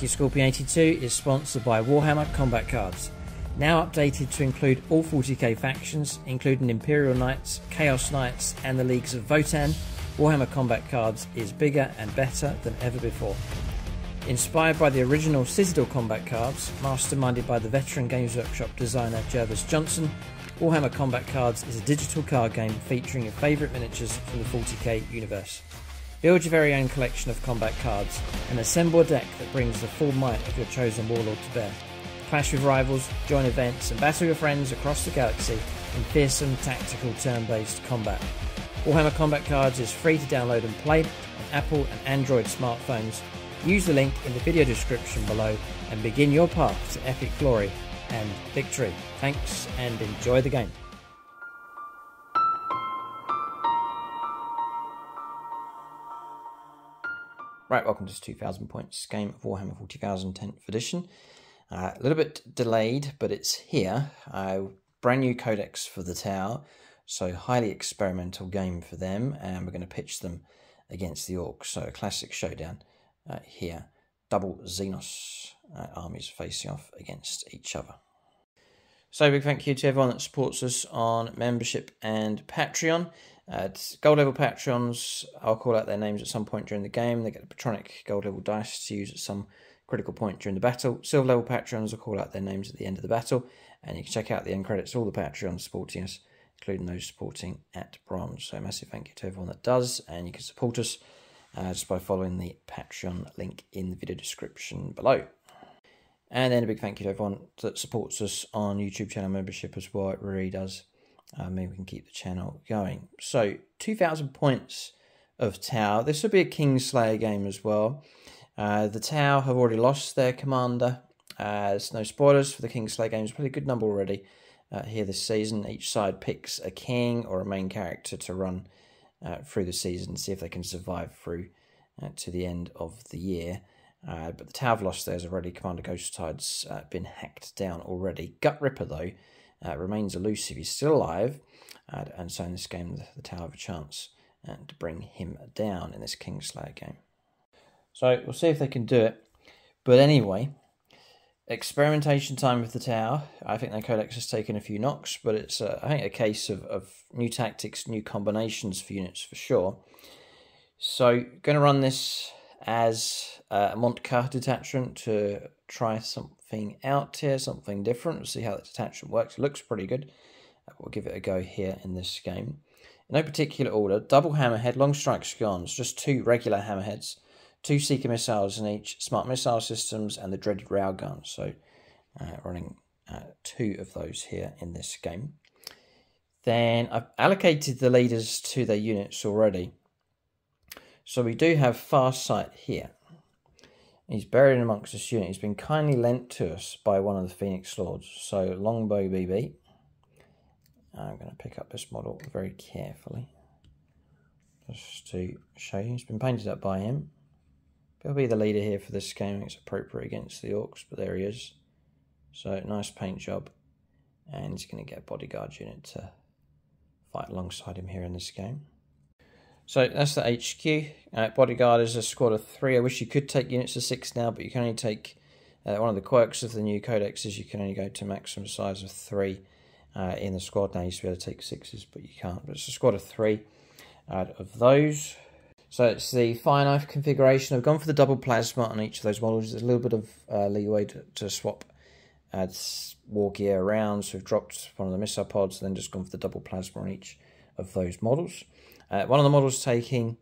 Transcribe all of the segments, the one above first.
Your Scorpion 82 is sponsored by Warhammer Combat Cards. Now updated to include all 40k factions, including Imperial Knights, Chaos Knights, and the Leagues of Votann, Warhammer Combat Cards is bigger and better than ever before. Inspired by the original Citadel combat cards, masterminded by the veteran Games Workshop designer Jervis Johnson, Warhammer Combat Cards is a digital card game featuring your favourite miniatures from the 40k universe. Build your very own collection of combat cards and assemble a deck that brings the full might of your chosen warlord to bear. Clash with rivals, join events, and battle your friends across the galaxy in fearsome tactical turn based combat. Warhammer Combat Cards is free to download and play on Apple and Android smartphones. Use the link in the video description below and begin your path to epic glory and victory. Thanks and enjoy the game. Right, welcome to this 2000 points game of Warhammer 40,000 10th edition. Uh, a little bit delayed, but it's here. Uh, brand new codex for the Tau, so highly experimental game for them, and we're going to pitch them against the Orcs. So a classic showdown uh, here. Double Xenos uh, armies facing off against each other. So big thank you to everyone that supports us on membership and Patreon. Uh, gold level patrons, I'll call out their names at some point during the game. They get the Patronic gold level dice to use at some critical point during the battle. Silver level Patreons will call out their names at the end of the battle. And you can check out the end credits, all the Patreons supporting us, including those supporting at bronze. So a massive thank you to everyone that does. And you can support us uh, just by following the Patreon link in the video description below. And then a big thank you to everyone that supports us on YouTube channel membership as well. It really does uh, maybe we can keep the channel going. So 2,000 points of Tau. This will be a Kingslayer game as well. Uh, the Tau have already lost their commander. Uh, there's no spoilers for the Kingslayer games. Pretty good number already uh, here this season. Each side picks a king or a main character to run uh, through the season, see if they can survive through uh, to the end of the year. But the Tau have lost theirs already. Commander Ghost Tide's been hacked down already. Gut Ripper, though, uh, remains elusive. He's still alive, and so in this game, the, the Tau have a chance uh, to bring him down in this Kingslayer game. So we'll see if they can do it. But anyway, experimentation time with the Tau. I think their codex has taken a few knocks, but it's uh, I think a case of, of new tactics, new combinations for units for sure. So going to run this as a Mont'ka detachment to try something out here, something different. We'll see how the detachment works. It looks pretty good. We'll give it a go here in this game. In no particular order, double hammerhead, long strike scones, just two regular hammerheads, two seeker missiles in each, smart missile systems, and the dreaded railgun. So uh, running uh, two of those here in this game. Then I've allocated the leaders to their units already. So we do have Farsight here. He's buried amongst this unit. He's been kindly lent to us by one of the Phoenix Lords. So Longbow BB. I'm going to pick up this model very carefully. Just to show you. He's been painted up by him. He'll be the leader here for this game. It's appropriate against the Orcs, but there he is. So nice paint job. And he's going to get a bodyguard unit to fight alongside him here in this game. So that's the HQ. Uh, bodyguard is a squad of three. I wish you could take units of six now, but you can only take uh, one of the quirks of the new codex is you can only go to maximum size of three uh, in the squad. Now you used to be able to take sixes, but you can't. But it's a squad of three out of those. So it's the fire knife configuration. I've gone for the double plasma on each of those models. There's a little bit of uh, leeway to, to swap uh, war gear around. So we've dropped one of the missile pods and then just gone for the double plasma on each of those models. Uh, one of the models taking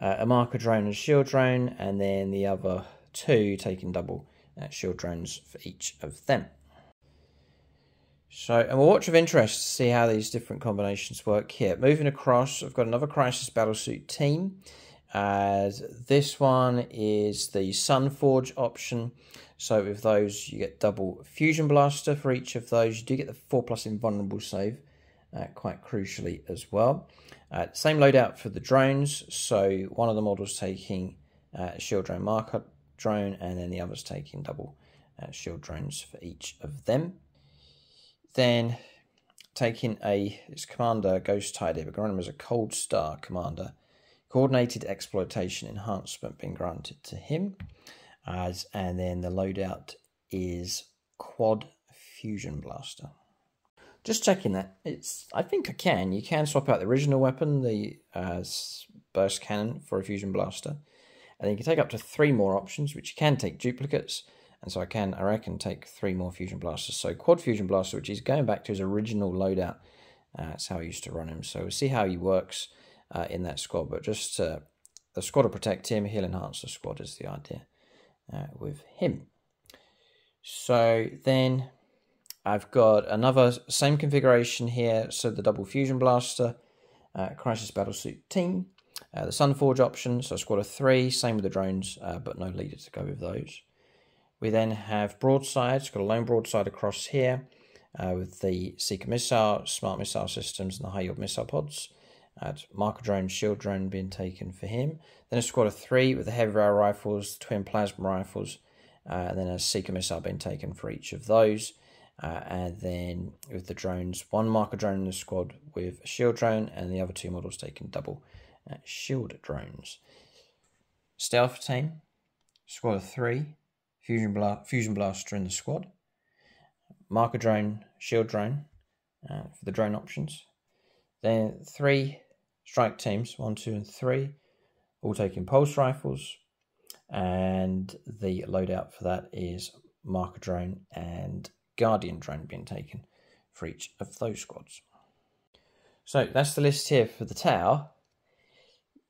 uh, a marker drone and shield drone, and then the other two taking double uh, shield drones for each of them. So, and we'll watch with interest to see how these different combinations work here. Moving across, I've got another Crisis Battlesuit team. As this one is the Sunforge option. So with those, you get double Fusion Blaster for each of those. You do get the 4 plus invulnerable save, uh, quite crucially as well. Uh, same loadout for the drones. So one of the models taking uh, shield drone marker drone, and then the others taking double uh, shield drones for each of them. Then taking a it's commander Ghost here, but him as a Coldstar commander. Coordinated exploitation enhancement being granted to him. As and then the loadout is quad fusion blaster. Just checking that it's. I think I can. You can swap out the original weapon, the uh, burst cannon, for a fusion blaster, and then you can take up to three more options, which you can take duplicates. And so I can, I reckon, take three more fusion blasters. So quad fusion blaster, which is going back to his original loadout. Uh, that's how I used to run him. So we'll see how he works uh, in that squad. But just uh, the squad will protect him. He'll enhance the squad is the idea uh, with him. So then I've got another same configuration here. So the double fusion blaster, uh, crisis battlesuit team, uh, the Sunforge option. So a squad of three. Same with the drones, uh, but no leader to go with those. We then have broadsides. Got a lone broadside across here. Uh, with the Seeker missile, smart missile systems, and the high yield missile pods. Uh, marker drone, shield drone being taken for him. Then a squad of three with the heavy rail rifles, twin plasma rifles, uh, and then a Seeker missile being taken for each of those. Uh, and then with the drones, one marker drone in the squad with a shield drone, and the other two models taking double uh, shield drones. Stealth team, squad of three, fusion, bla- fusion blaster in the squad, marker drone, shield drone uh, for the drone options. Then three strike teams, one, two, and three, all taking pulse rifles, and the loadout for that is marker drone and guardian drone being taken for each of those squads. So that's the list here for the Tau.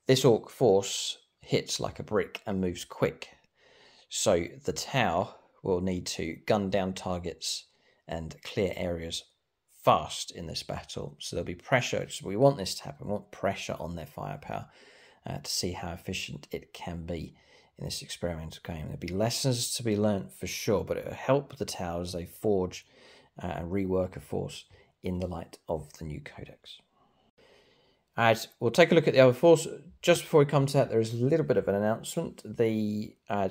This orc force hits like a brick and moves quick. So the Tau will need to gun down targets and clear areas fast in this battle. So there'll be pressure. So we want this to happen. We want pressure on their firepower uh, to see how efficient it can be in this experimental game. There'll be lessons to be learnt for sure, but it'll help the towers they forge uh, and rework a force in the light of the new codex. Alright, we'll take a look at the other force. Just before we come to that, there is a little bit of an announcement. The uh,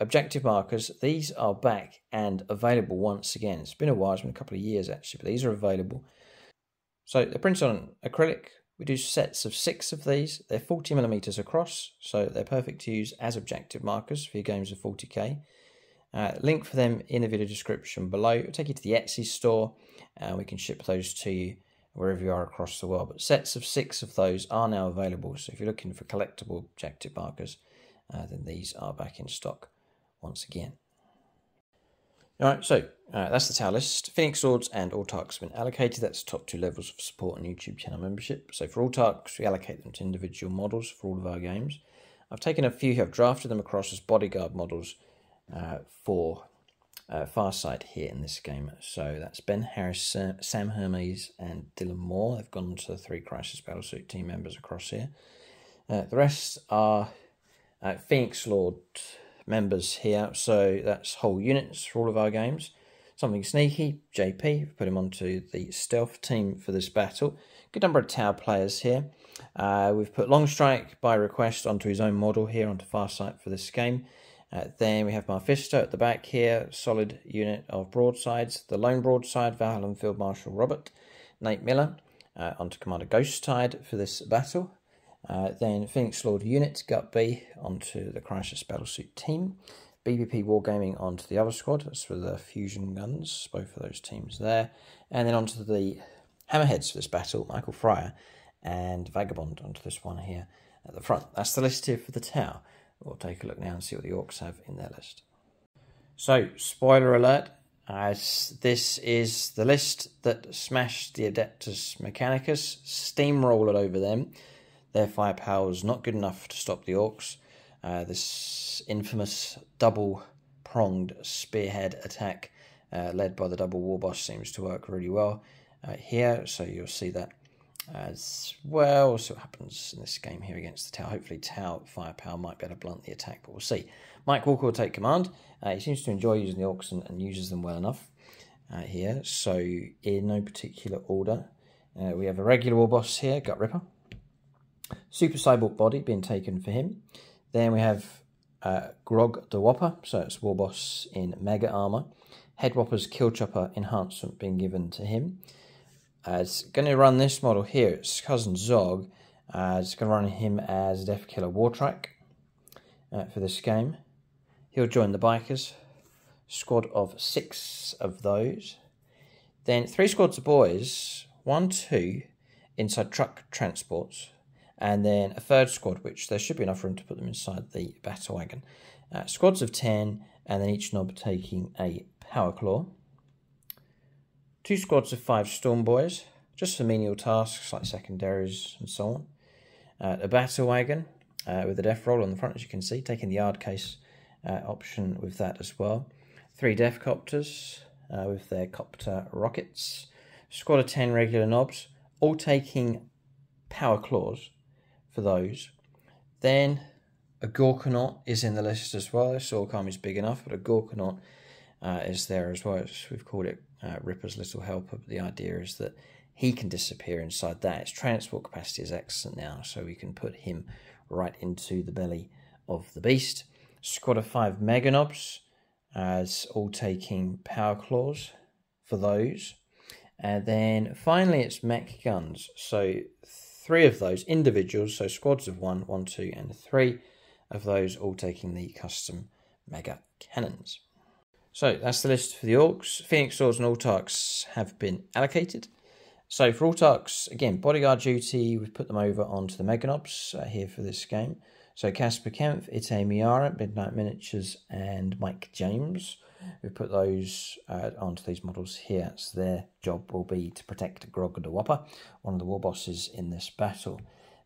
objective markers, these are back and available once again. It's been a while, it's been a couple of years actually, but these are available. So they're printed on acrylic we do sets of six of these. They're 40 millimeters across, so they're perfect to use as objective markers for your games of 40k. Uh, link for them in the video description below. It'll take you to the Etsy store, and we can ship those to you wherever you are across the world. But sets of six of those are now available, so if you're looking for collectible objective markers, uh, then these are back in stock once again. All right, so uh, that's the Tau list. Phoenix Lords and Autarchs have been allocated. That's top two levels of support and YouTube channel membership. So for Autarchs, we allocate them to individual models for all of our games. I've taken a few I've drafted them across as bodyguard models uh, for uh, Farsight here in this game. So that's Ben Harris, Sam Hermes, and Dylan Moore. They've gone to the three Crisis Battlesuit team members across here. Uh, the rest are uh, Phoenix Lord members here. So that's whole units for all of our games. Something sneaky, JP, put him onto the stealth team for this battle. Good number of Tau players here. Uh, we've put Long Strike by request onto his own model here onto Farsight for this game. Uh, then we have Mephisto at the back here, solid unit of broadsides. The lone broadside, Valhalla Field Marshal Robert. Nate Miller uh, onto Commander Ghosttide for this battle. Uh, then Phoenix Lord unit, Gut B, onto the Crisis Battlesuit team. BBP Wargaming onto the other squad, that's for the fusion guns, both of those teams there. And then onto the Hammerheads for this battle, Michael Fryer and Vagabond onto this one here at the front. That's the list here for the Tau. We'll take a look now and see what the Orcs have in their list. So, spoiler alert, as this is the list that smashed the Adeptus Mechanicus, steamrolled over them, their firepower was not good enough to stop the orcs. Uh, this infamous double pronged spearhead attack uh, led by the double war boss seems to work really well uh, here. So you'll see that as well. So what happens in this game here against the Tau. Hopefully Tau firepower might be able to blunt the attack, but we'll see. Mike Walker will take command. Uh, he seems to enjoy using the orcs and, and uses them well enough uh, here. So in no particular order, uh, we have a regular war boss here, Gut Ripper. Super Cybork body being taken for him. Then we have uh, Grog the Whopper, so it's Warboss in Mega Armor. Headwoppa's Killchoppa enhancement being given to him. Uh, it's going to run this model here, it's Cousin Zog. Uh, it's going to run him as Deffkilla Wartrike uh, for this game. He'll join the bikers. Squad of six of those. Then three squads of boys, one, two, inside truck transports, and then a third squad, which there should be enough room to put them inside the battle wagon. Uh, squads of 10, and then each Nob taking a power claw. Two squads of five storm boys, just for menial tasks like secondaries and so on. Uh, a battle wagon uh, with a death roll on the front, as you can see, taking the 'ard case uh, option with that as well. Three Deffkoptas uh, with their copter rockets. Squad of 10 regular Nobs, all taking power claws for those. Then a Gorkanaut is in the list as well. Sorkam is big enough, but a Gorkanaut uh, is there as well. We've called it uh, Ripper's Little Helper, but the idea is that he can disappear inside that. Its transport capacity is excellent now, so we can put him right into the belly of the beast. Squad of five Meganobs, as all taking power claws for those. And then finally, it's Mek Guns. So three of those individuals, so squads of one, one, two, and three of those all taking the custom mega cannons. So that's the list for the orcs. Phoenix Lords and Autarchs have been allocated. So for Autarchs, again, bodyguard duty, we've put them over onto the Meganobs uh, here for this game. So Casper Kempf, Ite Miara, Midnight Miniatures, and Mike James. We've put those uh, onto these models here. So their job will be to protect Grog the Whopper, one of the war bosses in this battle.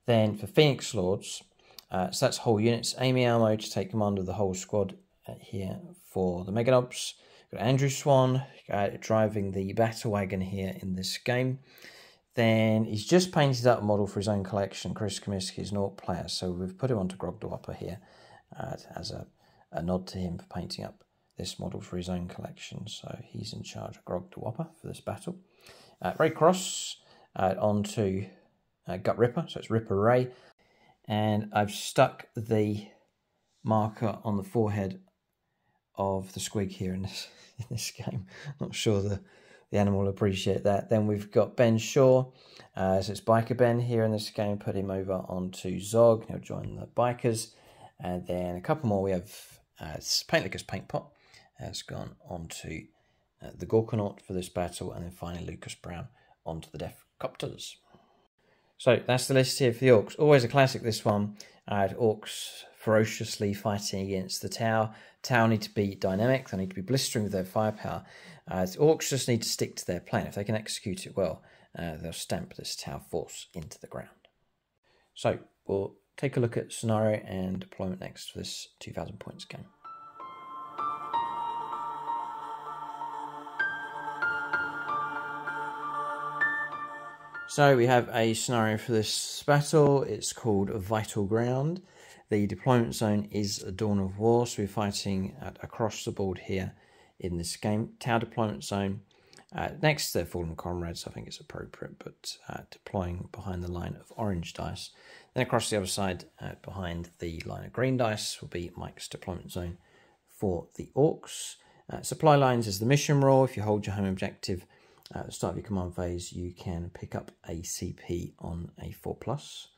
Then for Phoenix Lords, uh, so that's whole units. Amy Almo to take command of the whole squad uh, here for the Meganobs. Got Andrew Swan uh, driving the battle wagon here in this game. Then he's just painted up a model for his own collection. Chris Comiskey is Orc player, so we've put him onto Grog the Whopper here uh, as a, a nod to him for painting up this model for his own collection. So he's in charge of Grog to Whopper for this battle. Uh, Ray Cross uh, onto uh, Gut Ripper, so it's Ripper Ray. And I've stuck the marker on the forehead of the squig here in this in this game. Not sure the the animal will appreciate that. Then we've got Ben Shaw, uh, so it's Biker Ben here in this game. Put him over onto Zog. He'll join the bikers, and then a couple more. We have uh, Paint Lickers Paint Pot has gone onto uh, the Gorkanaut for this battle, and then finally Lucas Brown onto the Death Copters. So that's the list here for the Orcs. Always a classic, this one. Uh, orcs ferociously fighting against the Tau. Tau need to be dynamic, they need to be blistering with their firepower. Uh, the Orcs just need to stick to their plan. If they can execute it well, uh, they'll stamp this Tau force into the ground. So we'll take a look at scenario and deployment next for this 2000 points game. So we have a scenario for this battle. It's called Vital Ground. The deployment zone is a Dawn of War, so we're fighting at, across the board here in this game. Tau deployment zone uh, next their Fallen Comrades, I think it's appropriate, but uh, deploying behind the line of orange dice. Then across the other side, uh, behind the line of green dice, will be Mike's deployment zone for the Orcs. Uh, supply lines is the mission role. If you hold your home objective Uh, at the start of your command phase, you can pick up a CP on a 4 plus.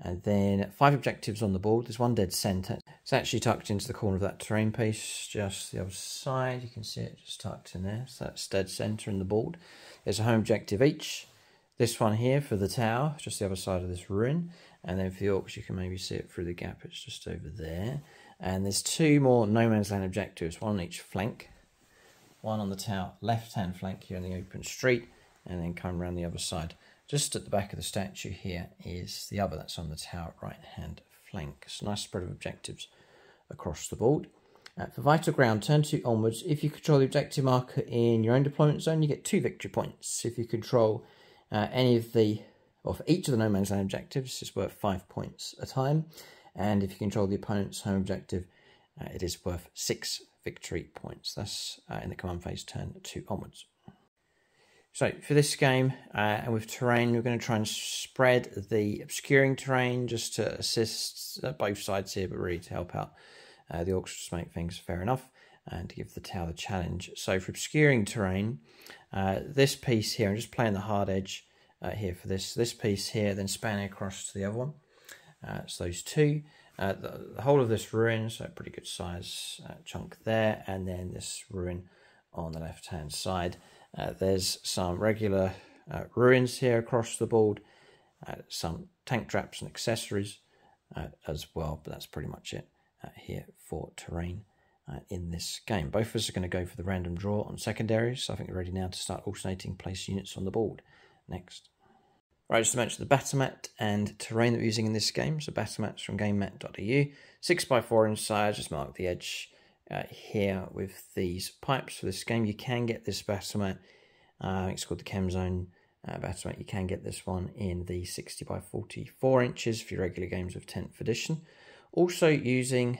And then five objectives on the board. There's one dead centre. It's actually tucked into the corner of that terrain piece, just the other side. You can see it just tucked in there. So that's dead centre in the board. There's a home objective each. This one here for the Tau, just the other side of this ruin. And then for the orcs, you can maybe see it through the gap. It's just over there. And there's two more no man's land objectives, one on each flank. One on the Tau left-hand flank here in the open street, and then come around the other side. Just at the back of the statue here is the other that's on the Tau right hand flank. It's a nice spread of objectives across the board. Uh, for vital ground, turn two onwards. If you control the objective marker in your own deployment zone, you get two victory points. If you control uh, any of the, or for each of the no man's land objectives, it's worth five points a time. And if you control the opponent's home objective, uh, it is worth six victory points. That's uh, in the command phase turn two onwards. So for this game, uh, and with terrain, we're going to try and spread the obscuring terrain just to assist uh, both sides here, but really to help out uh, the orcs to make things fair enough and to give the Tau the challenge. So for obscuring terrain, uh, this piece here, I'm just playing the hard edge uh, here for this, this piece here, then spanning across to the other one. Uh, it's those two. Uh, the, the, whole of this ruin, so pretty good size uh, chunk there, and then this ruin on the left hand side. Uh, there's some regular uh, ruins here across the board, uh, some tank traps and accessories as well, but that's pretty much it here for terrain. in this game. Both of us are going to go for the random draw on secondaries, so I think we're ready now to start alternating place units on the board. Next. Right, just to mention the battle mat and terrain that we're using in this game. So battle mats from gamemat.eu, 6x4 inch size, just mark the edge uh, here with these pipes for this game. You can get this battle mat, uh, it's called the Chem Zone uh, battle mat. You can get this one in the 60 by 44 inches for your regular games of 10th edition. Also using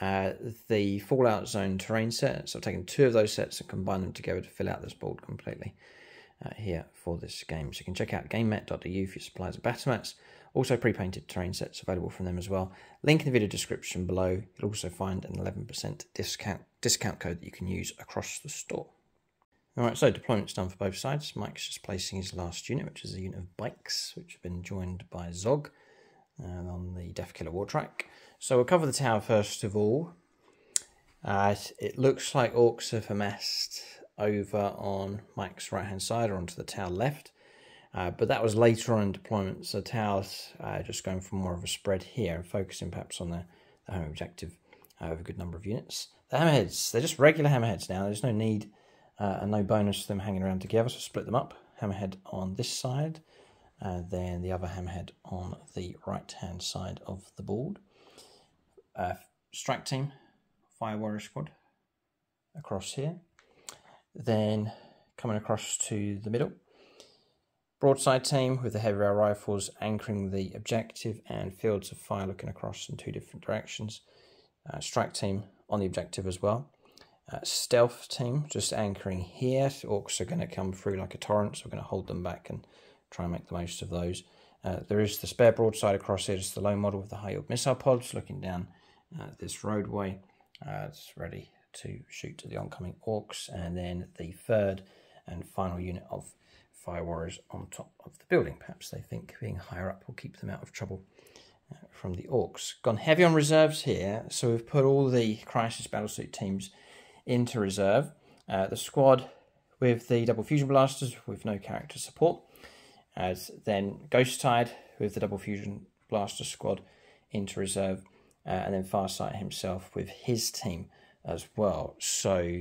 uh, the Fallout Zone terrain set. So I've taken two of those sets and combined them together to fill out this board completely uh, here for this game. So you can check out gamemat.eu for your supplies of battle mats. Also pre-painted terrain sets available from them as well. Link in the video description below. You'll also find an 11% discount discount code that you can use across the store. Alright, so deployment's done for both sides. Mike's just placing his last unit, which is a unit of bikes, which have been joined by Zog uh, on the Deffkilla Wartrike. So we'll cover the Tau first of all. Uh, it looks like orcs have amassed over on Mike's right hand side or onto the Tau left. Uh, but that was later on in deployment, so Tau's uh, just going for more of a spread here, focusing perhaps on the, the home objective uh, of a good number of units. The hammerheads, they're just regular hammerheads now. There's no need uh, and no bonus for them hanging around together, so split them up. Hammerhead on this side, and then the other hammerhead on the right hand side of the board. Uh, strike team, fire warrior squad across here. Then coming across to the middle, broadside team with the heavy rail rifles anchoring the objective and fields of fire looking across in two different directions. Uh, strike team on the objective as well. Uh, stealth team just anchoring here. Orcs are going to come through like a torrent, so we're going to hold them back and try and make the most of those. Uh, there is the spare broadside across here, it's the low model with the high yield missile pods looking down uh, this roadway. Uh, it's ready to shoot the oncoming orcs, and then the third and final unit of fire warriors on top of the building. Perhaps they think being higher up will keep them out of trouble uh, from the orcs. Gone heavy on reserves here, so we've put all the crisis battlesuit teams into reserve. Uh, the squad with the double fusion blasters with no character support, as then Ghost Tide with the double fusion blaster squad into reserve, uh, and then Farsight himself with his team as well. So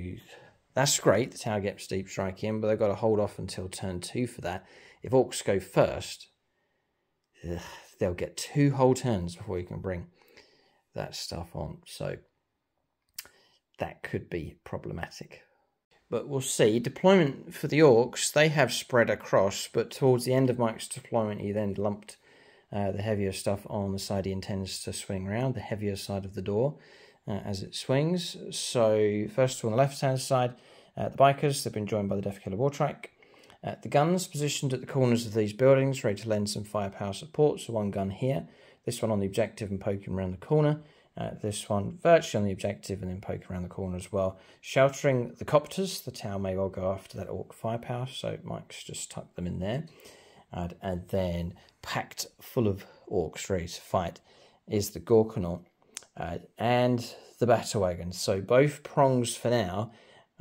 that's great. The Tau gets deep strike in, but they've got to hold off until turn two for that. If orcs go first, ugh, they'll get two whole turns before you can bring that stuff on. So that could be problematic. But we'll see. Deployment for the orcs, they have spread across, but towards the end of Mike's deployment, he then lumped uh, the heavier stuff on the side he intends to swing around, the heavier side of the door uh, as it swings. So first on the left-hand side, uh, the bikers, they've been joined by the Deffkilla Wartrike. Uh, the guns positioned at the corners of these buildings, ready to lend some firepower support. So one gun here, this one on the objective and poking around the corner. Uh, this one virtually on the objective and then poking around the corner as well. Sheltering the copters, the Tau may well go after that orc firepower, so Mike's just tucked them in there. Uh, and then packed full of orcs ready to fight is the Gorkanaut uh, and the battle wagon. So both prongs for now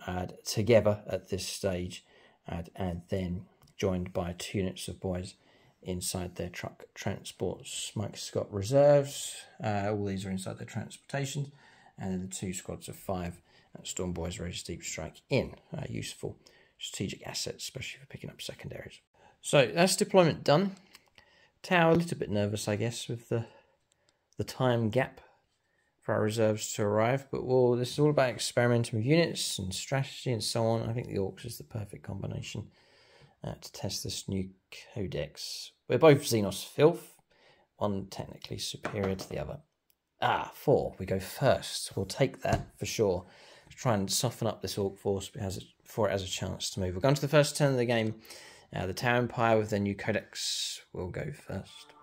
uh, together at this stage uh, and then joined by two units of boys inside their truck transports. Mike Scott reserves, uh, all these are inside their transportations, and then the two squads of five uh, Storm Boys to deep strike in. Useful strategic assets, especially for picking up secondaries. So that's deployment done. Tau a little bit nervous, I guess, with the the time gap for our reserves to arrive. But well, this is all about experimenting with units and strategy and so on. I think the Orcs is the perfect combination uh, to test this new codex. We're both Xenos filth, one technically superior to the other. Ah, four. We go first. We'll take that for sure. Try and soften up this Orc force before it has a chance to move. We're going to the first turn of the game. Uh, the Tau Empire with their new codex will go first.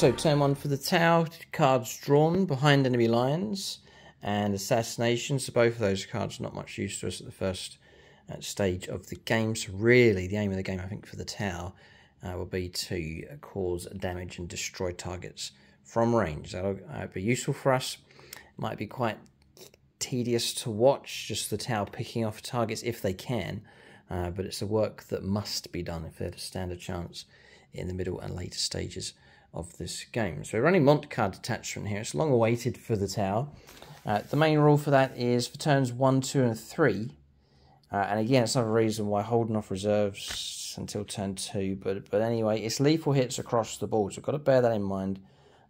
So turn one for the Tau, cards drawn behind enemy lines, and assassination. So both of those cards are not much use to us at the first uh, stage of the game. So really, the aim of the game, I think, for the Tau uh, will be to cause damage and destroy targets from range. That'll uh, be useful for us. Might be quite tedious to watch, just the Tau picking off targets if they can, uh, but it's a work that must be done if they're to stand a chance in the middle and later stages of this game. So we're running Mont'ka detachment here. It's long awaited for the Tau. Uh, the main rule for that is for turns 1, 2 and 3. Uh, and again, it's another reason why holding off reserves until turn 2. But, but anyway, it's lethal hits across the board. So we've got to bear that in mind.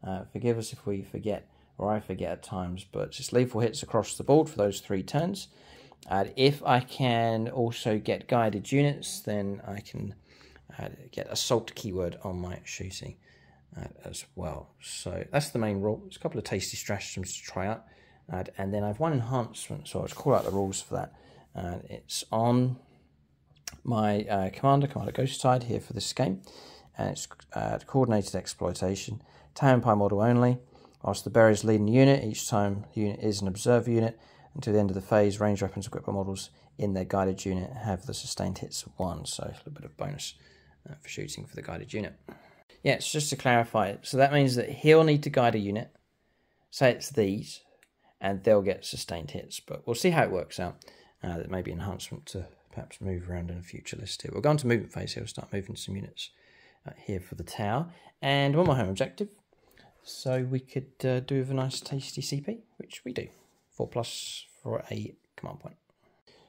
Uh, forgive us if we forget, or I forget at times. But it's lethal hits across the board for those three turns. And if I can also get guided units, then I can uh, get assault keyword on my shooting as well. So that's the main rule. There's a couple of tasty stratagems to try out. Uh, and then I've one enhancement, so I'll just call out the rules for that. Uh, it's on my uh, commander, Commander Ghost Tide here for this game. And it's uh, coordinated exploitation, Tau Empire model only. Whilst the bearer is leading the unit, each time the unit is an observer unit, until the end of the phase, range weapons equipped by models in their guided unit have the sustained hits of one, so a little bit of bonus uh, for shooting for the guided unit. Yeah, it's just to clarify. So that means that he'll need to guide a unit. Say it's these, and they'll get sustained hits. But we'll see how it works out. Uh, that may be enhancement to perhaps move around in a future list here. We'll go on to movement phase here. We'll start moving some units uh, here for the Tau. And one more home objective. So we could uh, do with a nice tasty CP, which we do. 4 plus for a command point.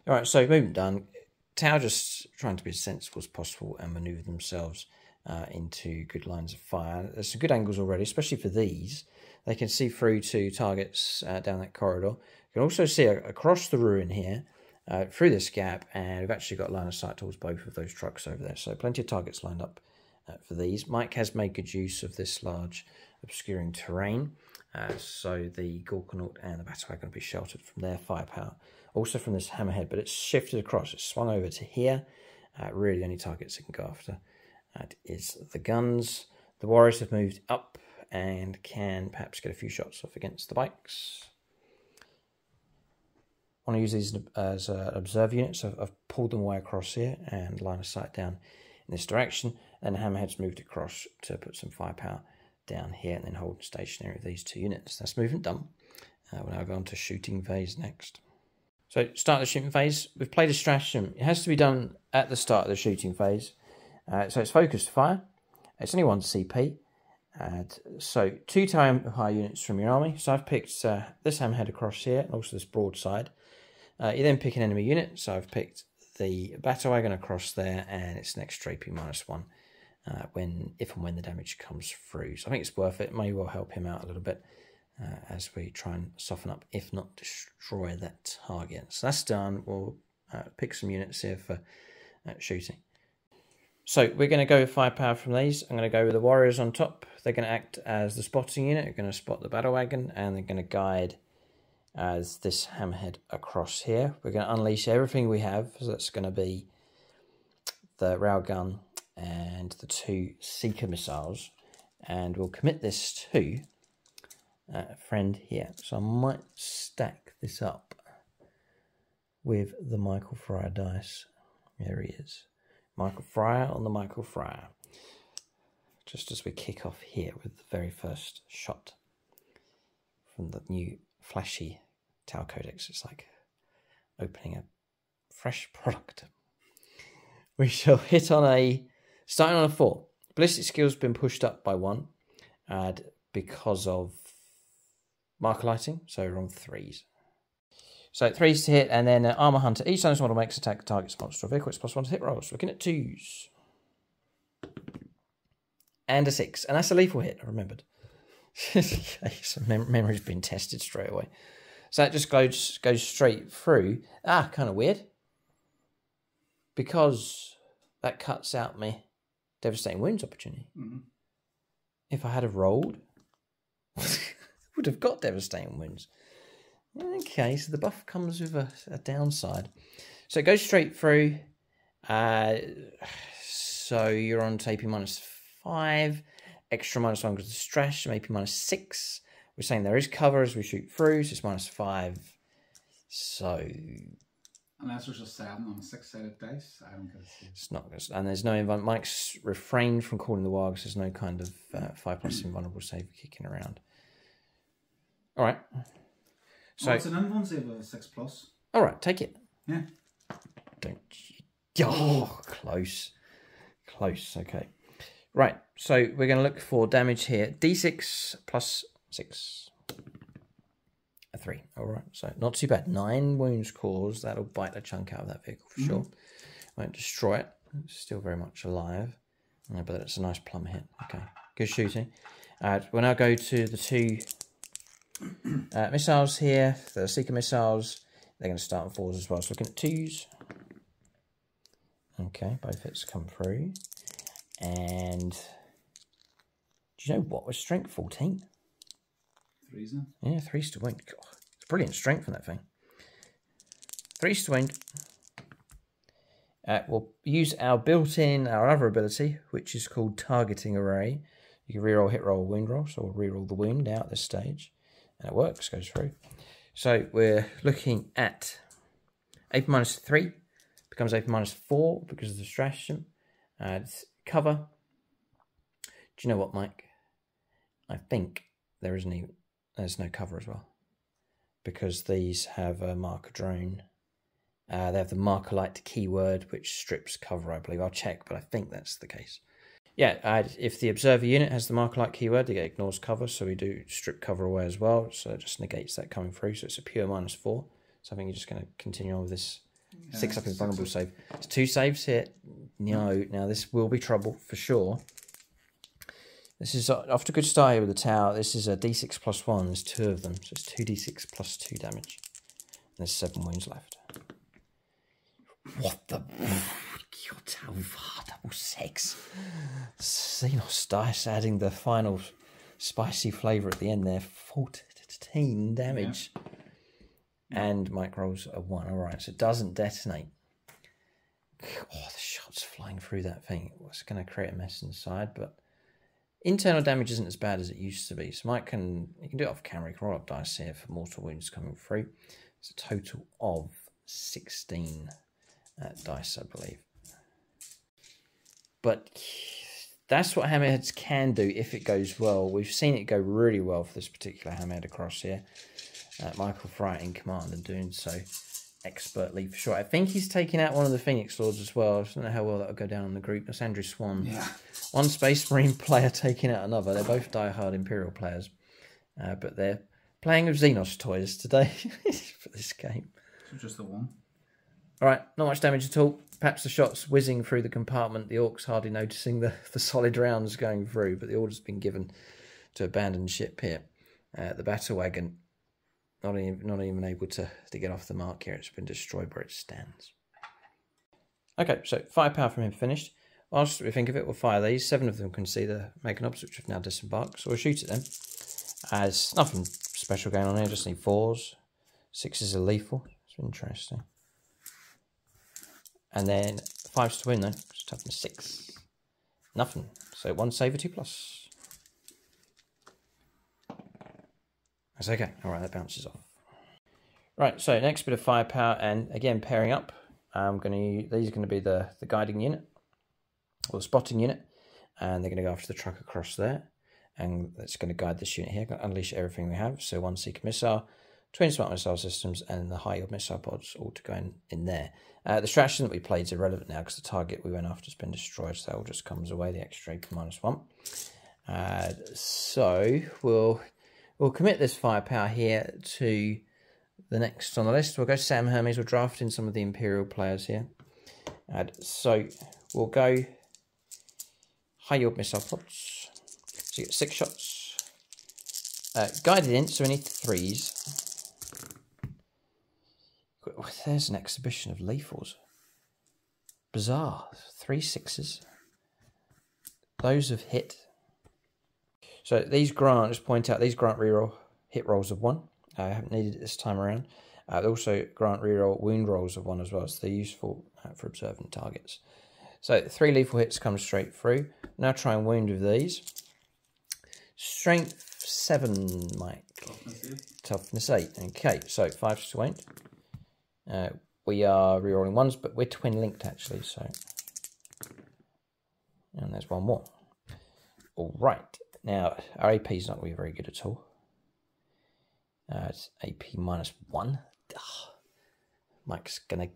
Alright, so movement done. Tower just trying to be as sensible as possible and manoeuvre themselves uh, into good lines of fire. There's some good angles already, especially for these. They can see through to targets uh, down that corridor. You can also see across the ruin here, uh, through this gap, and we've actually got line of sight towards both of those trucks over there. So plenty of targets lined up uh, for these. Mike has made good use of this large obscuring terrain. Uh, so the Gorkanaut and the Battle are going to be sheltered from their firepower. Also from this hammerhead, but it's shifted across. It's swung over to here. Uh, really only targets it can go after that is the guns. The Warriors have moved up and can perhaps get a few shots off against the bikes. I want to use these as uh, observe units. So I've pulled them away across here and line of sight down in this direction. And Hammerhead's moved across to put some firepower down here and then hold stationary with these two units. That's movement done. Uh, we'll now go on to shooting phase next. So start the shooting phase. We've played a stratagem. It has to be done at the start of the shooting phase. Uh, so it's focused fire. It's only one CP. And so two time high units from your army. So I've picked uh, this hammerhead across here and also this broadside. Uh, you then pick an enemy unit. So I've picked the battle wagon across there and it's next draping minus one uh, when if and when the damage comes through. So I think it's worth it. it may well help him out a little bit uh, as we try and soften up, if not destroy that target. So that's done. We'll uh, pick some units here for uh, shooting. So we're going to go with firepower from these. I'm going to go with the warriors on top. They're going to act as the spotting unit. They're going to spot the battle wagon and they're going to guide as this hammerhead across here. We're going to unleash everything we have. So that's going to be the railgun and the two seeker missiles. And we'll commit this to a friend here. So I might stack this up with the Michael Fryer dice. There he is. Michael Fryer on the Michael Fryer. Just as we kick off here with the very first shot from the new flashy Tau Codex. It's like opening a fresh product. We shall hit on a, starting on a four. Ballistic skill's been pushed up by one and because of marker lighting, so we're on threes. So threes to hit, and then uh, Armor Hunter. Each time this model makes attack target's monster or vehicle, it's plus one to hit rolls. Looking at twos. And a six. And that's a lethal hit, I remembered. so mem memory's been tested straight away. So that just goes, goes straight through. Ah, kind of weird. Because that cuts out my devastating wounds opportunity. Mm -hmm. If I had have rolled, would have got devastating wounds. Okay, so the buff comes with a, a downside. So it goes straight through. Uh, so you're on taping minus five, extra minus one because the stress, AP minus six. We're saying there is cover as we shoot through, so it's minus five. So Unless there's a seven on a six-sided dice, I don't get it. it's not. And there's no Mike's refrained from calling the wild because there's no kind of uh, five plus invulnerable save kicking around. All right. So So it's an save of a six plus. all right, take it. Yeah. Don't. You... Oh, close, close. Okay. Right. So we're going to look for damage here. D6 plus six. A three. All right. So not too bad. Nine wounds caused. That'll bite a chunk out of that vehicle for sure. Won't destroy it. It's still very much alive. Yeah, but it's a nice plum hit. Okay. Good shooting. Uh, we'll now go to the two uh, missiles here. The Seeker missiles. They're going to start on fours as well. So looking at twos. Okay, both hits come through. And do you know what was strength 14? Threes then. Yeah, threes to wind. God, it's brilliant strength on that thing. Threes to wind. Uh, we'll use our built-in, our other ability, which is called targeting array. You can reroll, hit roll, wound roll, so we'll reroll the wound out at this stage. And it works, goes through. So we're looking at AP minus 3, becomes AP minus 4 because of the stratagem. Uh, it's cover. Do you know what, Mike? I think there isn't even, there's no cover as well because these have a marker drone. Uh, they have the marker light keyword, which strips cover, I believe. I'll check, but I think that's the case. Yeah, if the observer unit has the marker light keyword, it ignores cover, so we do strip cover away as well. So it just negates that coming through. So it's a pure minus four. So I think you're just going to continue on with this six up in vulnerable save. It's two saves here. No, now this will be trouble for sure. This is off to a good start here with the Tau. This is a d6 plus one. There's two of them, so it's two d6 plus two damage. And there's seven wounds left. What the? God, how far double six. Xenos dice adding the final spicy flavour at the end there. 14 damage. And Mike rolls a one. All right, so it doesn't detonate. Oh, the shots flying through that thing. It's going to create a mess inside, but internal damage isn't as bad as it used to be. So Mike can you can do it off camera. You can roll up dice here for mortal wounds coming through. It's a total of sixteen uh, dice, I believe. But that's what hammerheads can do if it goes well. We've seen it go really well for this particular hammerhead across here. Uh, Michael Fry in command and doing so expertly for sure. I think he's taking out one of the Phoenix Lords as well. I don't know how well that'll go down in the group. That's Andrew Swan. Yeah. One Space Marine player taking out another. They're both die-hard Imperial players, uh, but they're playing with Xenos toys today for this game. So just the one. All right, not much damage at all. Perhaps the shots whizzing through the compartment. The orcs hardly noticing the, the solid rounds going through, but the order's been given to abandon ship here. Uh, the battle wagon not even not even able to, to get off the mark here. It's been destroyed where it stands. Okay, so firepower from him finished. Whilst we think of it, we'll fire these. Seven of them can see the Meganobs, which have now disembarked. So we'll shoot at them. As nothing special going on here, just need fours. Sixes are lethal. It's interesting. And then fives to win then. Just toughness six. Nothing. So one save, a two plus. That's okay. All right, that bounces off. Right, so next bit of firepower, and again pairing up. I'm going to these are going to be the the guiding unit or the spotting unit, and they're going to go after the truck across there, and that's going to guide this unit here. Unleash everything we have. So one seeker missile, twin smart missile systems, and the high yield missile pods all to go in in there. Uh, the strategy that we played is irrelevant now because the target we went after has been destroyed, so that all just comes away. The extra AP minus one. Uh, so we'll we'll commit this firepower here to the next on the list. We'll go Sam Hermes. We'll draft in some of the Imperial players here. And so we'll go high yield missile pods. So you get six shots. Uh, guided in, so we need threes. There's an exhibition of lethals. Bizarre. Three sixes. Those have hit. So these grants, point out, these grant reroll hit rolls of one. I haven't needed it this time around. Uh, also grant reroll wound rolls of one as well, so they're useful uh, for observing targets. So three lethal hits come straight through. Now try and wound with these. Strength seven, Mike. Toughness eight. Toughness eight. Okay, so five to Uh, we are rerolling ones, but we're twin linked actually, so. And there's one more. All right. Now, our AP is not going to be very good at all. Uh, it's AP minus one. Ugh. Mike's going to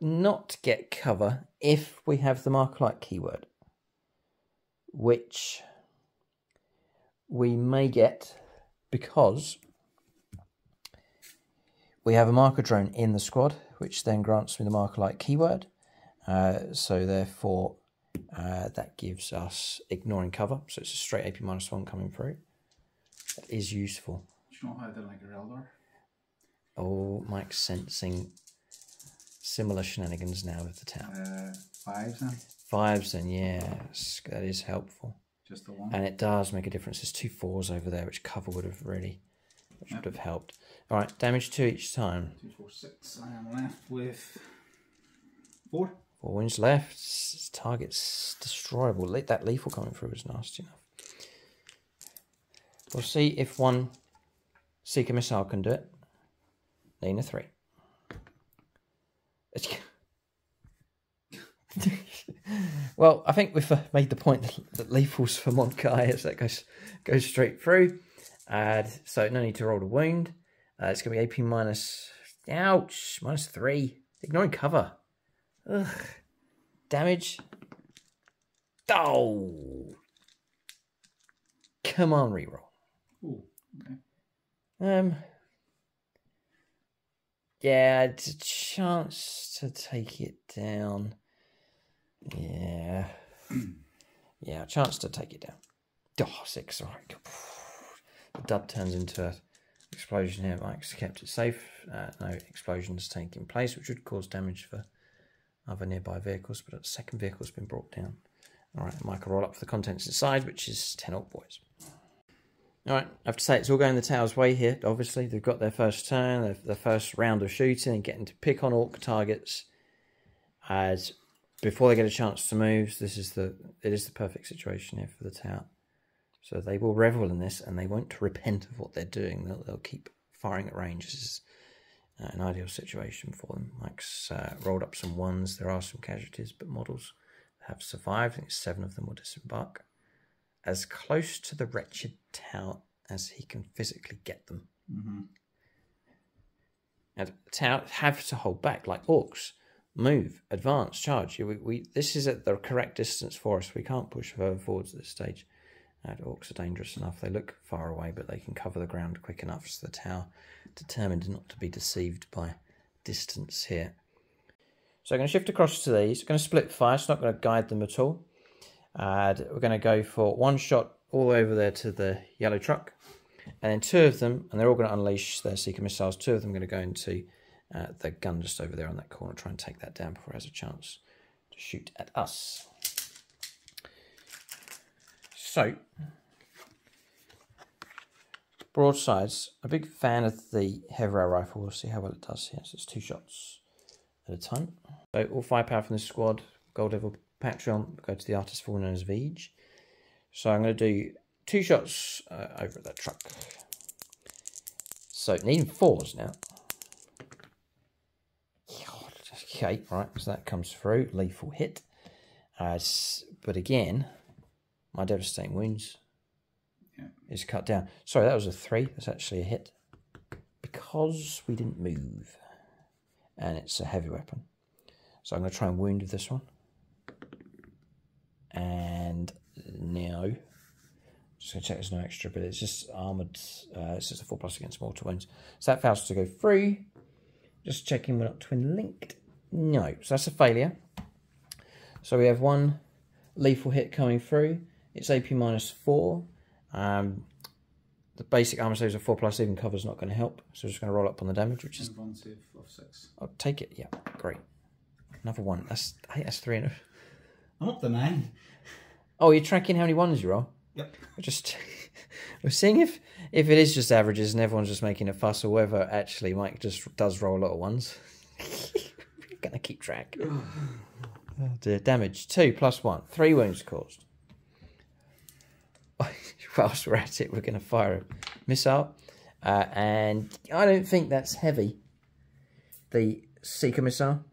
not get cover if we have the markerlight keyword, which we may get because we have a marker drone in the squad, which then grants me the markerlight keyword. Uh, so therefore, uh, that gives us ignoring cover. So it's a straight AP minus one coming through. That is useful. Do you know how they like a Eldar? Oh, Mike's sensing similar shenanigans now with the Tau. Uh, fives then? Fives, then yes, that is helpful. Just the one. And it does make a difference. There's two fours over there, which cover would have really, which would have helped. All right, damage two each time. Two, four, six. I am left with four. Four wounds left. Target's destroyable. Le- That lethal coming through is nasty enough. We'll see if one Seeker missile can do it. Nina three. well, I think we've uh, made the point that lethals for Mont'ka is that goes goes straight through. Uh, so no need to roll a wound. Uh, it's going to be AP minus. Ouch! Minus three. Ignoring cover. Ugh. Damage. Oh. Come on, reroll. Ooh, okay. Um. Yeah, it's a chance to take it down. Yeah. yeah, a chance to take it down. Oh, six. All right. Dud turns into an explosion here. Mike's kept it safe. Uh, no explosions taking place, which would cause damage for other nearby vehicles, but a second vehicle's been brought down. All right, will roll up for the contents inside, which is 10 old boys. All right, I have to say it's all going the Tau's way here. Obviously, they've got their first turn, their first round of shooting, and getting to pick on orc targets. As before they get a chance to move, this is the it is the perfect situation here for the Tau. So they will revel in this, and they won't repent of what they're doing. They'll, they'll keep firing at range. This is uh, an ideal situation for them. Mike's uh, rolled up some ones. There are some casualties, but models have survived. I think seven of them will disembark as close to the wretched Tau as he can physically get them. Mm-hmm. And Tau have to hold back like orcs. Move, advance, charge. We, we, this is at the correct distance for us. We can't push further forwards at this stage. And orcs are dangerous enough. They look far away, but they can cover the ground quick enough. So the Tau, determined not to be deceived by distance here. So I'm going to shift across to these. I'm going to split fire. It's not going to guide them at all. And we're going to go for one shot all over there to the yellow truck. And then two of them, and they're all going to unleash their seeker missiles. Two of them are going to go into uh, the gun just over there on that corner, try and take that down before it has a chance to shoot at us. So, broadsides. A big fan of the heavy rail rifle. We'll see how well it does here. So it's two shots at a time. So all firepower from this squad. Gold level Patreon. Go to the artist form known as Vij. So I'm going to do two shots uh, over at that truck. So needing fours now. Okay, right, so that comes through. Lethal hit. Uh, but again, my devastating wounds Yeah. is cut down. Sorry, that was a three. That's actually a hit. Because we didn't move. And it's a heavy weapon. So I'm going to try and wound with this one. And now, just going to check there's no extra, but it's just armoured. Uh, it's just a 4 plus against mortal wounds. So that fails to go through. Just checking we're not twin linked. No, so that's a failure. So we have one lethal hit coming through. It's AP minus 4. Um, the basic armor saves are 4 plus, even cover's not going to help. So we're just going to roll up on the damage, which is And one save of six. I'll take it. Yeah, great. Another one. That's I think that's three. in a- I'm up to nine. Oh, you're tracking how many ones you roll. Yep. We're just we're seeing if if it is just averages and everyone's just making a fuss, or whether actually Mike just does roll a lot of ones. we're gonna keep track. Oh dear. Damage two plus one. Three wounds caused. Whilst we're at it, we're going to fire a missile. Uh, and I don't think that's heavy. The Seeker missile.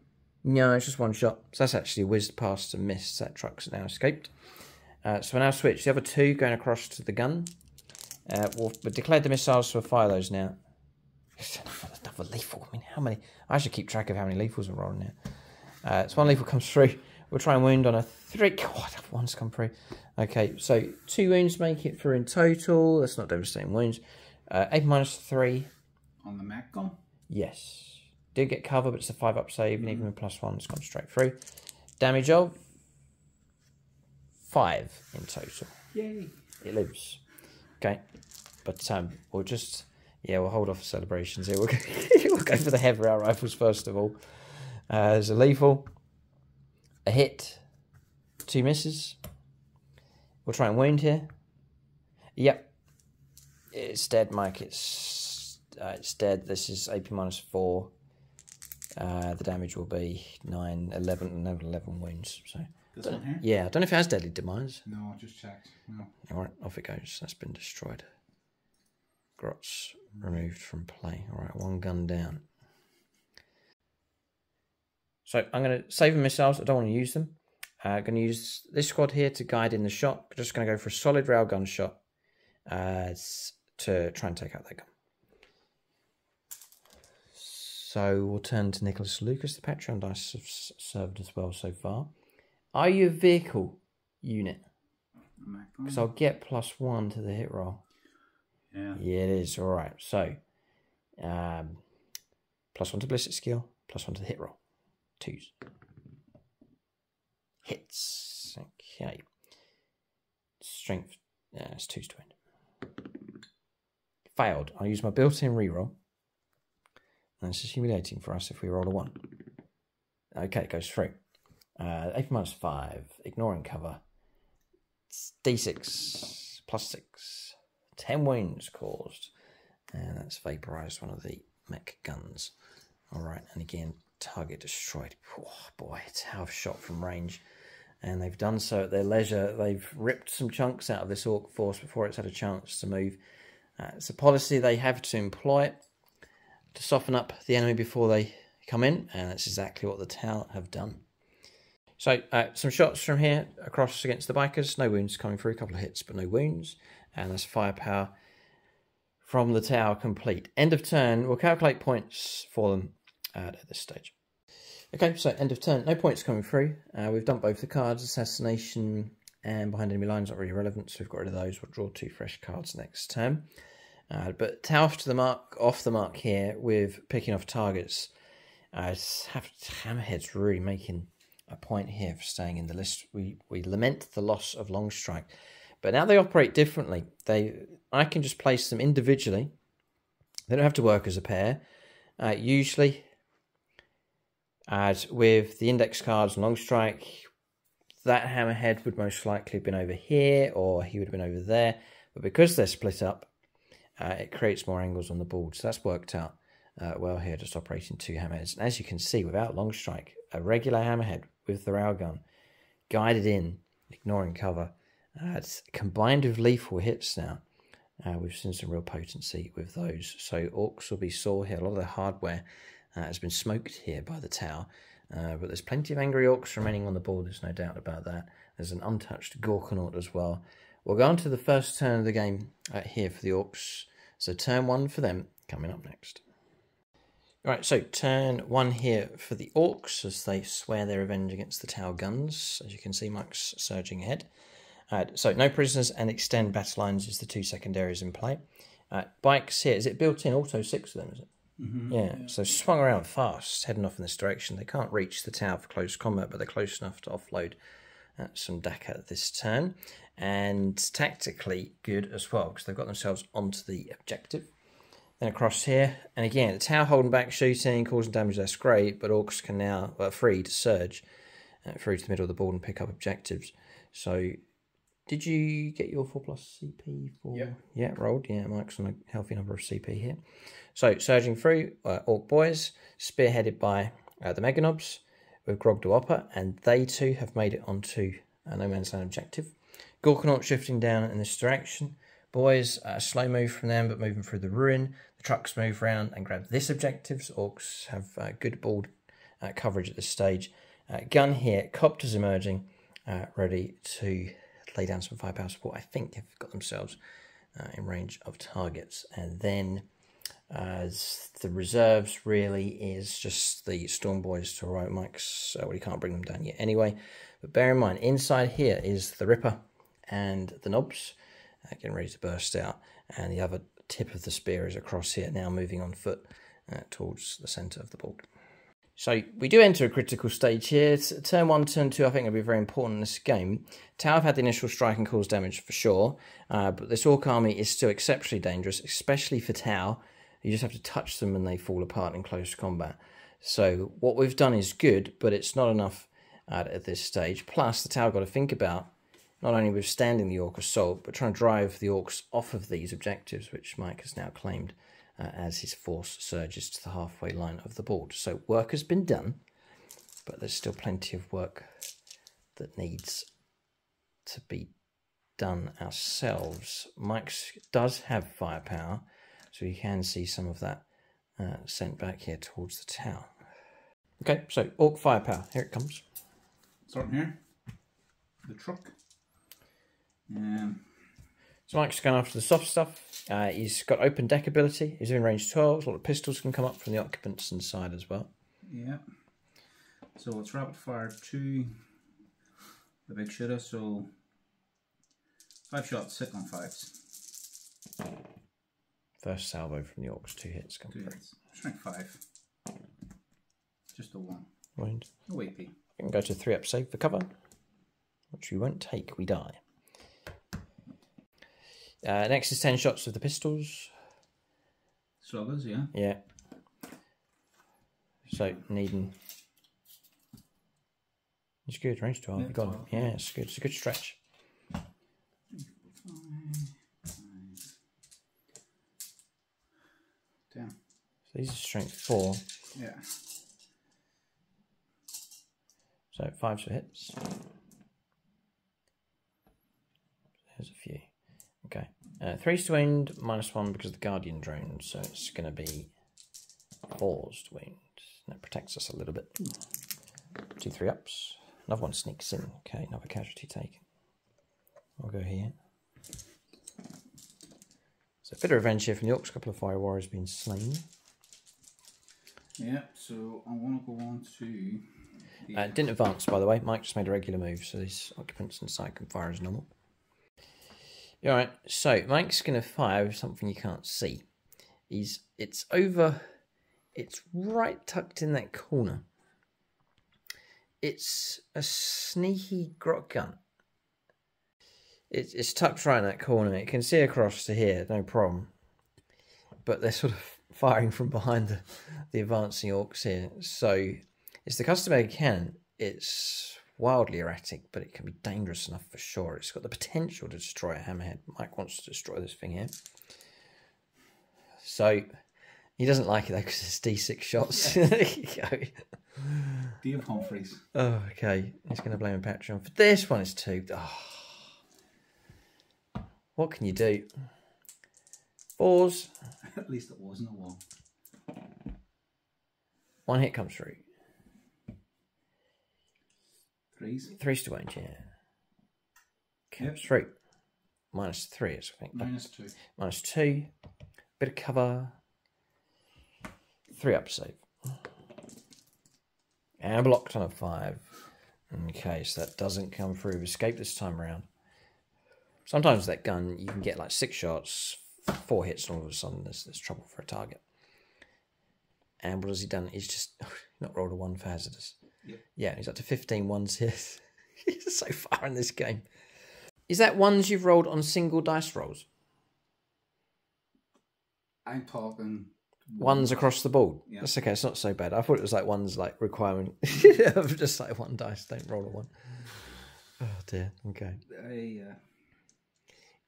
No, it's just one shot. So that's actually whizzed past and missed. That truck's now escaped. Uh, so we now switch the other two going across to the gun. Uh, we'll, we've declared the missiles, so we'll fire those now. Another lethal. I mean, how many? I should keep track of how many lethals are rolling now. Uh, so one lethal comes through. We'll try and wound on a three. God, one's come through. Okay, so two wounds make it through in total. That's not devastating wounds. Uh, eight minus three. On the Mek gun? Yes. Did get cover, but it's a five up save, and even with plus one, it's gone straight through. Damage of five in total. Yay. It lives. Okay. But um, we'll just, yeah, we'll hold off for celebrations here. We'll go, we'll go for the heavy rifles first of all. Uh, there's a lethal, a hit, two misses. We'll try and wound here. Yep. It's dead, Mike. It's uh, it's dead. This is AP minus four. Uh, the damage will be 9, 11, 11 wounds. So This one here? yeah, I don't know if it has deadly demise. No, I just checked. No. All right, off it goes. That's been destroyed. Grots removed from play. All right, one gun down. So I'm going to save the missiles. I don't want to use them. I'm uh, going to use this squad here to guide in the shot. Just going to go for a solid railgun shot uh, to try and take out that gun. So we'll turn to Nicholas Lucas. The Patreon dice have served as well so far. Are you a vehicle unit? Because I'll get plus one to the hit roll. Yeah. Yeah, it is. All right. So, um, plus one to ballistic skill, plus one to the hit roll. Twos. Hits. Okay. Strength. Yeah, it's twos to end. Failed. I'll use my built in reroll. And this is humiliating for us if we roll a one. Okay, it goes through. Uh, 8 minus 5, ignoring cover. D6 plus 6. 10 wounds caused. And that's vaporized one of the Mek Guns. Alright, and again, target destroyed. Oh, boy, it's half shot from range. And they've done so at their leisure. They've ripped some chunks out of this Orc force before it's had a chance to move. Uh, it's a policy they have to employ to soften up the enemy before they come in, and that's exactly what the Tau have done. So, uh, some shots from here across against the bikers. No wounds coming through, a couple of hits, but no wounds. And that's firepower from the Tau complete. End of turn, we'll calculate points for them uh, at this stage. Okay, so end of turn, no points coming through. Uh, we've done both the cards, assassination and behind enemy lines, not really relevant, so we've got rid of those. We'll draw two fresh cards next turn. Uh, but Tau off to the mark, off the mark here with picking off targets. Uh, have, Hammerhead's really making a point here for staying in the list. We we lament the loss of Longstrike, but now they operate differently. They I can just place them individually. They don't have to work as a pair. Uh, usually, as with the index cards and Longstrike, that Hammerhead would most likely have been over here, or he would have been over there. But because they're split up, uh, it creates more angles on the board. So that's worked out uh, well here, just operating two hammerheads. And as you can see, without Longstrike, a regular hammerhead with the railgun, guided in, ignoring cover, uh, it's combined with lethal hits now. Uh, we've seen some real potency with those. So orcs will be sore here. A lot of the hardware uh, has been smoked here by the Tau. Uh, but there's plenty of angry orcs remaining on the board, there's no doubt about that. There's an untouched Gorkanaut as well. We'll go on to the first turn of the game uh, here for the Orcs. So turn one for them coming up next. All right, so turn one here for the Orcs as they swear their revenge against the Tau guns. As you can see, Mike's surging ahead. Uh, so no prisoners and extend battle lines is the two secondaries in play. Uh, bikes here, is it built in? Auto six of them, is it? Mm-hmm. Yeah, so swung around fast, heading off in this direction. They can't reach the Tau for close combat, but they're close enough to offload uh, some dakka this turn. And tactically good as well, because they've got themselves onto the objective. Then across here, and again, the Tau holding back, shooting, causing damage, that's great, but Orcs can now, are free to surge uh, through to the middle of the board and pick up objectives. So, did you get your 4 plus CP for? Yeah. Yeah, rolled. Yeah, Mike's on a healthy number of CP here. So, surging through, uh, Orc Boys, spearheaded by uh, the Meganobs with Grog Duopa, and they too have made it onto a No Man's Land objective. Gorkanaut shifting down in this direction. boys. Uh, slow move from them, but moving through the ruin. The trucks move around and grab this objective. So orcs have uh, good ball uh, coverage at this stage. Uh, gun here, copters emerging, uh, ready to lay down some firepower support. I think they've got themselves uh, in range of targets. And then as the reserves really is just the Storm Boys to right Mike's, so well, can't bring them down yet anyway. But bear in mind, inside here is the Ripper and the Nobs uh, getting ready to burst out, and the other tip of the spear is across here, now moving on foot uh, towards the centre of the board. So we do enter a critical stage here. Turn one, turn two, I think will be very important in this game. Tau have had the initial strike and cause damage for sure, uh, but this Orc army is still exceptionally dangerous, especially for Tau. You just have to touch them and they fall apart in close combat. So what we've done is good, but it's not enough uh, at this stage. Plus, the Tau got to think about not only withstanding the Orc assault, but trying to drive the Orcs off of these objectives, which Mike has now claimed uh, as his force surges to the halfway line of the board. So work has been done, but there's still plenty of work that needs to be done ourselves. Mike does have firepower, so you can see some of that uh, sent back here towards the Tau. Okay, so Orc firepower, here it comes. Starting here, the truck. Um, so Mike's going after the soft stuff. Uh, he's got open deck ability. He's in range 12. A lot of pistols can come up from the occupants inside as well. Yeah. So it's rapid fire two, the big shooter. So five shots, hit on fives. First salvo from the orcs, two hits come Two through. hits. Strength five. Just a one. Wound. No AP. We can go to three up save for cover, which we won't take. We die. Uh, next is 10 shots of the pistols. Sluggers, yeah. Yeah. So, needing. It's good, range 12. Yeah, you got it. 12, Yeah, it's good. It's a good stretch. Damn. So, these are strength 4. Yeah. So, 5 for hits. There's a few. Uh, 3's to wound, minus 1 because of the Guardian drone. So, it's going to be 4's to wound. That protects us a little bit. Two, three ups. Another one sneaks in. Okay, another casualty taken. I'll go here. So a bit of revenge here from the Orcs. A couple of fire warriors being slain. Yeah, so I want to go on to Uh, didn't advance, by the way. Mike just made a regular move, so these occupants inside can fire as normal. All right, so Mike's going to fire something you can't see. He's it's over. It's right tucked in that corner. It's a sneaky grot gun. It's it's tucked right in that corner. You can see across to here, no problem. But they're sort of firing from behind the, the advancing orcs here. So it's the kustom mega-kannon. It's wildly erratic, but it can be dangerous enough for sure. It's got the potential to destroy a hammerhead. Mike wants to destroy this thing here. So he doesn't like it though because it's D6 shots. There you go. Dave Humphreys. Oh, okay. He's going to blame Patreon for this one. It's two. Oh. What can you do? Fours. At least it wasn't a one. One hit comes through. To range, yeah. Comes Yep. through. Minus three, is, I think. Minus two. Minus two. Bit of cover. Three up save. And blocked on a five. Okay, so that doesn't come through. Escape this time around. Sometimes that gun, you can get like six shots, four hits, and all of a sudden there's, there's trouble for a target. And what has he done? He's just not rolled a one for hazardous. Yep. Yeah, he's up to 15 ones here. he's so far in this game. Is that ones you've rolled on single dice rolls? I'm talking Ones across the board. Yeah. That's okay. It's not so bad. I thought it was like ones like requirement of just like one dice. Don't roll a one. Oh dear. Okay. I, uh,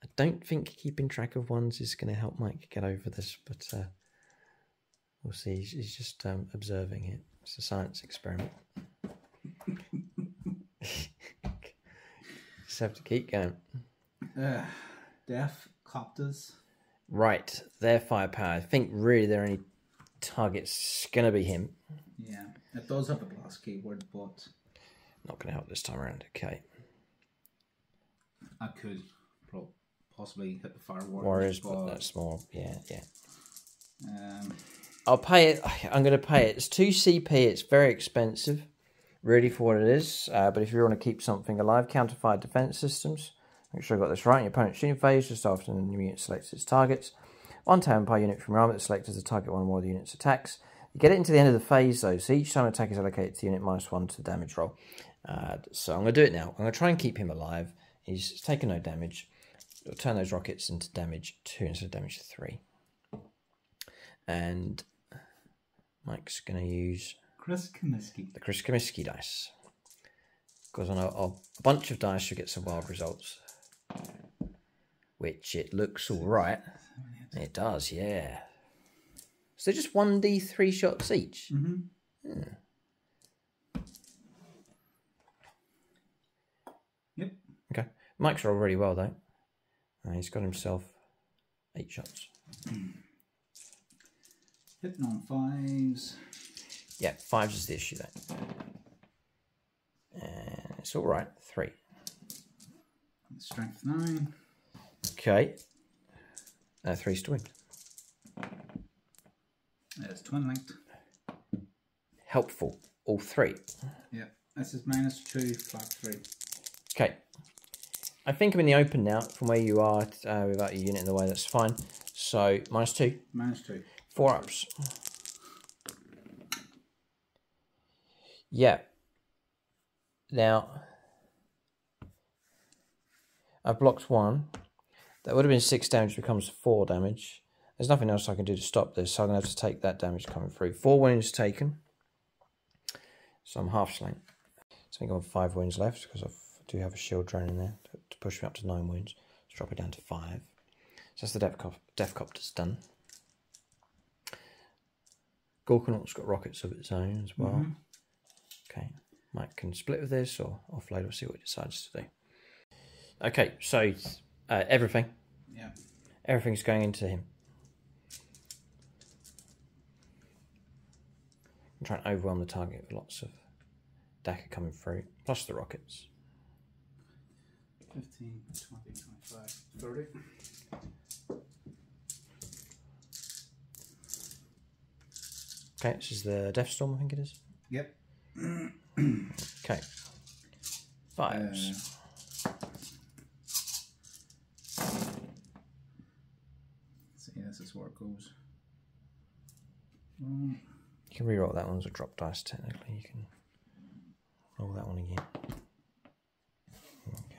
I don't think keeping track of ones is going to help Mike get over this, but uh, we'll see. He's, he's just um, observing it. It's a science experiment. just have to keep going. uh, Death Coptas. Right, their firepower. I think really their only target's going to be him. Yeah, it does have a glass keyboard, but Not going to help this time around. Okay. I could possibly hit the fire warriors. Warriors, but that's more. Yeah, yeah. um, I'll pay it. I'm going to pay it. It's 2 CP. It's very expensive, really, for what it is. Uh, but if you want to keep something alive, counter-fire defense systems. Make sure I got this right. Your opponent's shooting phase just after the unit selects its targets. One town per unit from your army that selects as a target one or more of the unit's attacks. You get it into the end of the phase though, so each time an attack is allocated to the unit minus one to the damage roll. Uh, so I'm going to do it now. I'm going to try and keep him alive. He's taken no damage. It'll turn those rockets into damage two instead of damage three. And Mike's going to use Chris Kaminsky. the Chris Comiskey dice. Because on a, a bunch of dice, you get some wild results. Which it looks all right. It does, yeah. So just 1d3 shots each? Mm-hmm. Yep. Okay. Mike's rolled really well, though. Uh, he's got himself eight shots. Hitting on fives. Yeah, fives is the issue, though. And it's all right. Three. Strength nine. Okay. Uh, three's to win. It's twin linked. Helpful. All three. Yeah. This is minus two, flat three. Okay. I think I'm in the open now from where you are uh, without your unit in the way. That's fine. So minus two, Minus two. Ups. Yeah. Now, I've blocked one. That would have been six damage, becomes four damage. There's nothing else I can do to stop this, so I'm going to have to take that damage coming through. Four wounds taken. So I'm half slain. So I I've got five wounds left because I do have a shield drone in there to, push me up to nine wounds. Let's drop it down to five. So that's the death, cop, death done. Gorkanaut's got rockets of its own as well. Mhm. Okay, Mike can split with this or offload. We'll see what he decides to do. Okay, so uh, everything, Yeah. everything's going into him. I'm trying to overwhelm the target with lots of dakka coming through, plus the rockets. 15, 20, 25, 30. Okay, this is the Deffstorm, I think it is. Yep. Okay, fives. Uh, see, this is where it goes. Um, You can reroll that one as a drop dice. Technically, you can roll that one again.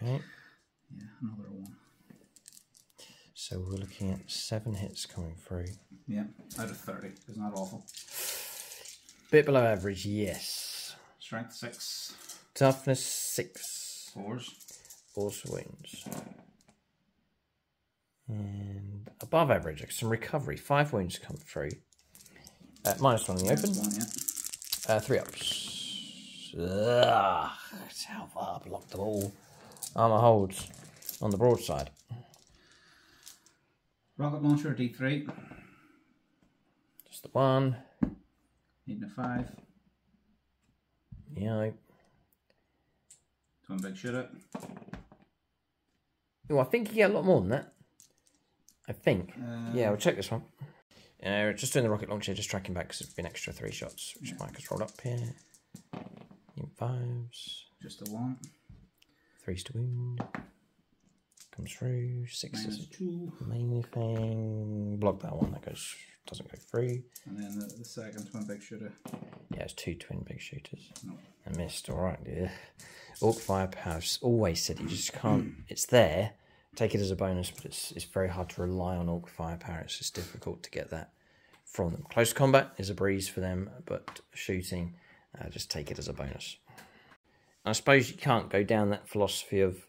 Okay, yeah, another one. so we're looking at seven hits coming through. Yeah, out of 30. It's not that awful. Bit below average, yes. Strength 6. Toughness six. Fours. Force wounds. And above average, some recovery. Five wounds come through. Uh, minus one in the open. One, yeah. Uh, three ups. Ugh, that's how far I blocked them all. Armour holds on the broadside. Rocket launcher, D3. Just the one. Needing a 5. Yeah. Twin big shooter. Oh, I think you get a lot more than that. I think. Uh, Yeah, we'll check this one. Uh, just doing the rocket launcher, just tracking back because it's been extra three shots, which Mike has rolled up here. In fives, Just a 1. threes to wound. Comes through, sixes. Minus 2. Mainly thing. Block that one, that goes doesn't go through. And then the, the second twin big shooter. Yeah, it's two twin big shooters. No. I missed, alright, yeah. Orc Firepower's always said you just can't, it's there, take it as a bonus, but it's, it's very hard to rely on Orc Firepower. It's just difficult to get that from them. Close combat is a breeze for them, but shooting, uh, just take it as a bonus. I suppose you can't go down that philosophy of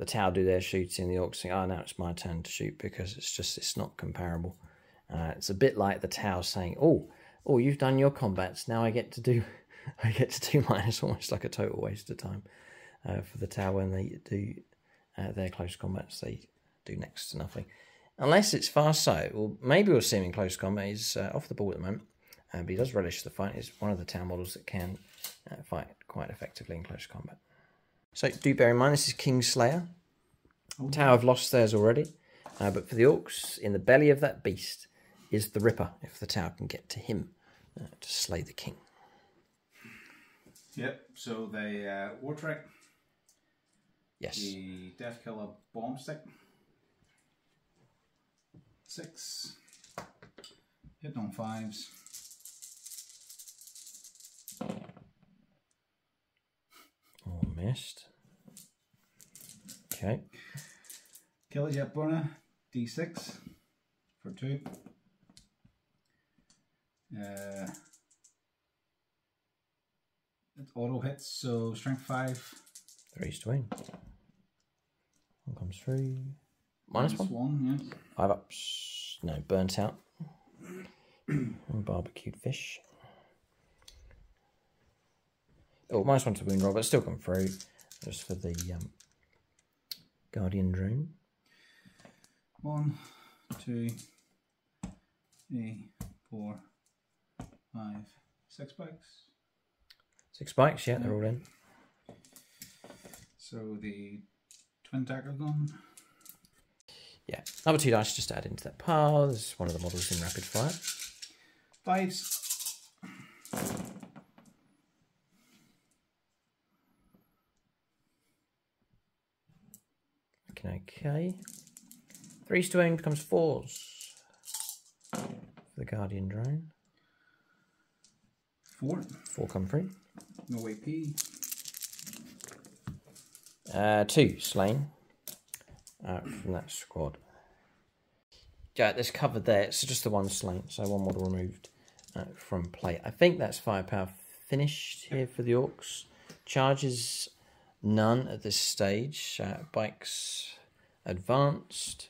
the Tau do their shooting, the Orcs think, oh, now it's my turn to shoot, because it's just, it's not comparable. Uh, it's a bit like the Tau saying, oh, oh, you've done your combats, now I get to do I get to do mine. It's almost like a total waste of time uh, for the Tau when they do uh, their close combats. They do next to nothing. Unless it's Farsight, well, maybe we'll see him in close combat. He's uh, off the ball at the moment, uh, but he does relish the fight. He's one of the Tau models that can uh, fight quite effectively in close combat. So do bear in mind, this is Kingslayer. Oh. Tau have lost theirs already, uh, but for the orcs, in the belly of that beast is the Ripper, if the Tau can get to him uh, to slay the king. Yep, so the uh, War. Yes. The Deffkilla Bomb Stick. Six. Hitting on fives. Missed. Okay. Killa Jet Burna, D6 for two. Uh, it auto hits, so strength five. Three to win. One comes through. Minus, Minus one. one, yeah. Five ups. No, burnt out. barbecued fish. Oh, minus one to wound roll, but still come through. Just for the um, Guardian drone. One, two, three, four, five, six spikes. Six spikes, yeah, they're all in. So the twin dakkagun. Yeah, another two dice just to add into that pile. This is one of the models in rapid fire. Fives. Okay. Three to becomes fours for the Guardian drone. Four. Four come through. No AP. Uh, two slain uh, from that squad. Yeah, there's covered there. It's just the one slain, so one model removed uh, from play. I think that's firepower finished here for the Orcs. Charges none at this stage. Uh, bikes advanced.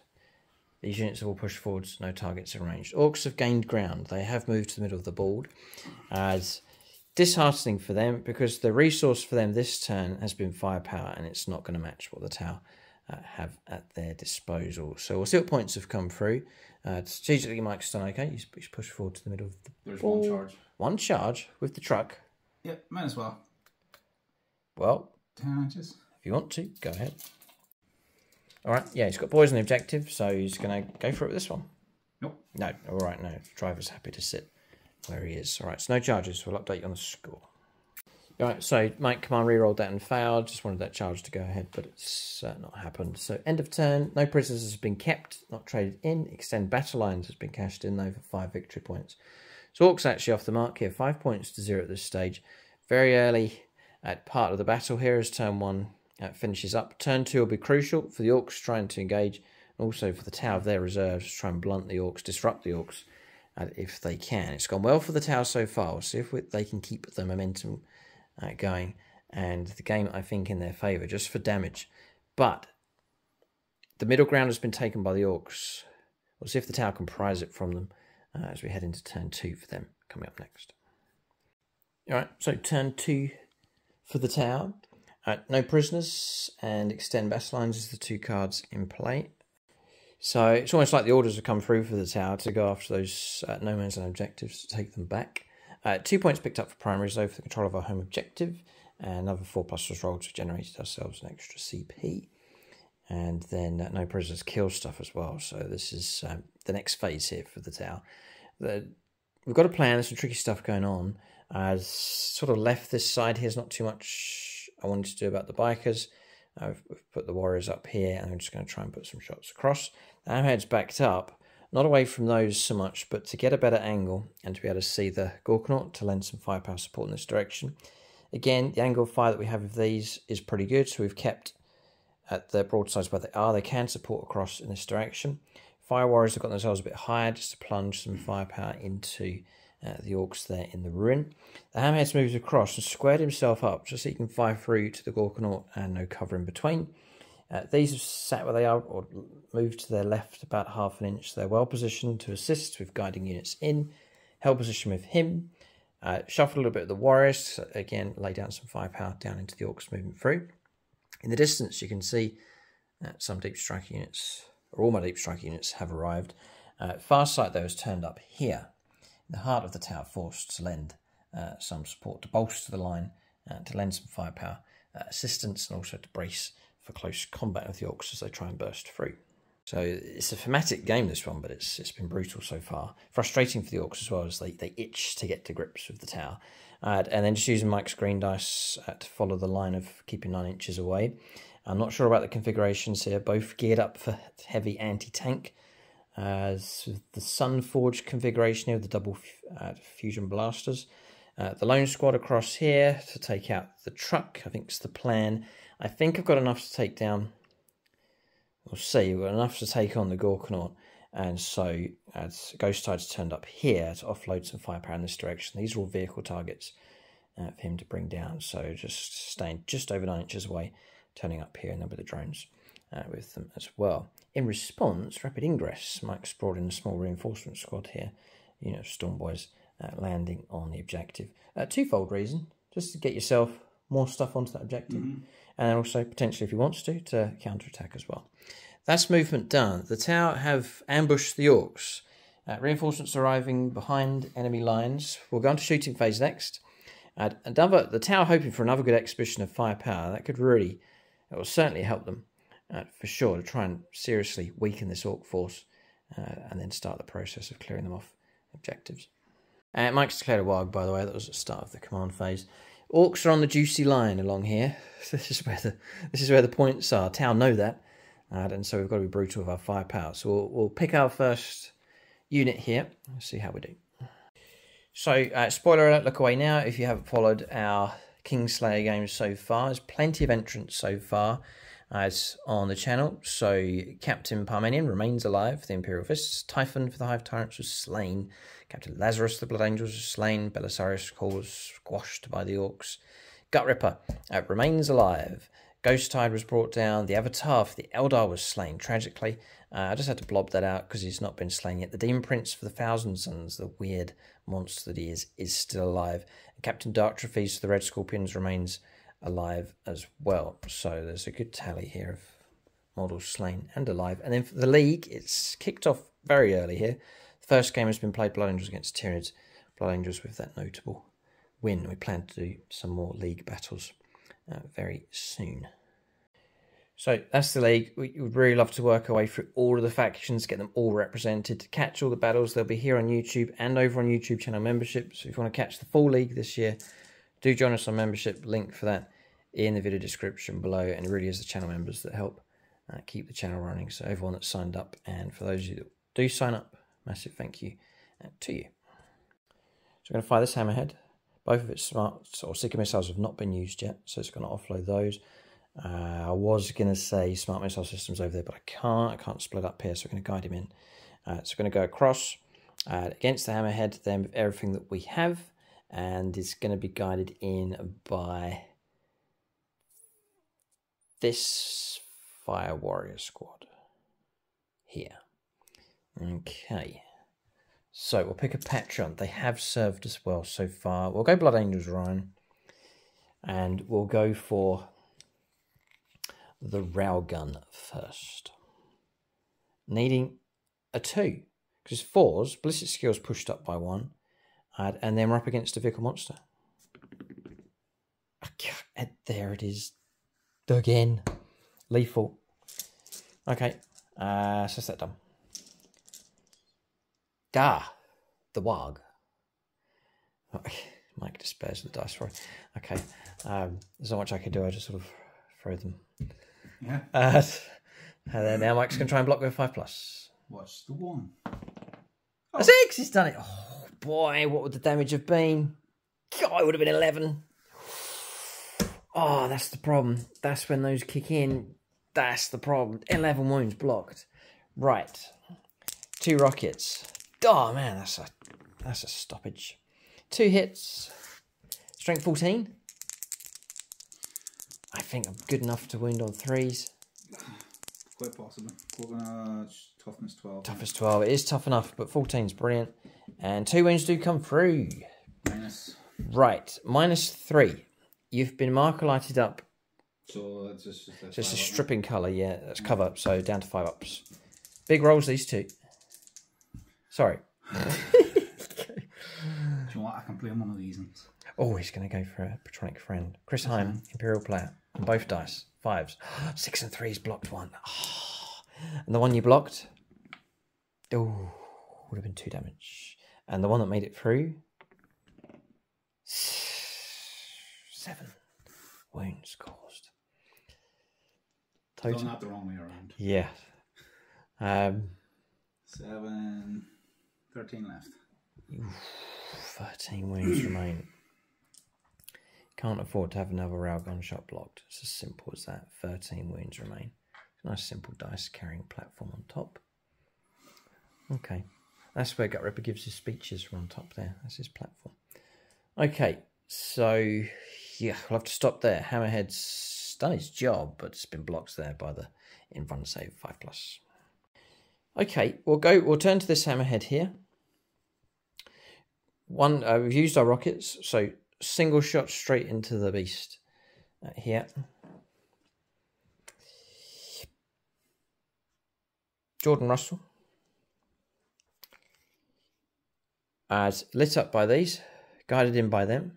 These units have all pushed forwards, no targets arranged. Orcs have gained ground. They have moved to the middle of the board. As disheartening for them because the resource for them this turn has been firepower and it's not going to match what the Tau uh, have at their disposal. So we'll see what points have come through. Uh, strategically, Mike's done okay. He's, he's pushed forward to the middle of the There's ball. one charge. One charge with the truck. Yep, might as well. Well, 10 inches. if you want to, go ahead. All right, yeah, he's got boys on the objective, so he's going to go for it with this one. Nope. No, all right, no. Driver's happy to sit where he is. All right, so no charges. We'll update you on the score. All right, so Mike Command re-rolled that and failed. Just wanted that charge to go ahead, but it's uh, not happened. So end of turn, no prisoners has been kept, not traded in. Extend battle lines has been cashed in over five victory points. So Orcs actually off the mark here, five points to zero at this stage. Very early at part of the battle here is turn one uh, finishes up. Turn two will be crucial for the Orcs trying to engage, and also for the Tau of their reserves to try and blunt the Orcs, disrupt the Orcs uh, if they can. It's gone well for the Tau so far. We'll see if we, they can keep the momentum uh, going and the game, I think, in their favour, just for damage. But the middle ground has been taken by the Orcs. We'll see if the Tau can prize it from them uh, as we head into turn two for them coming up next. All right, so turn two for the Tau. Uh, no prisoners and extend battle lines is the two cards in play. So it's almost like the orders have come through for the Tau to go after those uh, no man's land objectives to take them back. Uh, two points picked up for primaries though for the control of our home objective. And another four plus was rolled, to generated ourselves an extra CP. And then uh, no prisoners kill stuff as well. So this is um, the next phase here for the Tau. The, we've got a plan. There's some tricky stuff going on. I've sort of left this side here. There's not too much I wanted to do about the bikers. I've put the warriors up here, and I'm just going to try and put some shots across. The hammerhead's backed up, not away from those so much, but to get a better angle and to be able to see the Gorkanaut to lend some firepower support in this direction. Again, the angle of fire that we have of these is pretty good, so we've kept at the broadsides where they are. They can support across in this direction. Fire warriors have got themselves a bit higher just to plunge some firepower into uh, the orcs there in the ruin. The hammerhead moves across and squared himself up just so he can fire through to the Gorkanaut and no cover in between. Uh, these have sat where they are or moved to their left about half an inch. They're well positioned to assist with guiding units in. Held position with him. Uh, shuffle a little bit of the warriors. Again, lay down some firepower down into the orcs moving through. In the distance, you can see uh, some deep strike units or all my deep strike units have arrived. Uh, Farsight, though, is turned up here, the heart of the Tau, forced to lend uh, some support to bolster the line, uh, to lend some firepower, uh, assistance, and also to brace for close combat with the orcs as they try and burst through. So it's a thematic game, this one, but it's it's been brutal so far. Frustrating for the orcs as well, as they, they itch to get to grips with the Tau. Uh, and then just using Mike's green dice uh, to follow the line of keeping nine inches away. I'm not sure about the configurations here, both geared up for heavy anti-tank. Uh, the Sunforge configuration here with the double uh, fusion blasters. Uh, the lone squad across here to take out the truck, I think is the plan. I think I've got enough to take down, we'll see, we've got enough to take on the Gorkanaut. And so as Ghost Tide's turned up here to offload some firepower in this direction. These are all vehicle targets uh, for him to bring down. So just staying just over nine inches away, turning up here, and then with the drones uh, with them as well. In response, Rapid Ingress, Mike's brought in a small reinforcement squad here, you know, Storm Boys uh, landing on the objective. Uh, twofold reason, just to get yourself more stuff onto that objective, mm -hmm. and also potentially, if he wants to, to counterattack as well. That's movement done. The Tau have ambushed the orcs. Uh, reinforcements arriving behind enemy lines. We'll go on to shooting phase next. Uh, another, the Tau hoping for another good exhibition of firepower. That could really, it will certainly help them uh, for sure to try and seriously weaken this orc force uh, and then start the process of clearing them off objectives. Uh, Mike's declared a Waaagh, by the way. That was the start of the command phase. Orcs are on the juicy line along here. This is where the this is where the points are. Tau know that and so we've got to be brutal with our firepower. So we'll, we'll pick our first unit here. Let's see how we do. So, uh, spoiler alert, look away now if you haven't followed our Kingslayer games so far. There's plenty of entrants so far as on the channel. So, Captain Parmenion remains alive the Imperial Fists. Typhon for the Hive Tyrants was slain. Captain Lazarus, the Blood Angels, was slain. Belisarius was squashed by the Orcs. Gut Ripper uh, remains alive. Ghost Tide was brought down. The Avatar for the Eldar was slain tragically. Uh, I just had to blob that out because he's not been slain yet. The Demon Prince for the Thousand Sons, the weird monster that he is, is still alive. And Captain Darktrophes for the Red Scorpions remains alive as well. So there's a good tally here of models slain and alive. And then for the League, it's kicked off very early here. The first game has been played Blood Angels against Tyranids. Blood Angels with that notable win. We plan to do some more League battles uh, very soon. So that's the league. We would really love to work our way through all of the factions, get them all represented, to catch all the battles. They'll be here on YouTube and over on YouTube channel membership. So if you want to catch the full league this year, do join us on membership. Link for that in the video description below. And it really is the channel members that help uh, keep the channel running. So everyone that's signed up, and for those of you that do sign up, massive thank you uh, to you. So I'm going to fire this hammerhead. Both of its smart or seeker missiles have not been used yet, so it's going to offload those. Uh, I was going to say smart missile systems over there, but I can't. I can't split up here, so we're going to guide him in. Uh, so we're going to go across uh, against the hammerhead, then with everything that we have, and it's going to be guided in by this Fire Warrior squad here. Okay. So we'll pick a Patreon. They have served us well so far. We'll go Blood Angels Ryan. And we'll go for the Railgun first. Needing a two. Because fours, Ballistic Skills pushed up by one. And then we're up against a Vehicle Monster. And there it is. Again. Lethal. Okay. Uh, so that's that done. Ah, the WAG. Mike despairs of the dice roll. Okay, um, there's not much I can do. I just sort of throw them. Yeah. Uh, and then now Mike's going to try and block with five plus. What's the one? Oh. A six. He's done it. Oh boy, what would the damage have been? God, it would have been eleven. Oh, that's the problem. That's when those kick in. That's the problem. Eleven wounds blocked. Right. Two rockets. Oh man, that's a that's a stoppage. Two hits. Strength 14. I think I'm good enough to wound on threes. Quite possible. Uh, toughness 12. Toughness 12. It is tough enough, but 14 is brilliant. And two wounds do come through. Minus. Right. Minus three. You've been marker lighted up. So it's just, just a stripping colour, yeah. That's cover, so down to five ups. Big rolls, these two. Sorry. Do you know what? I can play on one of these ones. Oh, he's going to go for a Patronic friend. Chris Heim, Imperial player. And both dice. Fives. Six and threes blocked one. Oh. And the one you blocked, oh, would have been two damage. And the one that made it through, seven wounds caused. Done Total. that the wrong way around. Yeah. Um, Seven, 13 left. 13 wounds remain. Can't afford to have another railgun shot blocked. It's as simple as that. 13 wounds remain. Nice simple dice carrying platform on top. Okay. That's where Gut Ripper gives his speeches from on top there. That's his platform. Okay, so yeah, we'll have to stop there. Hammerhead's done his job, but it's been blocked there by the in front save 5 plus. Okay, we'll go we'll turn to this hammerhead here. One uh, we've used our rockets, so single shot straight into the beast uh, here. Jordan Russell. As lit up by these, guided in by them.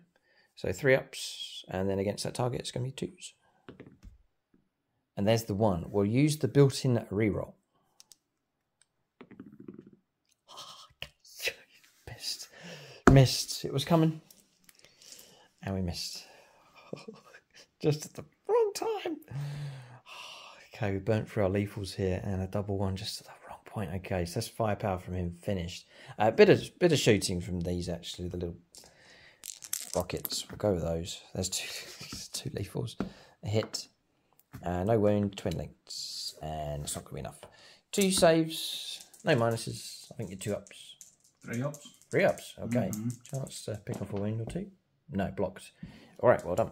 So three ups, and then against that target, it's going to be twos. And there's the one. We'll use the built-in reroll. Missed. Missed. It was coming. And we missed. just at the wrong time. Okay, we burnt through our lethals here and a double one just at the wrong point. Okay, so that's firepower from him finished. A uh, bit of bit of shooting from these actually, the little rockets. We'll go with those. There's two two lethals. A hit. Uh, no wound, twin links. And it's not gonna be enough. Two saves, no minuses. I think you're two ups. Three ups. Three ups, okay. Chance to pick off a wound or two. No, blocked. All right, well done.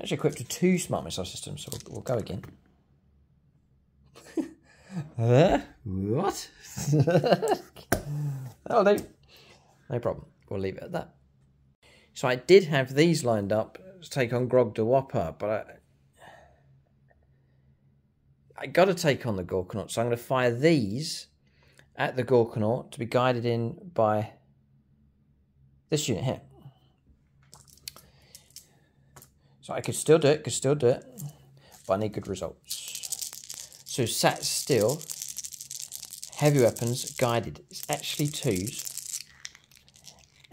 Actually equipped with two smart missile systems, so we'll, we'll go again. What? oh, no. No problem. We'll leave it at that. So I did have these lined up to take on Grog the Whopper, but I, I got to take on the Gorkanaut, so I'm going to fire these at the Gorkanaut to be guided in by this unit here. So I could still do it, could still do it, but I need good results. So sat still, heavy weapons, guided. It's actually twos.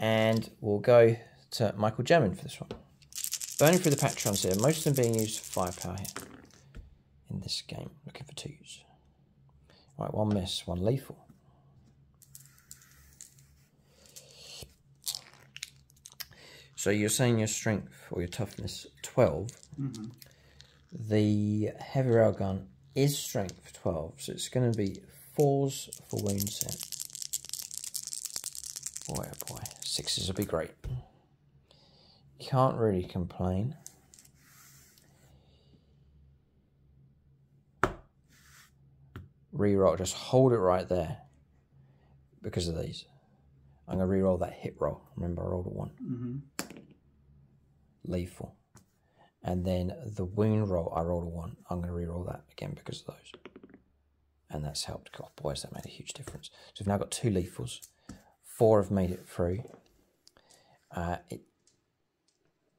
And we'll go to Michael German for this one. Burning through the patrons here, most of them being used for firepower here in this game. Looking for twos. Right, one miss, one lethal. So you're saying your strength or your toughness 12. Mm-hmm. The heavy railgun is strength 12, so it's going to be fours for wound set. Boy, oh boy, sixes would be great. Can't really complain. Reroll, just hold it right there because of these. I'm going to reroll that hit roll. Remember, I rolled a one. Mm-hmm. Lethal. And then the wound roll, I rolled a one. I'm going to re-roll that again because of those. And that's helped. God, boys, that made a huge difference. So we've now got two lethals. Four have made it through. Uh, it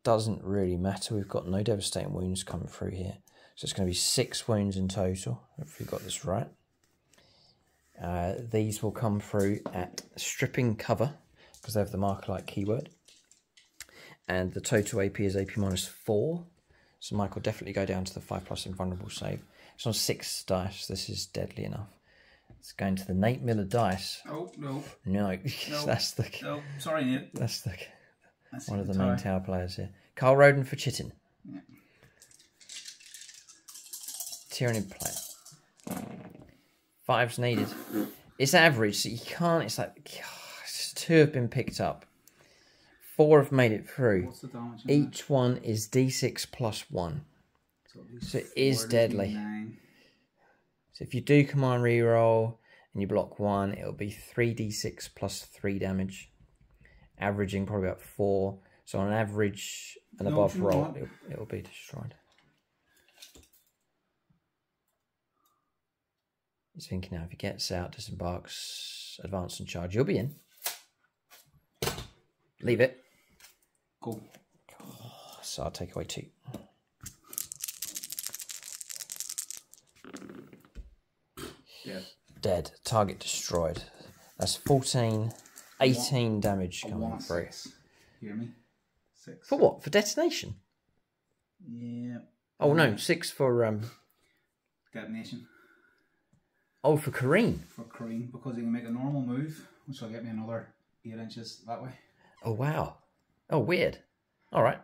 doesn't really matter. We've got no devastating wounds coming through here. So it's going to be six wounds in total, if we got this right. Uh, these will come through at stripping cover, because they have the markerlight keyword. And the total AP is AP minus four. So Mike will definitely go down to the five plus invulnerable save. It's on six dice. This is deadly enough. It's going to the Nate Miller dice. Oh, no. No, No. that's the No, sorry, Nate. that's the That's one of the Tau. main Tau players here. Carl Roden for Chitin. Tyranid player. Fives needed. It's average, so you can't. It's like it's two have been picked up. Four have made it through. What's the damage? on Each one is d6 plus one. that? So, at least so it is four, deadly. So if you do command reroll and you block one, it'll be 3d6 plus 3 damage, averaging probably about 4. So on average and No, above you know roll, what? it'll, it'll be destroyed. He's thinking now if he gets out, disembarks, advance and charge, you'll be in. Leave it. Go. So I'll take away two. Yeah. Dead. Target destroyed. That's 14, 18 damage coming through. Hear me? Six. For what? For detonation? Yeah. Oh no, six for um. Detonation Oh, for Careen. for Careen because he can make a normal move, which will get me another eight inches that way. Oh wow. Oh weird. All right.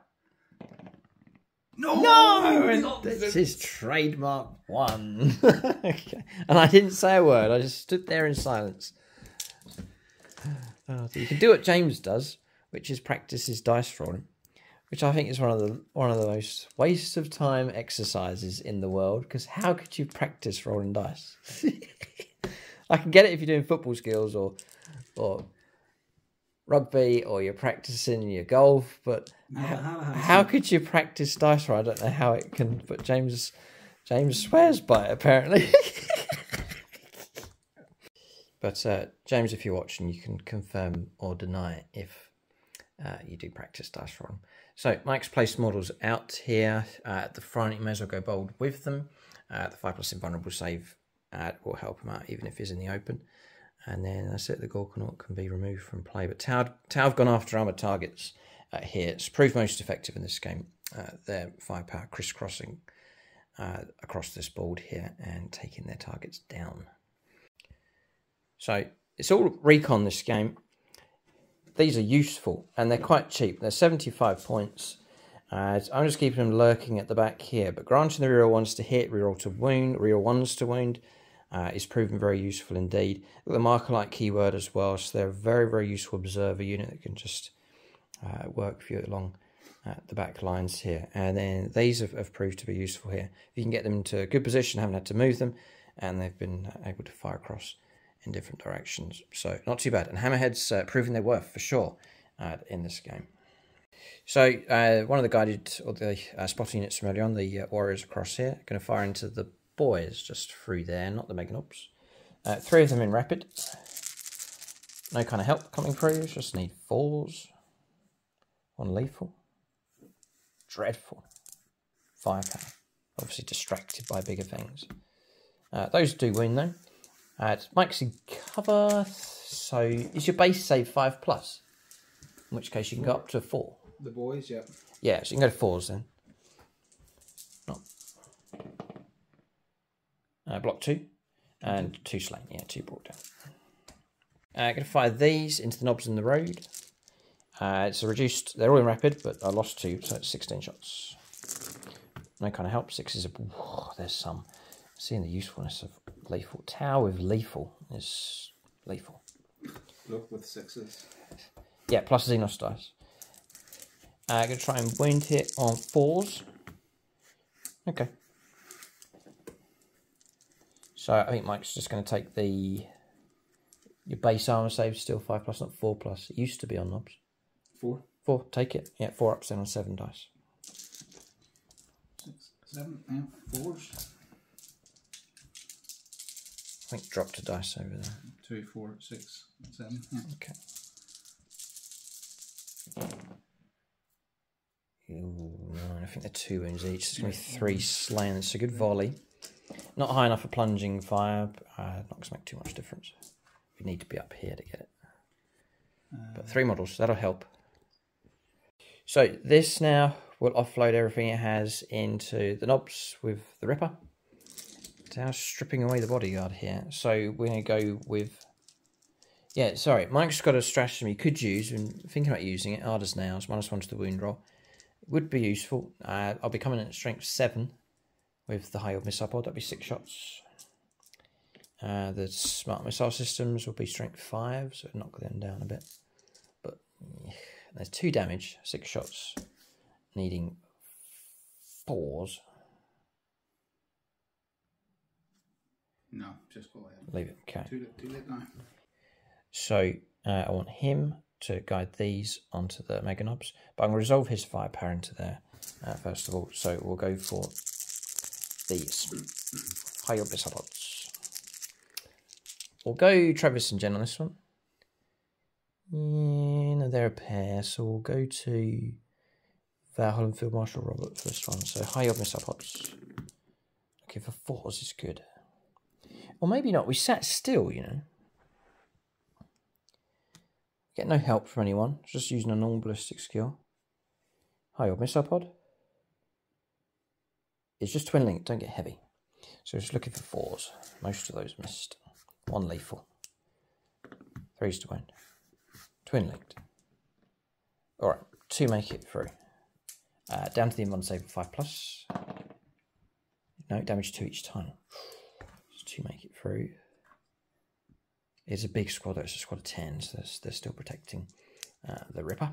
No! No, this is trademark one. okay. And I didn't say a word. I just stood there in silence. Oh, so you can do what James does, which is practice his dice rolling, which I think is one of the one of the most waste of time exercises in the world. Because how could you practice rolling dice? I can get it if you're doing football skills or or rugby or you're practicing your golf, but how, how could you practice dice roll? I don't know how it can, but James James swears by it apparently. but uh, James, if you're watching, you can confirm or deny if uh, you do practice dice rolling. So Mike's placed models out here uh, at the front. You may as well go bold with them. Uh, the five plus invulnerable save uh, will help him out even if he's in the open. And then that's it. The Gorkanaut can be removed from play. But Tau, Tau have gone after armored targets uh, here. It's proved most effective in this game. Uh, their firepower crisscrossing uh, across this board here and taking their targets down. So it's all recon this game. These are useful and they're quite cheap. They're 75 points. Uh, I'm just keeping them lurking at the back here. But granting the reroll ones to hit, reroll to wound, reroll ones to wound uh, is proven very useful indeed. The markerlight keyword as well. So they're a very, very useful observer unit that can just uh, work for you along uh, the back lines here. And then these have, have proved to be useful here. You can get them to a good position, haven't had to move them, and they've been able to fire across in different directions. So not too bad. And Hammerhead's uh, proving their worth for sure uh, in this game. So uh, one of the guided or the uh, spotting units from earlier on, the uh, warriors across here, going to fire into the boys just through there, not the Meganobs. Uh, three of them in rapid. No kind of help coming through, just need fours. One lethal. Dreadful. Firepower. Obviously distracted by bigger things. Uh, those do win though. Uh, it's Mike's in cover, so is your base save 5 plus? In which case you can go up to 4. The boys, yeah. Yeah, so you can go to 4s then. Uh, block 2. And 2 slain, yeah, 2 brought down. Uh, going to fire these into the Nobs in the road. Uh, it's a reduced, they're all in rapid, but I lost 2, so it's 16 shots. No kind of help, 6 is a, whoa, there's some. Seeing the usefulness of lethal. Tau with lethal is lethal. Look with sixes. Yeah, plus Xenos dice. I'm uh, going to try and wound hit on fours. Okay. So I think Mike's just going to take the... Your base armor save still 5 plus, not 4 plus. It used to be on Nobs. Four. 4, take it. Yeah, 4 ups then on 7 dice. Six, seven, and Fours. I think dropped a dice over there. Two, four, six, seven. Yeah. Okay. Ooh. I think they're two wounds each. It's going to be three slain. It's a good volley. Not high enough for plunging fire. Uh, not going to make too much difference. We need to be up here to get it. But three models, that'll help. So this now will offload everything it has into the Nobs with the Ripper. Now stripping away the bodyguard here. So we're going to go with... Yeah, sorry. Mike's got a strategy he could use. and thinking about using it. Hard as nails. Minus one to the wound roll. It would be useful. Uh, I'll be coming in at strength 7 with the high yield missile pod. That'd be 6 shots. Uh, the smart missile systems will be strength 5, so knock them down a bit. But there's 2 damage, 6 shots, needing 4s. No, just go ahead. Leave it, okay. Too late, too late now. So uh, I want him to guide these onto the Meganobs, but I'm going to resolve his firepower into there uh, first of all. So we'll go for these high yield missile pods. we'll go Travis and Jen on this one. Yeah, no, they're a pair, so we'll go to Valhalla Field Marshal Robert for this one. So high of missile pods. Okay, for fours is good. Or maybe not. We sat still, you know. Get no help from anyone. Just using a normal ballistic skill. High of missile It's just twin link, don't get heavy. So just looking for fours. Most of those missed. One lethal. Threes to wound. Twin linked. Alright, two make it through. Uh, down to the M1 save 5 plus. No, damage 2 each time. Just two make it through. It's a big squad, it's a squad of 10, so they're, they're still protecting uh, the Ripper.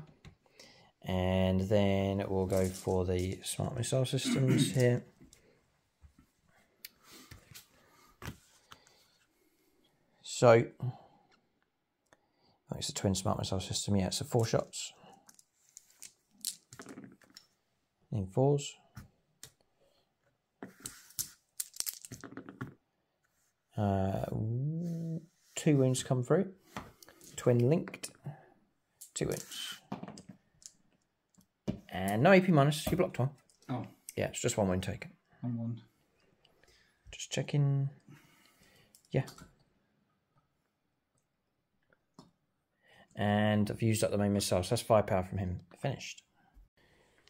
And then we'll go for the smart missile systems here. So, oh, it's a twin smart missile system. Yeah, so four shots. In fours. Uh, two wounds come through. Twin linked. Two wounds. And no AP minus. You blocked one. Oh, Yeah, it's just one wound taken. one one. Just checking. Yeah. And I've used up the main missile, so that's firepower from him. Finished.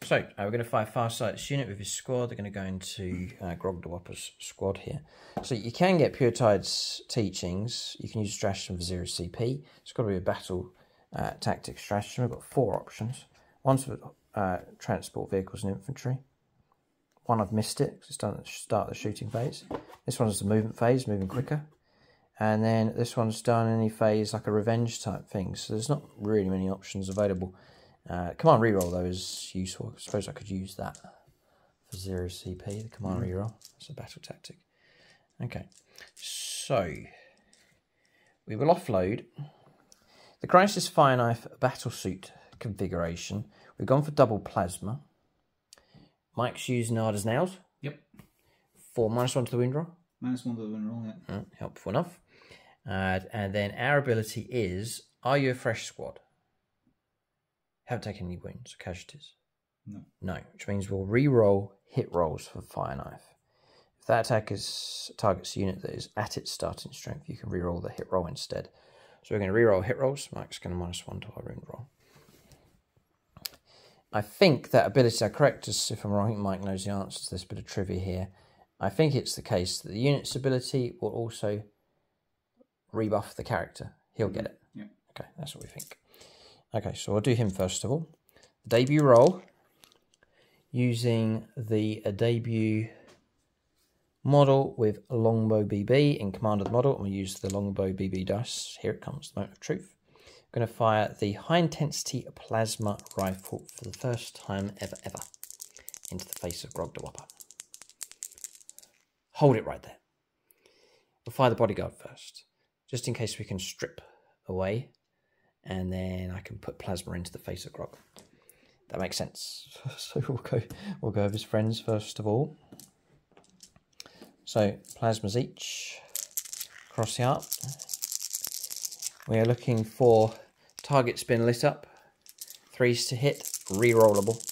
So uh, we're going to fire Farsight's unit with his squad. They're going to go into uh, Whopper's squad here. So you can get Puretide's teachings. You can use stratagem for zero CP. It's got to be a battle uh, tactic stratagem. We've got four options. One's for uh, transport vehicles and infantry. One I've missed it because it's done at the start of the shooting phase. This one's the movement phase, moving quicker. And then this one's done in any phase like a revenge type thing. So there's not really many options available. Uh, command reroll though is useful. I suppose I could use that for zero CP. The command reroll. It's a battle tactic. Okay, so we will offload the Crisis Fireknife battle suit configuration. We've gone for double plasma. Mike's using Nada's nails Yep. for minus one to the wound roll. Minus one to the win roll. Yeah. Mm, helpful enough. Uh, and then our ability is Are you a fresh squad? Haven't taken any wounds or casualties? No. No, which means we'll re-roll hit rolls for Fireknife. If that attack is targets a unit that is at its starting strength, you can re-roll the hit roll instead. So we're going to re-roll hit rolls. Mike's going to minus one to our wound roll. I think that ability, I correct us if I'm wrong, I think Mike knows the answer to this bit of trivia here. I think it's the case that the unit's ability will also rebuff the character. He'll get it. Yeah. Okay, that's what we think. Okay, so I'll do him first of all. The debut roll using the uh, debut model with longbow BB in command of the model, and we use the longbow BB dice. Here it comes, the moment of truth. I'm going to fire the high intensity plasma rifle for the first time ever, ever into the face of Grog the Whopper. Hold it right there. We'll fire the bodyguard first, just in case we can strip away, and then I can put plasma into the face of Grog. That makes sense. So we'll go we'll go with his friends first of all. So plasmas each across the arc. We are looking for targets been lit up, threes to hit, re-rollable.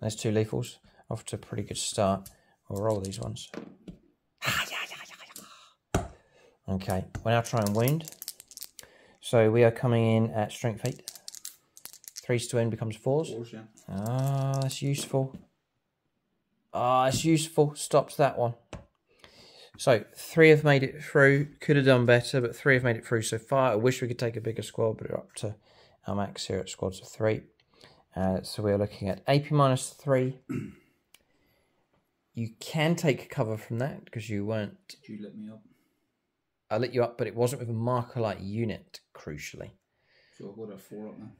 There's two lethals. Off to a pretty good start. We'll roll these ones. Okay, we're now trying wound. So we are coming in at strength eight. Threes to wound becomes fours. Fours, yeah. Ah, that's useful. Ah, it's useful. Stops that one. So three have made it through. Could have done better, but three have made it through so far. I wish we could take a bigger squad, but we're up to our max here at squads of three. Uh, so we're looking at AP minus three. You can take cover from that because you weren't. Did you let me up? I lit you up, but it wasn't with a markerlight unit. Crucially, So I'll go to four up now.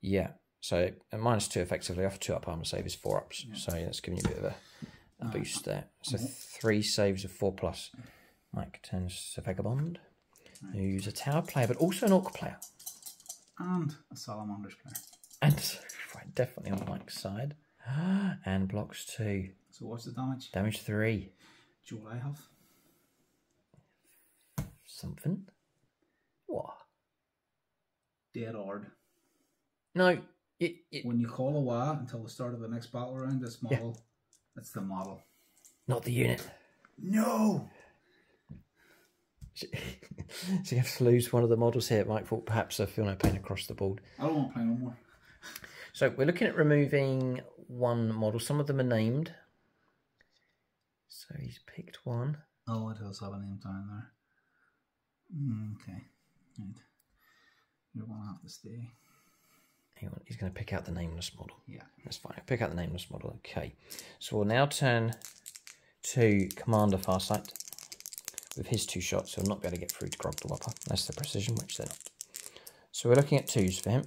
yeah. So a minus two effectively off two up armor save is four ups. So that's giving you a bit of a, a uh, boost there. So three saves of four plus. Mike turns to Vagabond, who's a Tau player, but also an Ork player. And a Salamander's player. And right, definitely on Mike's side. And blocks two. So what's the damage? Damage three. Do you know what I have? Something. What? Dead hard. No, it, it, When you call a wa until the start of the next battle round, this model, that's the model. not the unit. No! so you have to lose one of the models here. It might fall perhaps I feel no pain across the board. I don't want to play no more. So we're looking at removing one model. Some of them are named. So he's picked one. Oh, it does have a name down there. Mm, okay. Right. To stay. Hang on, he's going to pick out the nameless model. Yeah. That's fine. Pick out the nameless model. Okay. So we'll now turn to Commander Farsight with his two shots. He'll not be able to get through to Grog the Whopper. That's the precision, which they're not. So we're looking at twos for him.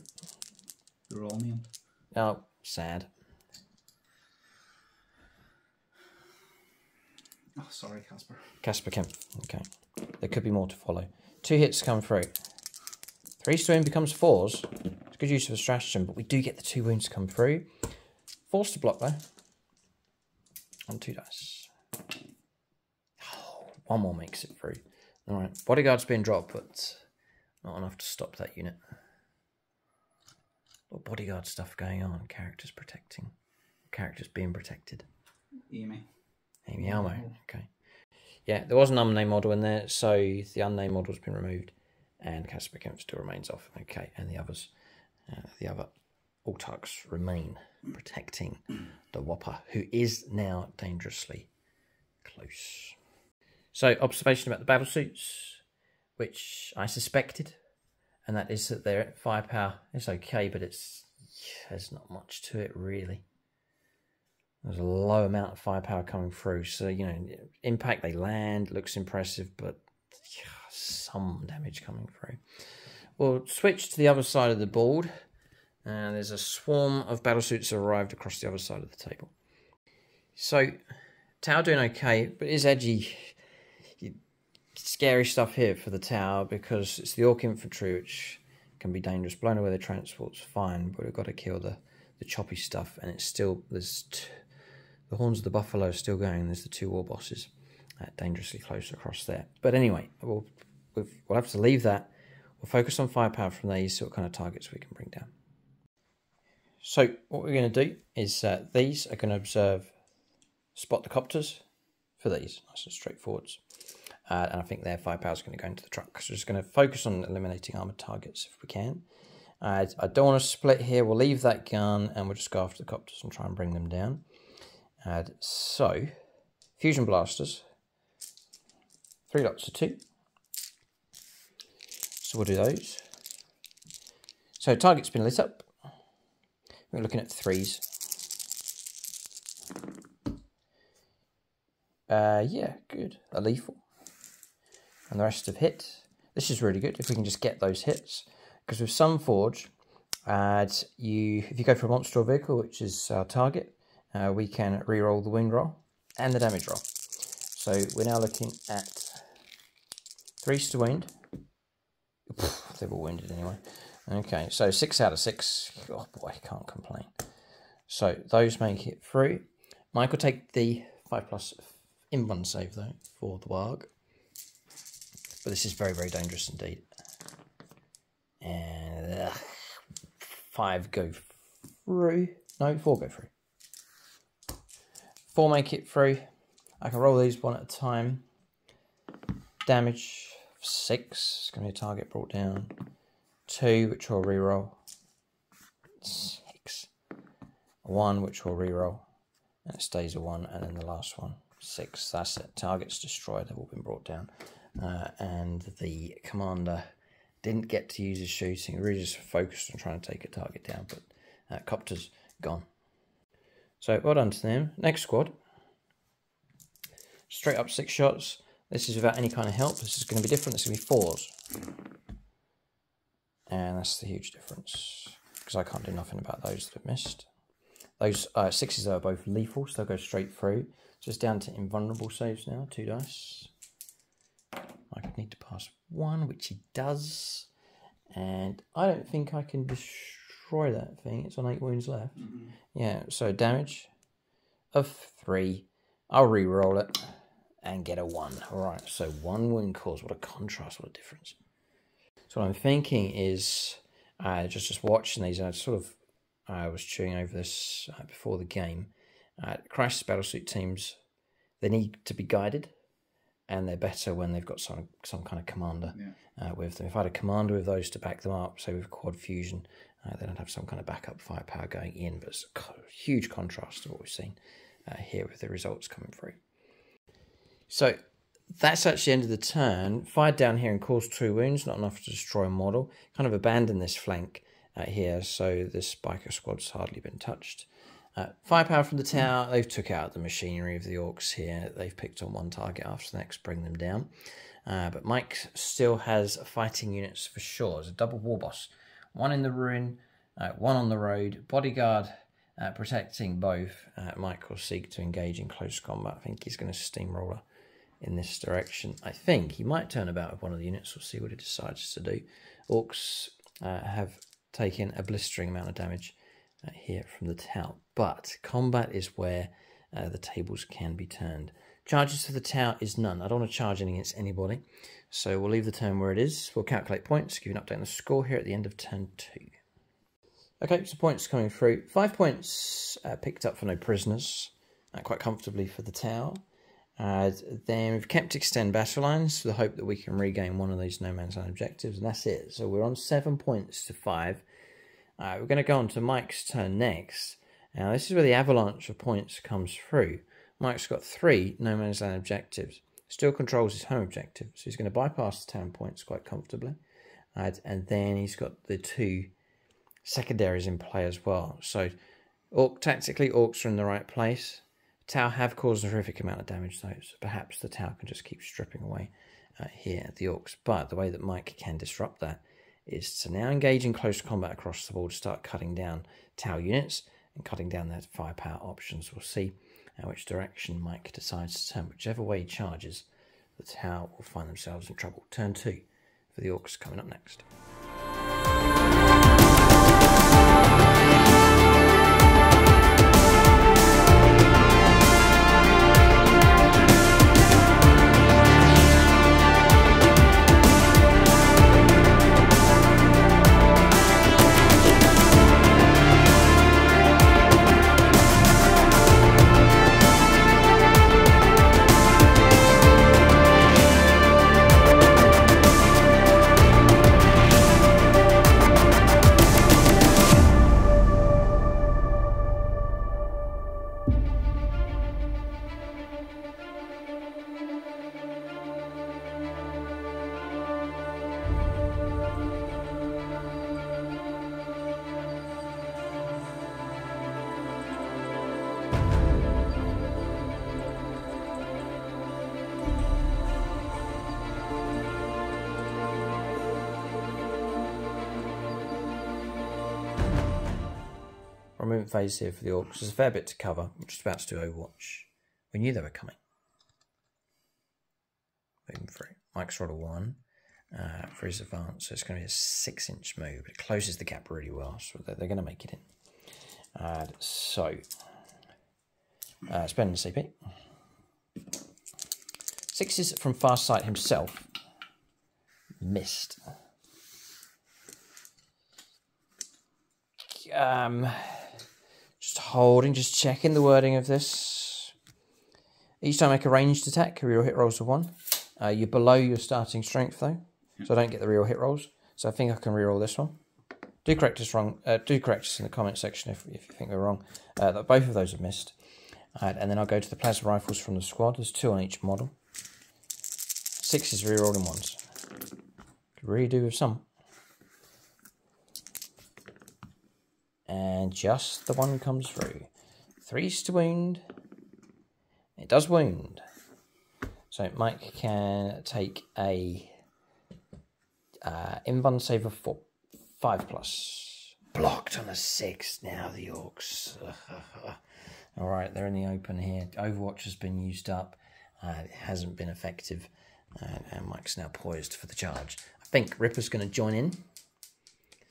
They're all. Oh, sad. Oh, sorry, Casper. Casper Kemp. Okay. There could be more to follow. Two hits come through. Three to becomes fours. It's good use of a stratagem, but we do get the two wounds to come through. Forced to block though. On two dice. Oh, one more makes it through. Alright. Bodyguard's been dropped, but not enough to stop that unit. What bodyguard stuff going on? Characters protecting. Characters being protected. Amy. Amy Almo. Okay. Yeah, there was an unnamed model in there, so the unnamed model's been removed, and Casper Kemp still remains off. Okay, and the others, uh, the other Autarchs remain protecting the Whopper, who is now dangerously close. So, observation about the battle suits, which I suspected, and that is that their firepower is okay, but it's there's not much to it really. There's a low amount of firepower coming through. So, you know, impact, they land, looks impressive, but yeah, some damage coming through. We'll switch to the other side of the board. And there's a swarm of battlesuits arrived across the other side of the table. So, Tau doing okay, but it's edgy. Scary stuff here for the Tau because it's the Ork infantry, which can be dangerous. Blown away the transport's fine, but we've got to kill the, the choppy stuff, and it's still there's the horns of the buffalo are still going. There's the two war bosses, uh, dangerously close across there. But anyway, we'll we'll have to leave that. We'll focus on firepower from these, see what kind of targets we can bring down. So what we're going to do is uh, these are going to observe, spot the copters for these, nice and straightforward. Uh, and I think their firepower is going to go into the truck. So we're just going to focus on eliminating armored targets if we can. Uh, I don't want to split here. We'll leave that gun and we'll just go after the copters and try and bring them down. Uh, so, fusion blasters, three lots of two. So we'll do those. So target's been lit up. We're looking at threes. Uh, yeah, good. A lethal. And the rest have hit. This is really good if we can just get those hits. Because with Sunforge, uh, you if you go for a monster or vehicle, which is our target, uh, we can re-roll the wound roll and the damage roll. So we're now looking at three to wound. They're all wounded anyway. Okay, so six out of six. Oh boy, I can't complain. So those make it through. Michael take the five plus in one save though for the Warg. But this is very, very dangerous indeed. And uh, five go through. No, four go through. Four make it through. I can roll these one at a time. Damage six. It's going to be a target brought down. Two, which will reroll. Six. One, which will reroll. And it stays a one. And then the last one, six. That's it. Target's destroyed. They've all been brought down. Uh, and the commander didn't get to use his shooting. Really just focused on trying to take a target down. But uh, Copter's gone. So well done to them. Next squad. Straight up six shots. This is without any kind of help. This is going to be different. This is going to be fours. And that's the huge difference. Because I can't do nothing about those that have missed. Those uh, sixes are both lethal, so they'll go straight through. It's down to invulnerable saves now. Two dice. I could need to pass one, which he does. And I don't think I can destroy that thing. It's on eight wounds left. Yeah, so damage of three. I'll re-roll it. and get a one. All right, so one wound cause. What a contrast, what a difference. So what I'm thinking is, uh, just just watching these, I sort of I was chewing over this uh, before the game. Uh, Crisis Battlesuit teams, they need to be guided, and they're better when they've got some some kind of commander Yeah. uh, with them. If I had a commander with those to back them up, say with Quad Fusion, uh, then I'd have some kind of backup firepower going in. But it's a huge contrast to what we've seen uh, here with the results coming through. So that's actually the end of the turn. Fired down here and caused two wounds, not enough to destroy a model. Kind of abandoned this flank uh, here, so this biker squad's hardly been touched. Uh, firepower from the Tau, they've took out the machinery of the Orks here. They've picked on one target after the next, bring them down. Uh, but Mike still has fighting units for sure. There's a double war boss. One in the ruin, uh, one on the road. Bodyguard uh, protecting both. Uh, will seek to engage in close combat. I think he's going to steamroller in this direction. I think he might turn about with one of the units. We'll see what he decides to do. Orks uh, have taken a blistering amount of damage uh, here from the Tau, but combat is where uh, the tables can be turned. Charges to the Tau is none. I don't want to charge against anybody, so we'll leave the turn where it is. We'll calculate points, give an update on the score here at the end of turn two. Okay, so points coming through. Five points uh, picked up for no prisoners, uh, quite comfortably for the Tau. Uh, then we've kept extend battle lines with the hope that we can regain one of these no man's land objectives, and that's it. So we're on seven points to five. Uh, we're going to go on to Mike's turn next. Now this is where the avalanche of points comes through. Mike's got three no man's land objectives. Still controls his home objective, so he's going to bypass the town points quite comfortably. Uh, and then he's got the two secondaries in play as well. So Ork tactically, Orks are in the right place. Tau have caused a horrific amount of damage though, so perhaps the Tau can just keep stripping away uh, here at the Orks. But the way that Mike can disrupt that is to now engage in close combat across the board, to start cutting down Tau units and cutting down their firepower options. We'll see uh, which direction Mike decides to turn. Whichever way he charges, the Tau will find themselves in trouble. Turn two for the Orks coming up next. Phase here for the Orks. There's a fair bit to cover. I'm just about to do Overwatch. We knew they were coming. Moving through. Mike's rolled a one uh, for his advance, so it's going to be a six inch move. It closes the gap really well, so they're, they're going to make it in. Uh, so, uh, spending CP. Sixes from Farsight himself. Missed. Um, just holding, just checking the wording of this. Each time I make a ranged attack, real hit rolls of one. Uh, you're below your starting strength though, so I don't get the real hit rolls. So I think I can reroll this one. Do correct us wrong. Uh, do correct us in the comment section if, if you think we're wrong. Uh, that both of those are missed. Uh, and then I'll go to the plasma rifles from the squad. There's two on each model. Six is rerolling ones. Could really do with some. And just the one comes through. Three's to wound. It does wound. So Mike can take a uh, invuln save of four, five plus. Blocked on a six. Now the Orks. All right, they're in the open here. Overwatch has been used up. Uh, it hasn't been effective, uh, and Mike's now poised for the charge. I think Ripper's going to join in.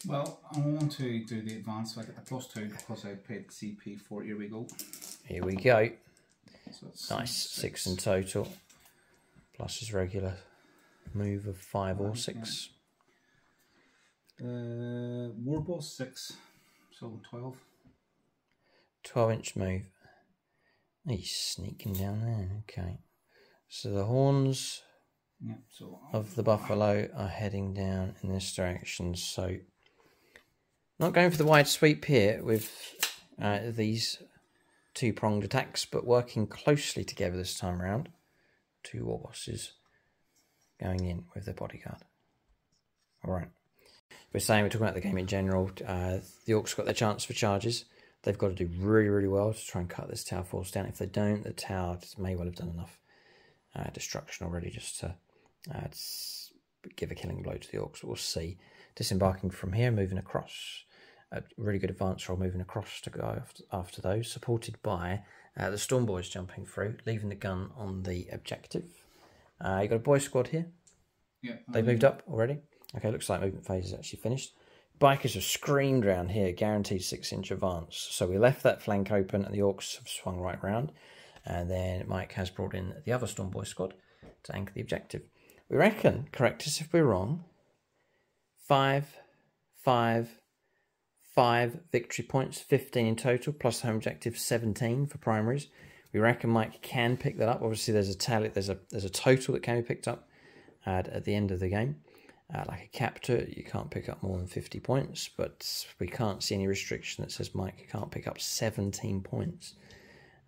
Well, I want to do the advance, so I get the plus two because I paid CP for. Here we go. Here we go. So Nice, six in total. plus his regular move of five or six. Uh, Warball six, so twelve. 12 inch move. He's sneaking down there. Okay. So the horns Yeah, so of the buffalo are heading down in this direction. So, not going for the wide sweep here with uh, these two pronged attacks, but working closely together this time around. Two war bosses going in with their bodyguard. All right. We're saying we're talking about the game in general. Uh, the Orks got their chance for charges. They've got to do really, really well to try and cut this Tau force down. If they don't, the Tau may well have done enough uh, destruction already just to uh, give a killing blow to the Orks. We'll see. Disembarking from here, moving across. A really good advance roll moving across to go after, those, supported by uh, the Storm Boys jumping through, leaving the gun on the objective. Uh, you got a boy squad here. yeah, They moved up already. Okay, looks like movement phase is actually finished. Bikers have screamed round here, guaranteed six inch advance. So we left that flank open and the Orks have swung right round. And then Mike has brought in the other Storm Boy squad to anchor the objective. We reckon, correct us if we're wrong, five, five, five victory points, 15 in total, plus home objective 17 for primaries. We reckon Mike can pick that up. Obviously, there's a tally, there's a there's a total that can be picked up at, at the end of the game. Uh, like a captor, you can't pick up more than 50 points, but we can't see any restriction that says Mike can't pick up 17 points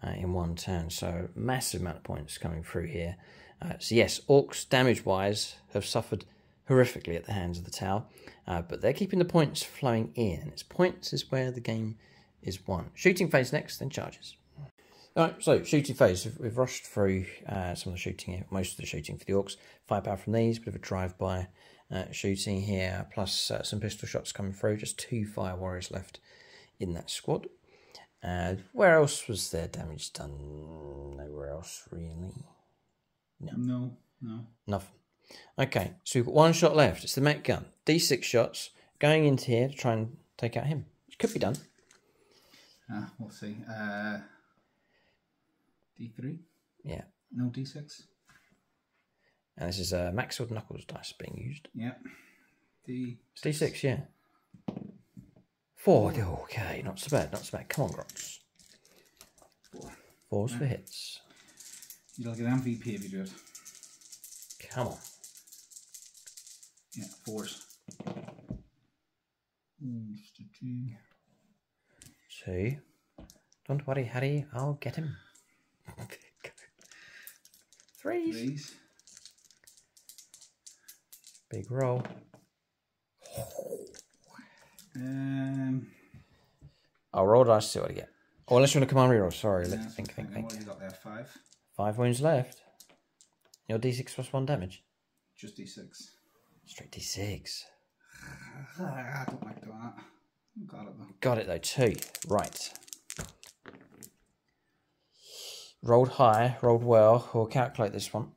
uh, in one turn. So, massive amount of points coming through here. Uh, so, yes, Orks, damage wise, have suffered horrifically at the hands of the Tau, uh, but they're keeping the points flowing in. And it's points is where the game is won. Shooting phase next, then charges. All right, so shooting phase. We've, we've rushed through uh, some of the shooting here, most of the shooting for the Orks. Firepower from these, bit of a drive-by uh, shooting here, plus uh, some pistol shots coming through. Just two fire warriors left in that squad. Uh, where else was there damage done? Nowhere else, really. No. No, no. Nothing. Okay, so we've got one shot left. It's the Mek gun. D6 shots going into here to try and take out him. Which could be done. Ah, we'll see. Uh, D three. Yeah. No D six. And this is a uh, Maxfield Knuckles dice being used. Yeah. D. It's D6, yeah. Four. Okay, not so bad, not so bad. Come on, Grox. Four. Fours for hits. You'll get MVP if you do it. Come on. Yeah, fours. Just a two. Two. Don't worry, Harry. I'll get him. Threes. Threes. Big roll. Um. I'll roll dice to see what I get. Oh, unless you want to command reroll. Sorry, yeah, let's think, think, What think. have you got there? Five. Five wounds left. Your d6 plus one damage. Just D six. Straight d6. I don't like doing that. Got it though. Got it though, two. Right. Rolled high, rolled well. We'll calculate this one.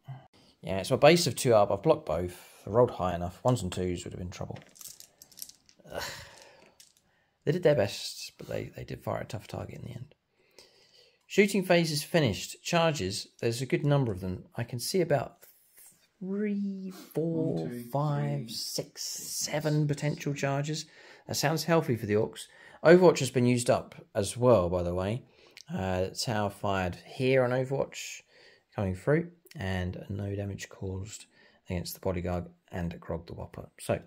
Yeah, it's my base of two up. I've blocked both. I rolled high enough. Ones and twos would have been trouble. Ugh. They did their best, but they, they did fire a tough target in the end. Shooting phase is finished. Charges, there's a good number of them. I can see about three, four, five, six, seven potential charges. That sounds healthy for the Orks. Overwatch has been used up as well, by the way. Uh, Tau fired here on Overwatch coming through, and no damage caused against the bodyguard and Grog the Whopper. So,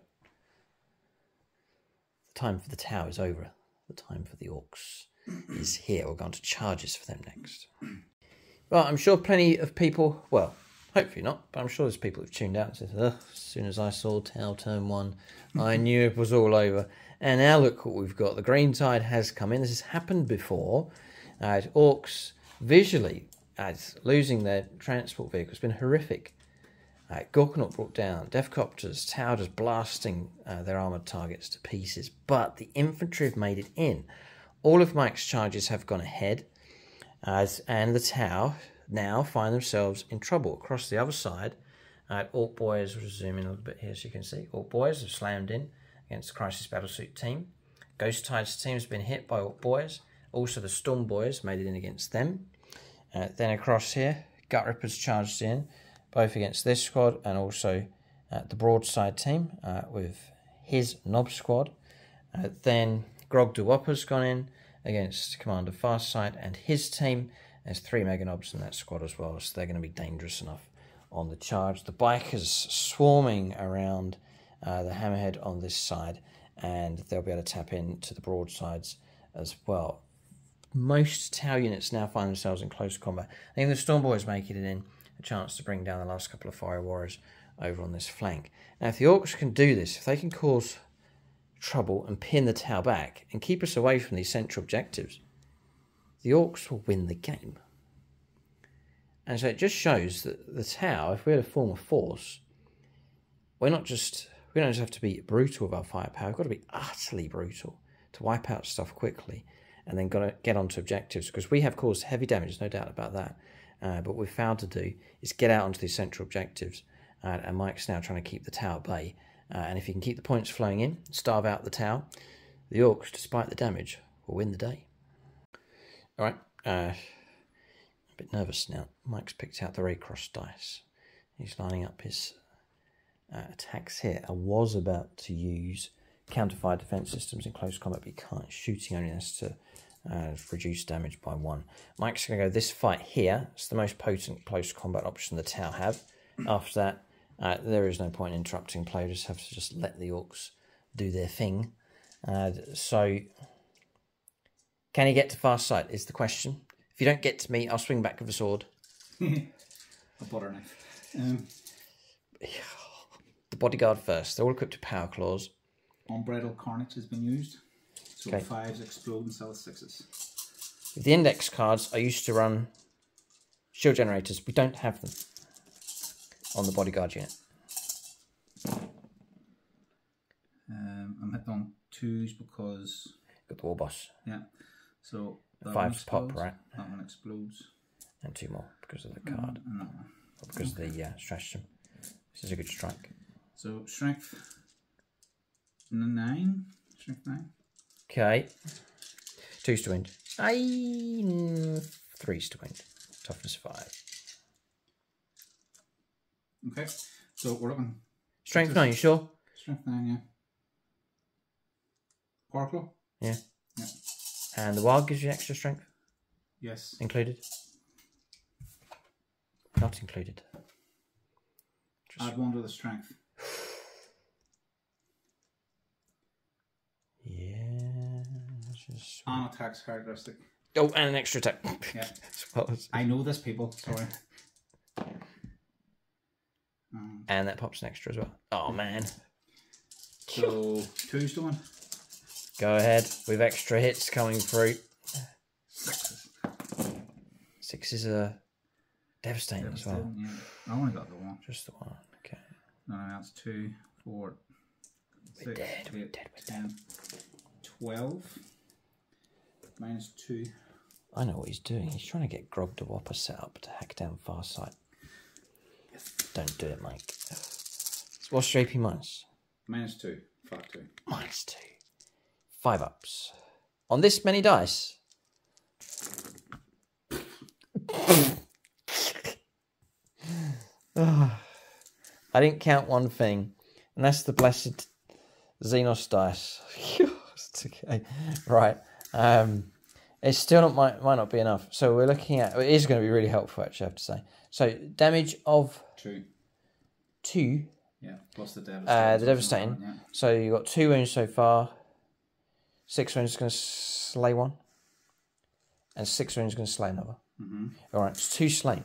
the time for the Tau is over. The time for the Orks is here. We're going to charges for them next. Well, I'm sure plenty of people, well, hopefully not, but I'm sure there's people who've tuned out and said, as soon as I saw Tau turn one, I knew it was all over. And now look what we've got. The green tide has come in. This has happened before. Uh, Orks visually as losing their transport vehicle has been horrific. Uh, Gorkanaut brought down, Deffkoptas, Tau's blasting uh, their armoured targets to pieces, but the infantry have made it in. All of Mike's charges have gone ahead, as and the Tau now find themselves in trouble. Across the other side, uh, Ork Boys, we'll zoom in a little bit here so you can see, Ork Boys have slammed in against Crisis Battlesuit team. Ghost Tide's team has been hit by Orc Boys. Also, the Storm Boys made it in against them. Uh, then across here, Gut Rippers charged in. both against this squad and also uh, the broadside team uh, with his Nob squad. Uh, then Grog Duwopper's gone in against Commander Farsight and his team. There's three Mega Nobs in that squad as well, so they're going to be dangerous enough on the charge. The bikers swarming around uh, the Hammerhead on this side, and they'll be able to tap into the broadsides as well. Most Tau units now find themselves in close combat. I think the Storm Boys making it in a chance to bring down the last couple of Fire Warriors over on this flank. Now, if the Orks can do this, if they can cause trouble and pin the Tau back and keep us away from these central objectives, the Orks will win the game. And so it just shows that the Tau, if we're to form a force, we're not just we don't just have to be brutal with our firepower, we've got to be utterly brutal to wipe out stuff quickly and then got to get onto objectives because we have caused heavy damage, no doubt about that. Uh, but what we've failed to do is get out onto these central objectives. Uh, and Mike's now trying to keep the Tau at bay. Uh, and if he can keep the points flowing in, starve out the Tau, the Orks, despite the damage, will win the day. All right. Uh, a bit nervous now. Mike's picked out the Raycross dice. He's lining up his uh, attacks here. I was about to use counter-fire defense systems in close combat, but you can't. Shooting only has to uh, reduce damage by one. Mike's going to go this fight here. It's the most potent close combat option the Tau have. After that, uh, there is no point in interrupting play. Just have to just let the Orks do their thing. Uh, so, can he get to Farsight is the question. If you don't get to me, I'll swing back with a sword. a butter knife. Um, the bodyguard first. They're all equipped with power claws. Unbridled Carnage has been used. So okay. fives explode instead of sixes. With the index cards, I used to run shield generators. We don't have them on the bodyguard unit. Um, I'm hit on twos because got the war boss. Yeah. So fives pop, right? That one explodes. And two more because of the card. Mm, because okay. of the uh, stratagem. This is a good strike. So strength nine. Strength nine. Okay. Two's to wind. I three's to wind. Toughness five. Okay. So we're looking. Strength nine, you sure? Strength nine, yeah. Power Yeah. And the Waaagh gives you extra strength? Yes. Included? Not included. Just... Add one to the strength. yeah. Just... And attacks characteristic. Oh, and an extra attack. Yeah. I know this, people. Sorry. And that pops an extra as well. Oh, man. So, two's to one. Go ahead with extra hits coming through. Sixes. Sixes uh, are devastating, devastating as well. Yeah. I only got the one. Just the one. Okay. No, that's two, four, we're six, dead. Eight, we're dead. We're 10, dead. 12. Minus two. I know what he's doing. He's trying to get Grog the Whopper set up to hack down Farsight. Yes. Don't do it, Mike. What's AP minus? Minus two. Five two. Minus two five ups. On this many dice. I didn't count one thing, and that's the blessed Xenos dice. okay, right. Um, it's still not might might not be enough. So we're looking at it is going to be really helpful. Actually, I have to say. So damage of two. Two. Yeah, plus the devastating. Uh, the devastating. Yeah. So you got two wounds so far. Six wounds is going to slay one. And six wounds is going to slay another. Mm-hmm. All right, it's two slain.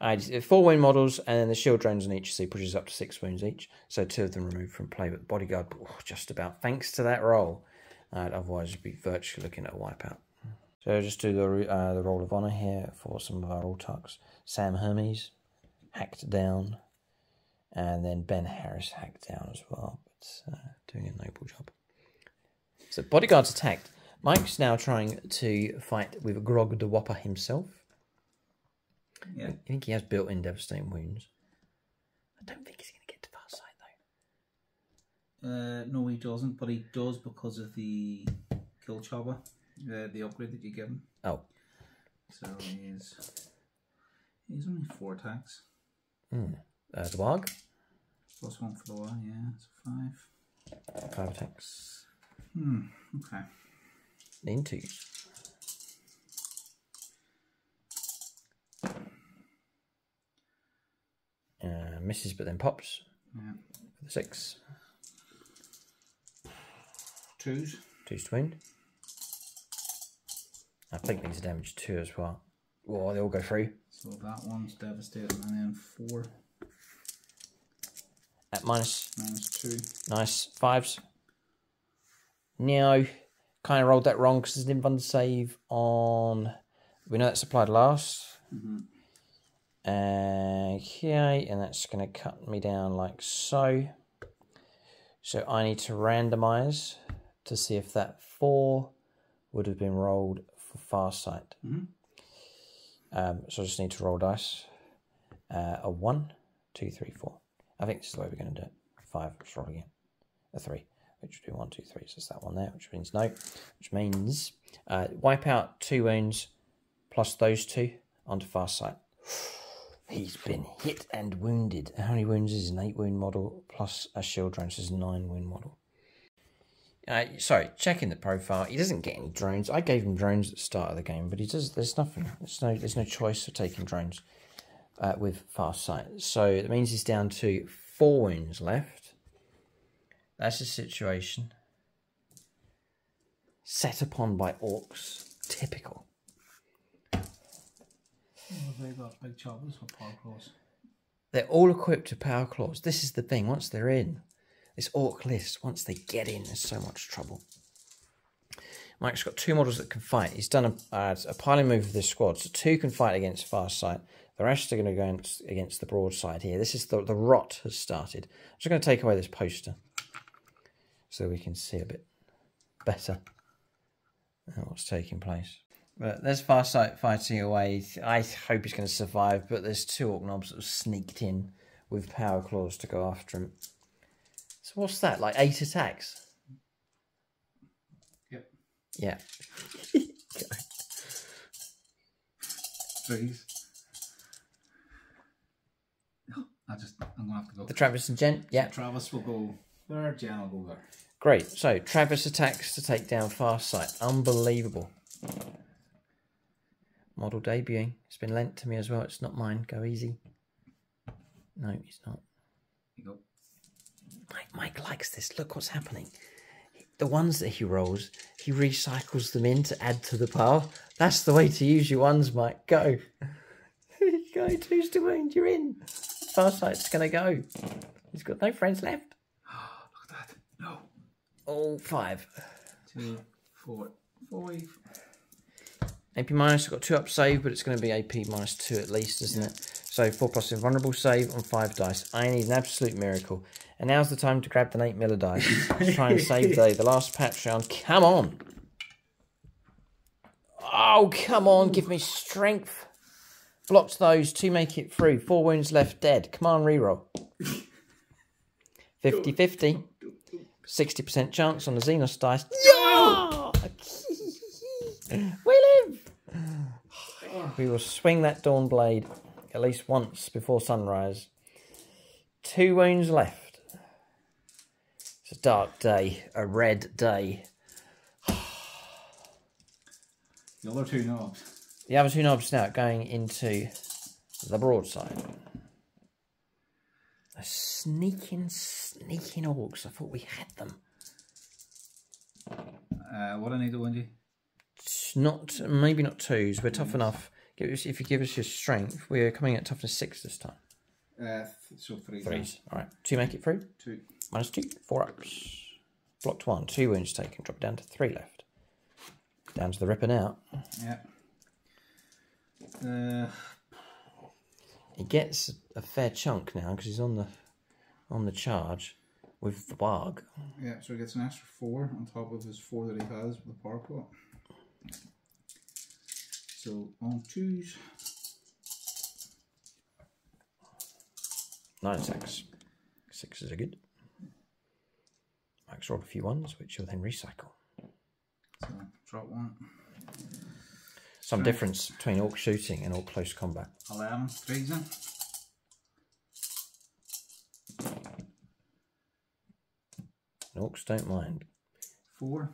Uh, four wound models, and then the shield drones on each C pushes up to six wounds each. So two of them removed from play, but bodyguard oh, just about. Thanks to that roll, uh, otherwise you'd be virtually looking at a wipeout. So just do the uh, the roll of honor here for some of our Autarchs. Sam Hermes hacked down, and then Ben Harris hacked down as well, but uh, doing a noble job. So bodyguard's attacked. Mike's now trying to fight with Grog the Whopper himself. Yeah. I think he has built-in devastating wounds. I don't think he's going to get to Farsight though. Uh, no, he doesn't, but he does because of the Killchoppa, uh, the upgrade that you give him. Oh. So he's he's only four attacks. Uh, the Waaagh, Plus one for the one, yeah, it's five. five attacks. Hmm, okay. Lean twos. Uh, misses, but then pops Yeah. for the six. Twos. Twos to wound. I think these are damage two as well. Oh, they all go through. So that one's devastating, and then four At minus, minus two. nice. Fives. No. Kind of rolled that wrong because there's an invuln save on. We know that's applied last. Okay, and that's going to cut me down like so. So I need to randomize to see if that four would have been rolled for Farsight. Um, so I just need to roll dice. Uh, a one, two, three, four. I think this is the way we're going to do it. Five, let's roll again. A three, which would be one, two, three. So it's that one there, which means no. Which means uh, wipe out two wounds plus those two onto Farsight. He's been hit and wounded. How many wounds is an eight wound model plus a shield drone? So it's a nine wound model. Uh, sorry, checking the profile. He doesn't get any drones. I gave him drones at the start of the game, but he does. There's nothing. There's no. There's no choice of taking drones uh, with Farsight. So it means he's down to four wounds left. That's the situation. Set upon by Orks. Typical. They got big choppers with power claws. They're all equipped with power claws. This is the thing. Once they're in, this Ork list, once they get in, there's so much trouble. Mike's got two models that can fight. He's done a, uh, a piling move with this squad. So two can fight against Farsight. The rest are going to go against, against the broadside here. This is the, the rot has started. I'm just going to take away this poster so we can see a bit better what's taking place. But there's Farsight fighting away. I hope he's going to survive, but there's two Ork Nobs that have sneaked in with Power Claws to go after him. So what's that, like eight attacks? Yep. Yeah. Please. I just, I'm gonna have to go. The Travis and Gent, yeah. Travis will go there, Jen will go there. Great. So Travis attacks to take down Farsight. Unbelievable. Model debuting. It's been lent to me as well. It's not mine. Go easy. No, it's not. Mike, Mike likes this. Look what's happening. The ones that he rolls, he recycles them in to add to the pile. That's the way to use your ones, Mike. Go. go. Two's to wound. You're in. Farsight's going to go. He's got no friends left. Look at that. No. All five. Two, four, five. AP minus, I've got two up save, but it's going to be AP minus two at least, isn't it? So four plus invulnerable save on five dice. I need an absolute miracle. And now's the time to grab the 8 miller dice. try and save the day. The last Patreon. Come on. Oh, come on. Give me strength. Blocked those. Two make it through. Four wounds left dead. Come on, reroll. 50 50. 60% chance on the Xenos dice. We live! We will swing that Dawn Blade at least once before sunrise. Two wounds left. It's a dark day, a red day. The other two Nobs. The other two Nobs now going into the broadside. A sneaking, sneaking Orks. I thought we had them. Uh, what I need to win you? It's not, maybe not twos. We're tough enough. Give us, if you give us your strength, we're coming at toughness six this time. Uh, so three. Threes. All right. Two make it through. Two. Minus two. Four ups. Blocked one. Two wounds taken. Drop down to three left. Down to the Ripper now. Yeah. Uh, He gets a fair chunk now because he's on the on the charge with the Waaagh. yeah, so he gets an extra four on top of his four that he has with the power claw. So on twos. Nine six. Sixes are good. Max rolled a few ones, which you'll then recycle. So drop one some difference between Ork shooting and Ork close combat. Alarm, Fraser. Orks don't mind. Four.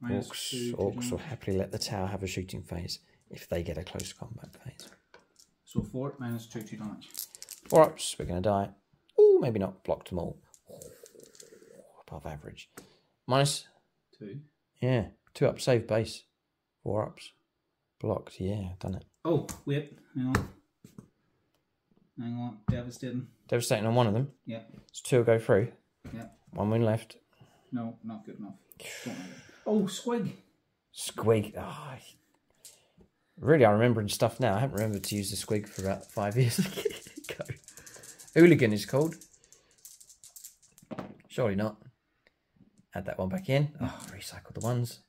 Minus Orks, two, Orks will happily let the Tau have a shooting phase if they get a close combat phase. So four minus two, two damage. Four ups, we're going to die. Oh, maybe not. Blocked them all. Above average. Minus two. Yeah, two up, save base. Four ups. Blocked, yeah, done it. Oh, wait. Hang on. Hang on. Devastating. Devastating on one of them. Yeah. So two will go through. Yeah. One win left. No, not good enough. Oh, squig. Squig. Oh, ah, really, I'm remembering stuff now. I haven't remembered to use the squig for about five years ago. Hooligan is called. Surely not. Add that one back in. Ah, oh, recycle the ones.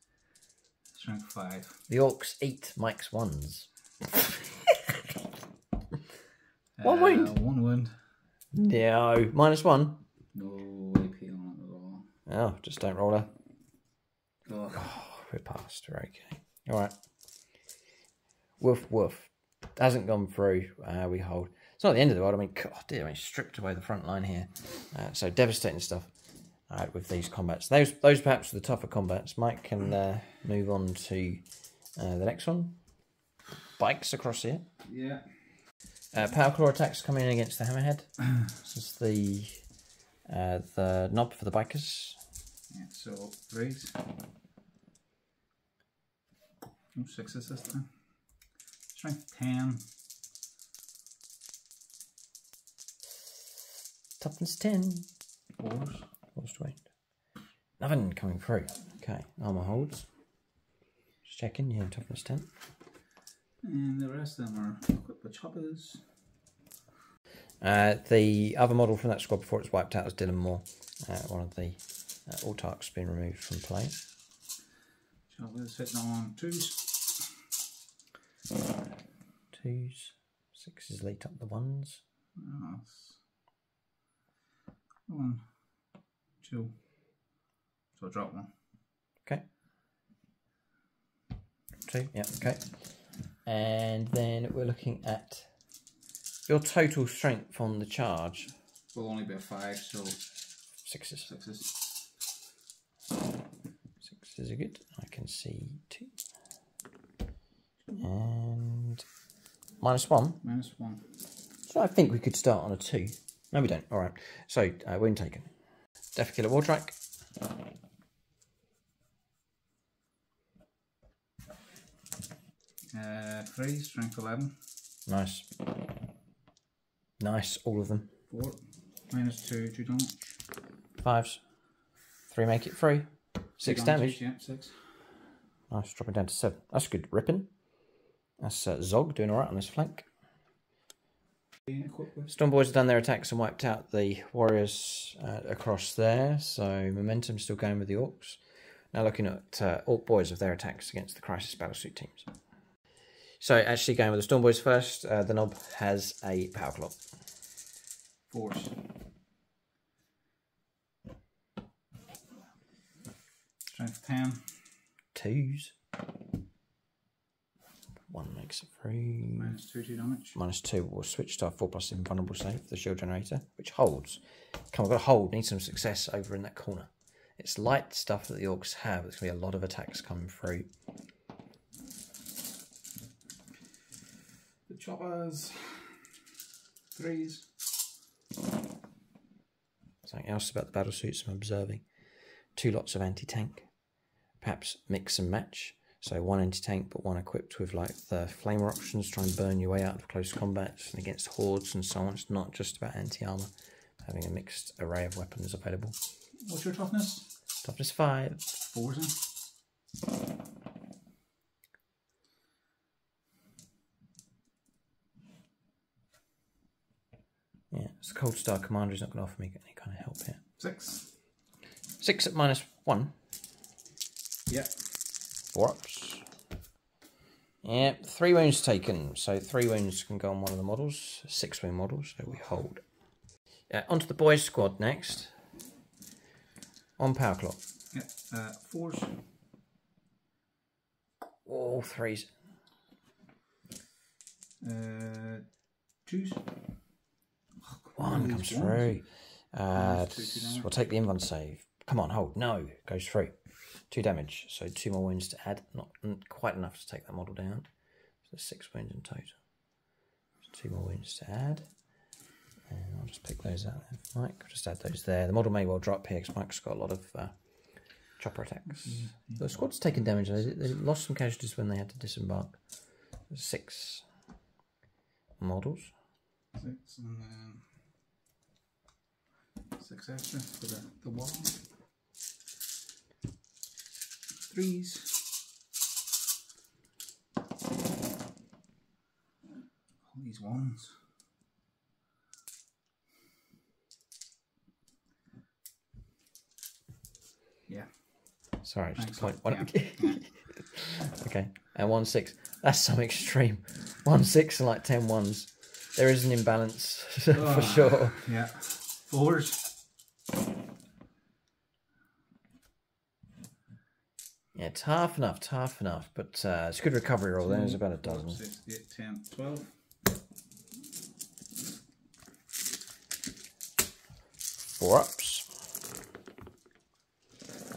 Strength five. The Orks eat Mike's ones. One Uh, wound. One wound. No, minus one. No AP on it at all. Oh, just don't roll her. Ugh. Oh, we're past. We're okay. All right. Woof woof. Hasn't gone through. Uh, we hold. It's not the end of the world. I mean, God dear, I mean, stripped away the front line here. Uh, so devastating stuff. All right, with these combats. Those, those perhaps are the tougher combats. Mike can uh, move on to uh, the next one. Bikes across here. Yeah. Uh, power claw attacks coming in against the hammerhead. this is the uh, the Nob for the bikers. Yeah, so. Oh, sixes this time. Strength ten. Toughness ten. Fours. Forced weight. Nothing coming through. Okay, armor holds. Just checking. Yeah, toughness ten. And the rest of them are equipped with choppers. Uh, the other model from that squad before it's wiped out is Dylan Moore. Uh, one of the uh, Autarchs been removed from play. Choppers hitting on twos. Twos. Sixes late up the ones. That's one, two. So I drop one. Okay. Two, yeah, okay. And then we're looking at your total strength on the charge. Will only be a five, so Sixes. sixes. Sixes are good. I can see two. And minus one. Minus one. So I think we could start on a two. No, we don't. All right. So uh, wound taken. Deffkilla Wartrike. Uh, three, strength eleven. Nice. Nice. All of them. Four. Minus two, two damage. Fives. Three make it three. Six Two damage. Yeah, six. Nice. Dropping down to seven. That's good. Ripping. That's uh, Zog doing all right on this flank. Being equipped with. Storm Boys have done their attacks and wiped out the warriors uh, across there, so momentum still going with the Orks. Now looking at uh, Ork Boys of their attacks against the Crisis Battlesuit teams. So actually going with the Storm Boys first, uh, the Nob has a power claw. Force. Strength ten. Twos. One makes it three. Minus two, two damage. Minus two We'll switch to a four plus invulnerable save, the shield generator, which holds. Come on, we've got to hold, need some success over in that corner. It's light stuff that the Orks have. There's going to be a lot of attacks coming through. The choppers. Threes. Something else about the battle suits I'm observing. Two lots of anti tank. Perhaps mix and match. So one anti tank, but one equipped with like the flamer options, try and burn your way out of close combat and against hordes and so on. It's not just about anti armor. Having a mixed array of weapons available. What's your toughness? Toughness five. Fours. then. Yeah, it's Coldstar Commander. He's not going to offer me any kind of help here. Six. Six at minus one. Yeah. Ups. Yeah, three wounds taken. So three wounds can go on one of the models. Six wound models, so we hold. Yeah, onto the boys squad next. On power clock. Yeah. Uh, fours. All threes. Uh, twos. One these comes ones. through. Uh, Minus two, two s- damage. we'll take the invuln save. Come on, hold. No, goes through. Two damage, so two more wounds to add. Not quite enough to take that model down. So six wounds in total. So two more wounds to add. And I'll just pick those out there. Mike, I'll just add those there. The model may well drop here because Mike's got a lot of uh, chopper attacks. The squad's taken damage. They, they lost some casualties when they had to disembark. Six models. Six and then six extra for the, the wall. Threes. All these ones. Yeah. Sorry, just Thanks. point one. Yeah. okay, and one six. That's some extreme. One six and like ten ones. There is an imbalance for Ah. sure. Yeah. Fours. Yeah, tough enough, tough enough. But uh, it's a good recovery roll. Then there's about a dozen. six, eight, ten, twelve. Four ups.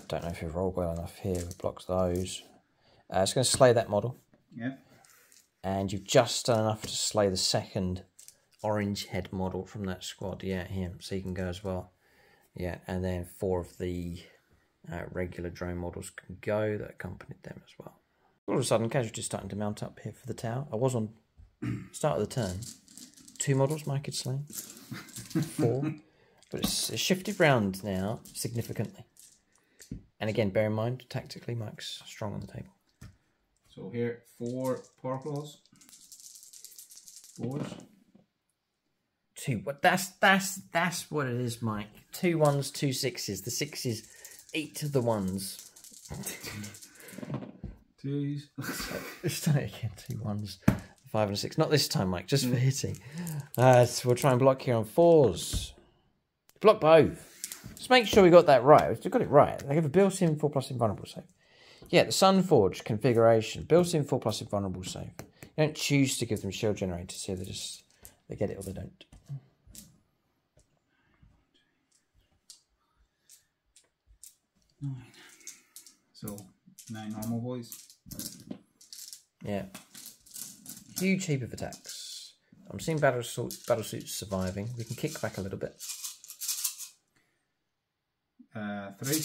Don't know if you've rolled well enough here. It blocks those. Uh, it's going to slay that model. Yeah. and you've just done enough to slay the second orange head model from that squad. Yeah, him. So he can go as well. Yeah, and then four of the uh, regular drone models can go that accompanied them as well. All of a sudden, casualties starting to mount up here for the Tau. I was on start of the turn. Two models Mike had slain. Four. but it's, it's shifted round now significantly. And again, bear in mind, tactically, Mike's strong on the table. So here, four power claws. Fours. Two. But that's that's that's what it is, Mike. Two ones, two sixes. The sixes, eight of the ones. Twos. Let's it again. Two ones, five and a six. Not this time, Mike. Just for hitting. Uh, so we'll try and block here on fours. Block both. Just make sure we got that right. We got it right. They have a built-in four plus invulnerable save. Yeah, the Sunforge configuration, built-in four plus invulnerable save. You don't choose to give them shield generators here. They just they get it or they don't. Nine. So nine normal boys. Yeah. Huge heap of attacks. I'm seeing battle battle suits surviving. We can kick back a little bit. Uh, three.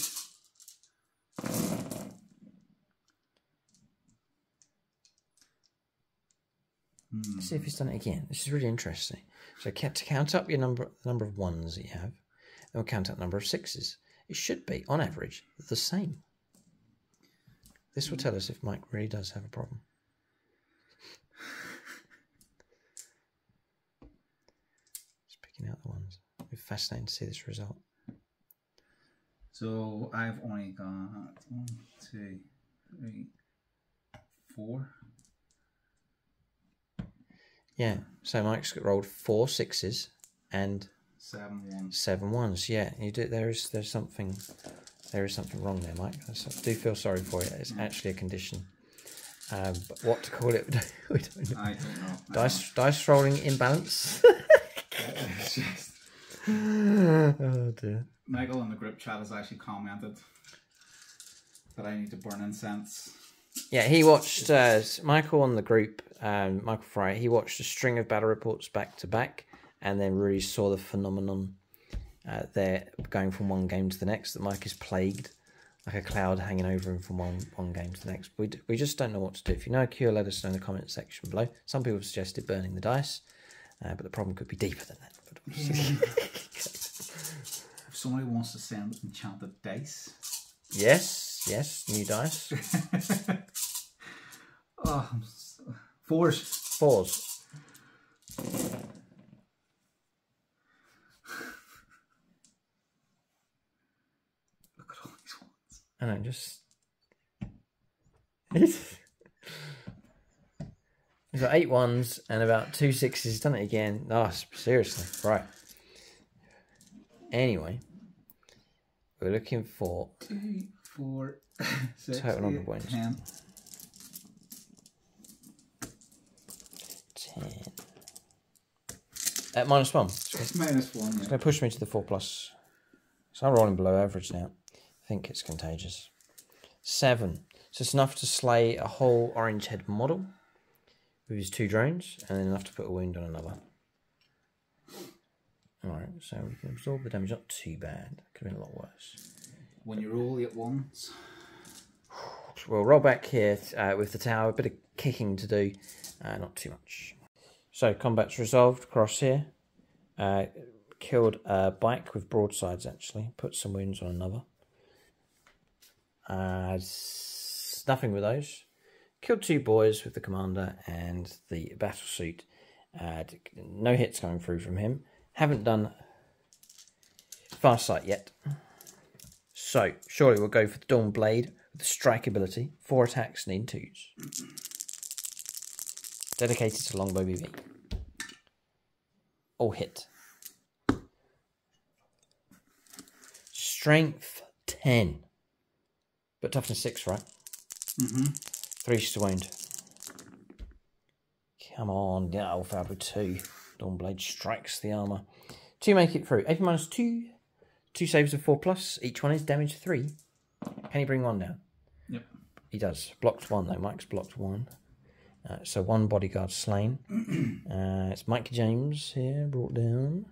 Let's see if he's done it again. This is really interesting. So to count up your number number of ones that you have, and we'll count up the number of sixes. It should be, on average, the same. This will tell us if Mike really does have a problem. Just picking out the ones. It's fascinating to see this result. So I've only got one, two, three, four. Yeah. So Mike's got rolled four sixes and Seven ones. seven ones. Yeah, you do. There is there's something there is something wrong there, Mike. I do feel sorry for you. It's actually a condition. Um, but what to call it? we don't know. I don't know. I Dice dice rolling imbalance. don't know. It's just- oh dear. Michael in the group chat has actually commented that I need to burn incense. Yeah, he watched uh, Michael on the group. Um, Michael Fry. He watched a string of battle reports back to back, and then really saw the phenomenon uh, there going from one game to the next. That Mike is plagued, like a cloud hanging over him from one one game to the next. We d- we just don't know what to do. If you know a cure, let us know in the comment section below. Some people have suggested burning the dice, uh, but the problem could be deeper than that. If somebody wants to send enchanted dice, yes, yes, new dice, oh, fours. fours. Look at all these I know, just. He's got eight ones and about two sixes. He's done it again. Oh, seriously. Right. Anyway, we're looking for Two, four, six, Total number of ten. 10. At minus one. It's It's minus one. Yeah. going to push me to the 4 plus. So I'm rolling below average now. Think it's contagious. Seven. So it's enough to slay a whole orange head model with his two drones, and then enough to put a wound on another. Alright, so we can absorb the damage, not too bad. Could have been a lot worse. When you roll at once. We'll roll back here uh, with the Tau, a bit of kicking to do, uh, not too much. So combat's resolved, cross here. Uh, killed a bike with broadsides actually, put some wounds on another. Uh, nothing with those. Killed two boys with the commander and the battle suit. Uh, no hits coming through from him. Haven't done Farsight yet. So surely we'll go for the Dawn Blade with the strike ability. Four attacks, need twos. Dedicated to longbow BB. All hit. Strength 10. But toughness 6, right? Mm-hmm. Three to wound. Come on, get Alpha with two. Dawnblade strikes the armour. Two make it through. AP minus two. Two saves of four plus. Each one is damage three. Can he bring one down? Yep. He does. Blocked one though. Mike's blocked one. Uh, so one bodyguard slain. uh, it's Mike James here brought down.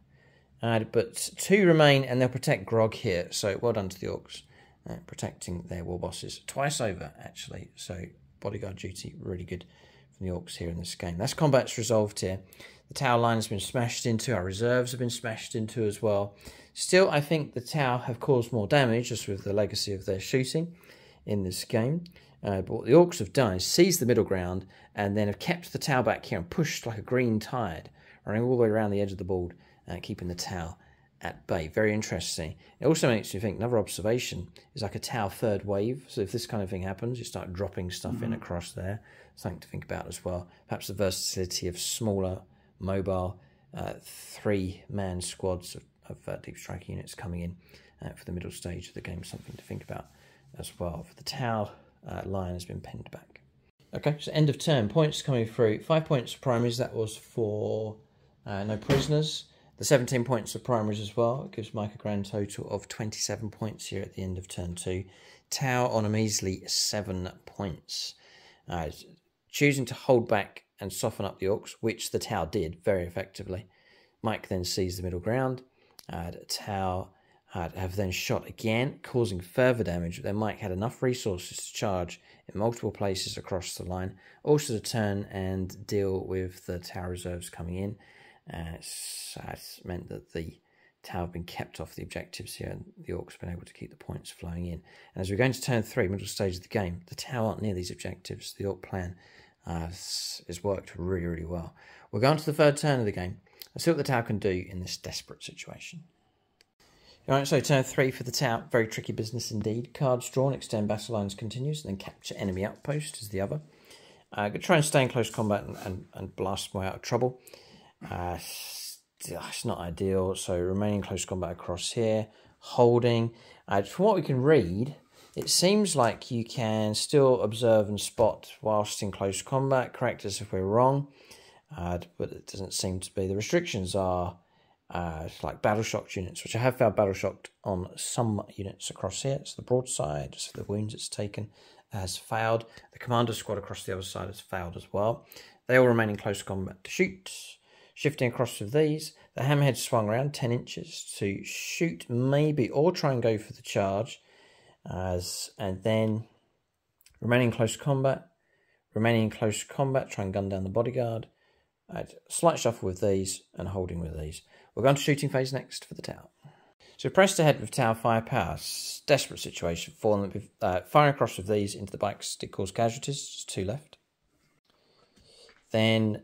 Uh, but two remain and they'll protect Grog here. So well done to the Orks. Uh, protecting their war bosses twice over actually. So bodyguard duty really good from the Orks here in this game. That's combat's resolved here. The Tau line has been smashed into. Our reserves have been smashed into as well. Still, I think the Tau have caused more damage just with the legacy of their shooting in this game. Uh, but what the Orks have done is seized the middle ground and then have kept the Tau back here and pushed like a green tide, running all the way around the edge of the board, uh, keeping the Tau at bay. Very interesting. It also makes me think another observation is like a Tau third wave. So if this kind of thing happens, you start dropping stuff mm-hmm. in across there. Something to think about as well. Perhaps the versatility of smaller, mobile, uh, three man squads of, of uh, deep strike units coming in uh, for the middle stage of the game. Something to think about as well. For the Tau uh, line has been pinned back. Okay, so end of turn. Points coming through. Five points primaries. That was for uh, no prisoners. The 17 points of primaries as well it gives Mike a grand total of 27 points here at the end of turn two. Tau on a measly 7 points. Uh, choosing to hold back and soften up the Orks, which the Tau did very effectively. Mike then sees the middle ground. Uh, Tau uh, have then shot again, causing further damage. Then Mike had enough resources to charge in multiple places across the line, also to turn and deal with the Tau reserves coming in. Uh, it's, meant that the Tau have been kept off the objectives here, and the Orks have been able to keep the points flowing in. And as we're going to turn three, middle stage of the game, the Tau aren't near these objectives. The Ork plan uh, has worked really, really well. We're going to the third turn of the game. Let's see what the Tau can do in this desperate situation. All right, so turn three for the Tau. Very tricky business indeed. Cards drawn, extend battle lines continues, and then capture enemy outpost is the other. I'm Uh, try and stay in close combat and, and, and blast more out of trouble. Uh, it's not ideal. So remaining close combat across here, holding. Uh, from what we can read, it seems like you can still observe and spot whilst in close combat. Correct us if we're wrong, uh, but it doesn't seem to be. The restrictions are uh, like battle shocked units, which I have found battle shocked on some units across here. So the broadside, so the wounds it's taken has failed. The commander squad across the other side has failed as well. They all remain in close combat to shoot. Shifting across with these, the hammerhead swung around 10 inches to shoot maybe or try and go for the charge. As And then remaining close combat, remaining in close combat, try and gun down the bodyguard. I'd slight shuffle with these and holding with these. We're going to shooting phase next for the Tau. So pressed ahead with Tau firepower. Desperate situation for them. Uh, firing across with these into the bikes did cause casualties. two left. Then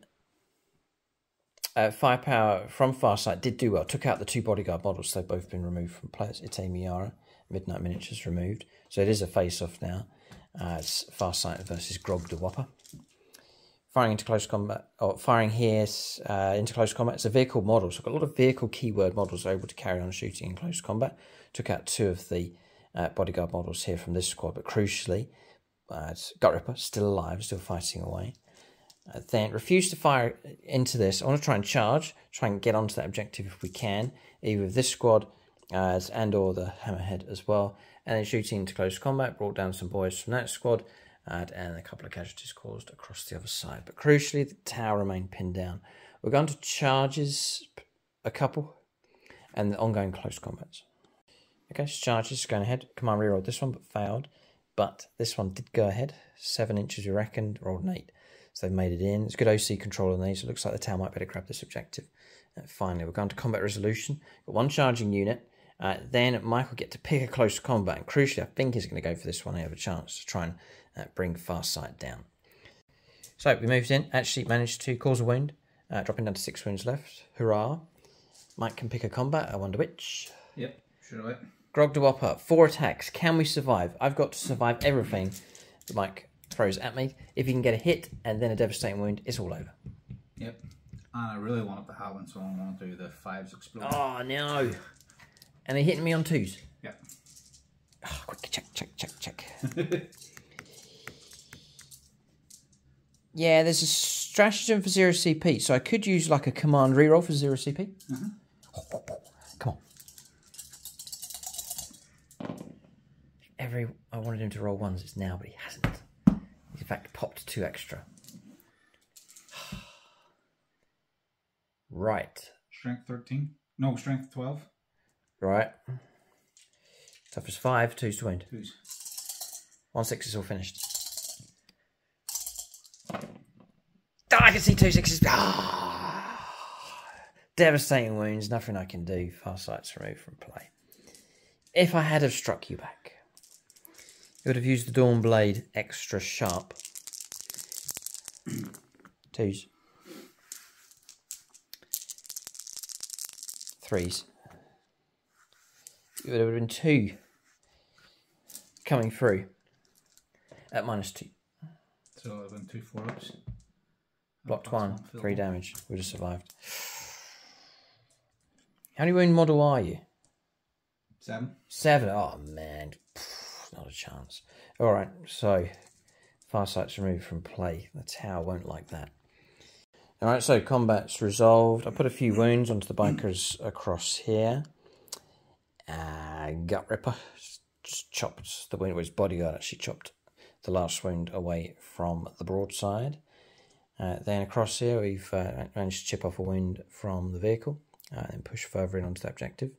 uh, Firepower from Farsight did do well. Took out the two bodyguard models. They've both been removed from players. Ite Miara, Midnight Miniatures removed. So it is a face-off now. Uh, it's Farsight versus Grog the Whopper. Firing into close combat, or firing here uh, into close combat. It's a vehicle model, so I've got a lot of vehicle keyword models able to carry on shooting in close combat. Took out two of the uh, bodyguard models here from this squad, but crucially, uh, Gut Ripper still alive, still fighting away. Uh, then refuse to fire into this. I want to try and charge, try and get onto that objective if we can, either with this squad as and or the hammerhead as well. and then shooting into close combat brought down some boys from that squad, and, a couple of casualties caused across the other side. But crucially, the Tau remained pinned down. We're going to charges a couple, and the ongoing close combats. Okay, so charges going ahead. Command reroll this one, but failed. But this one did go ahead. Seven inches, you reckoned, rolled an eight. So they've made it in. It's good OC control on these. It looks like the Tau might better grab this objective. And finally, we're going to combat resolution. Got one charging unit. Uh, then Mike will get to pick a close combat. And crucially, I think he's going to go for this one. I have a chance to try and uh, bring sight down. So we moved in. Actually managed to cause a wound. Uh, dropping down to six wounds left. Hurrah. Mike can pick a combat. I wonder which. Yep, sure right. Grog de Whopper, four attacks. Can we survive? I've got to survive everything that Mike throws at me. If he can get a hit and then a devastating wound, it's all over. Yep. And I really want it to happen, so I'm going to do the fives explode. Oh, no. And they're hitting me on twos. Yep. Oh, quick, check, check, check, check. yeah, there's a stratagem for zero CP, so I could use like a command reroll for zero CP. Mm-hmm. Come on. Every I wanted him to roll ones, it's now, but he hasn't. Fact popped two extra. right, Strength 13. No, strength 12. right. Tough as five, twos to wound. Twos. One six is all finished. Ah, I can see two sixes. Ah. Devastating wounds, nothing I can do. Farsight's removed from play. If I had have struck you back, would have used the Dawn Blade extra sharp. Twos. Threes. It would have been two coming through at minus two. So I've been two four ups. Blocked one, three damage. Would have survived. How many wound model are you? Seven. Seven. Oh man, not a chance. All right, so Farsight's removed from play. The Tau won't like that. All right, so combat's resolved. I put a few wounds onto the bikers across here. Uh, gut ripper just chopped the wound. Well, his bodyguard actually chopped the last wound away from the broadside. Uh, then across here, we've uh, managed to chip off a wound from the vehicle uh, and push further in onto the objective.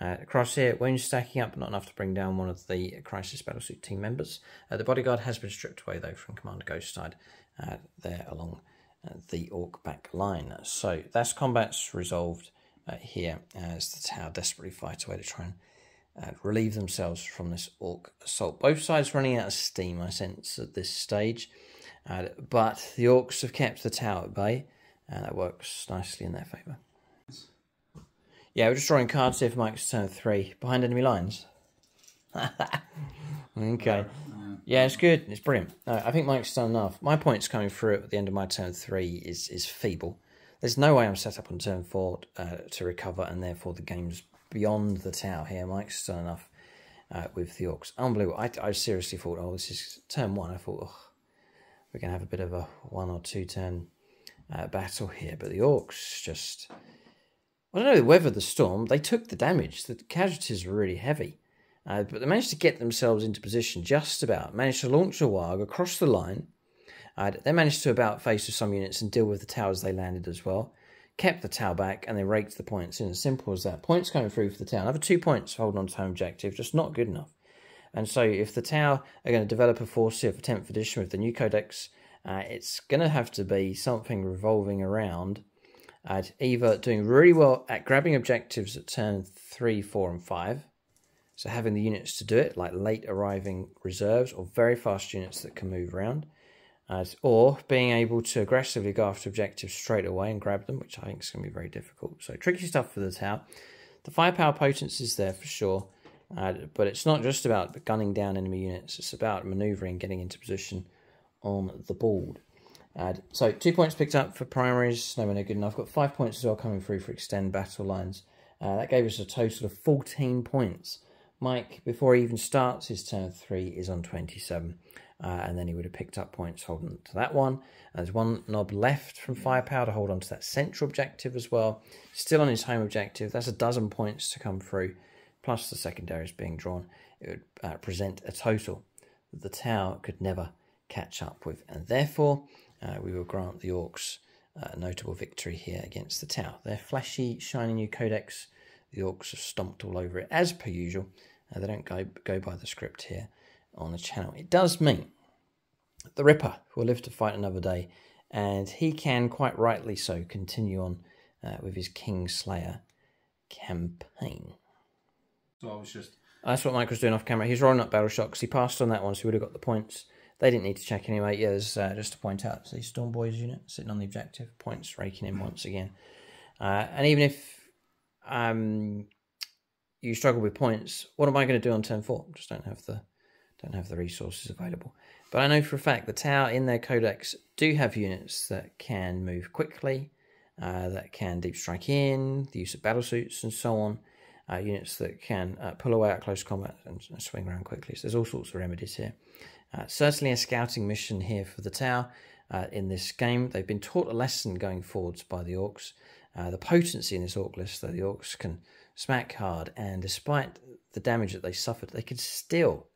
Uh, across here, wounds stacking up, not enough to bring down one of the Crisis Battlesuit team members. Uh, the bodyguard has been stripped away, though, from Commander Ghost side uh, there along uh, the Ork back line. So that's combat's resolved uh, here as the Tau desperately fight away to try and uh, relieve themselves from this Ork assault. Both sides running out of steam, I sense, at this stage. But the Orks have kept the Tau at bay, and that works nicely in their favour. Yeah, we're just drawing cards here for Mike's turn three. Behind enemy lines. okay. Yeah, it's good. It's brilliant. I think Mike's done enough. My points coming through at the end of my turn three is is feeble. There's no way I'm set up on turn four uh, to recover, and therefore the game's beyond the Tau here. Mike's done enough uh, with the Orks. Unbelievable. I, I seriously thought, oh, this is turn one. I thought, we're going to have a bit of a one or two turn uh, battle here. But the Orks just. I don't know, weathered the storm. They took the damage. The casualties were really heavy. Uh, but they managed to get themselves into position just about. Managed to launch a Waaagh across the line. Uh, they managed to about face with some units and deal with the towers they landed as well. Kept the Tau back and they raked the points in. As simple as that. Points coming through for the Tau. Another two points holding on to home objective. Just not good enough. And so if the Tau are going to develop a force here for 10th edition with the new codex, uh, it's going to have to be something revolving around at either doing really well at grabbing objectives at turn 3, 4 and 5, so having the units to do it, like late arriving reserves or very fast units that can move around, uh, or being able to aggressively go after objectives straight away and grab them, which I think is going to be very difficult. So tricky stuff for the Tau. The firepower potency is there for sure, uh, but it's not just about gunning down enemy units. It's about manoeuvring, getting into position on the board. Uh, so two points picked up for primaries, no nowhere good enough. Got five points as well coming through for extend battle lines. Uh, that gave us a total of 14 points. Mike, before he even starts his turn three, is on 27. Uh, and then he would have picked up points holding to that one. And There's one Nob left from firepower to hold on to that central objective as well. Still on his home objective. That's a dozen points to come through. plus the secondaries being drawn, it would uh, present a total that the Tau could never catch up with. And therefore, uh, we will grant the Orks a notable victory here against the Tau. Their flashy, shiny new codex, the Orks have stomped all over it as per usual. Uh, they don't go, go by the script here on the channel. It does mean the Ripper will live to fight another day, and he can quite rightly so continue on uh, with his King Slayer campaign. So I was just. That's what Mike was doing off camera. He's rolling up Battle Shocks. He passed on that one, so he would have got the points. They didn't need to check anyway. Yeah, uh, just to point out, see Stormboyz unit sitting on the objective, points raking in once again. Uh, and even if um, you struggle with points, what am I going to do on turn four? Just don't have the don't have the resources available. But I know for a fact the Tau in their codex do have units that can move quickly, uh, that can deep strike in, the use of battle suits and so on. Uh, units that can uh, pull away at close combat and, and, swing around quickly. So there's all sorts of remedies here. Uh, certainly a scouting mission here for the Tau uh, in this game. They've been taught a lesson going forwards by the Orks. Uh, the potency in this Ork list, that the Orks can smack hard, and despite the damage that they suffered, they can still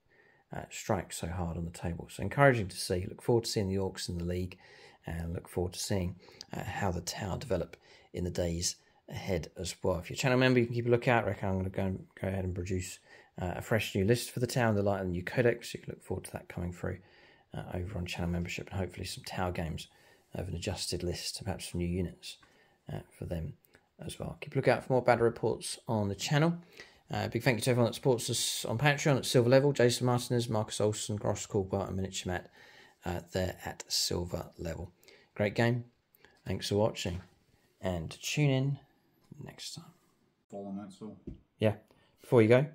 uh, strike so hard on the table. So encouraging to see. Look forward to seeing the Orks in the league, and look forward to seeing uh, how the Tau develop in the days ahead as well. If you're a channel member, you can keep a lookout. I reckon I'm going to go, go ahead and produce uh, a fresh new list for the Tau, the light and the new codex. You can look forward to that coming through uh, over on channel membership, and hopefully some Tau games of an adjusted list, perhaps some new units uh, for them as well. Keep a lookout for more battle reports on the channel. Uh, big thank you to everyone that supports us on Patreon at silver level. Jason Martinez, Marcus Olson, Gross Caldwell, and Miniature Matt uh, there at silver level. Great game. Thanks for watching. And tune in next time. So. Yeah. Before you go,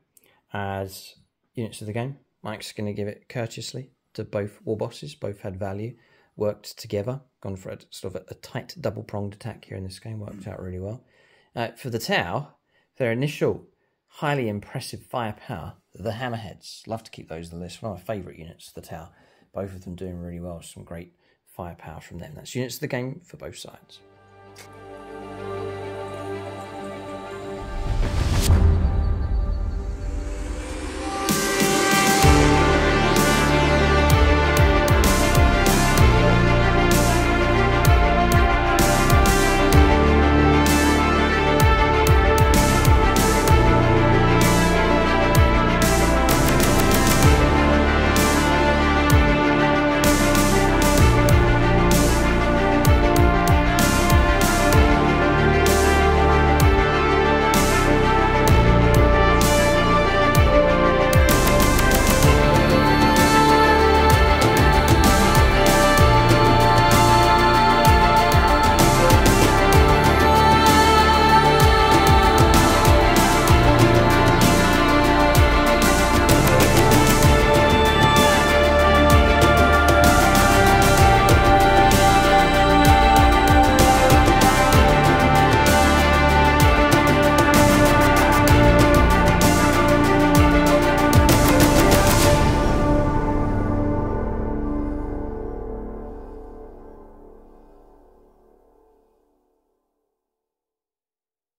as units of the game, Mike's going to give it courteously to both war bosses. Both had value, worked together, gone for a sort of a, a tight double pronged attack here in this game, worked mm. out really well. Uh, for the Tau, their initial highly impressive firepower, the Hammerheads. Love to keep those on the list. One of my favourite units, of the Tau. Both of them doing really well. Some great firepower from them. That's units of the game for both sides.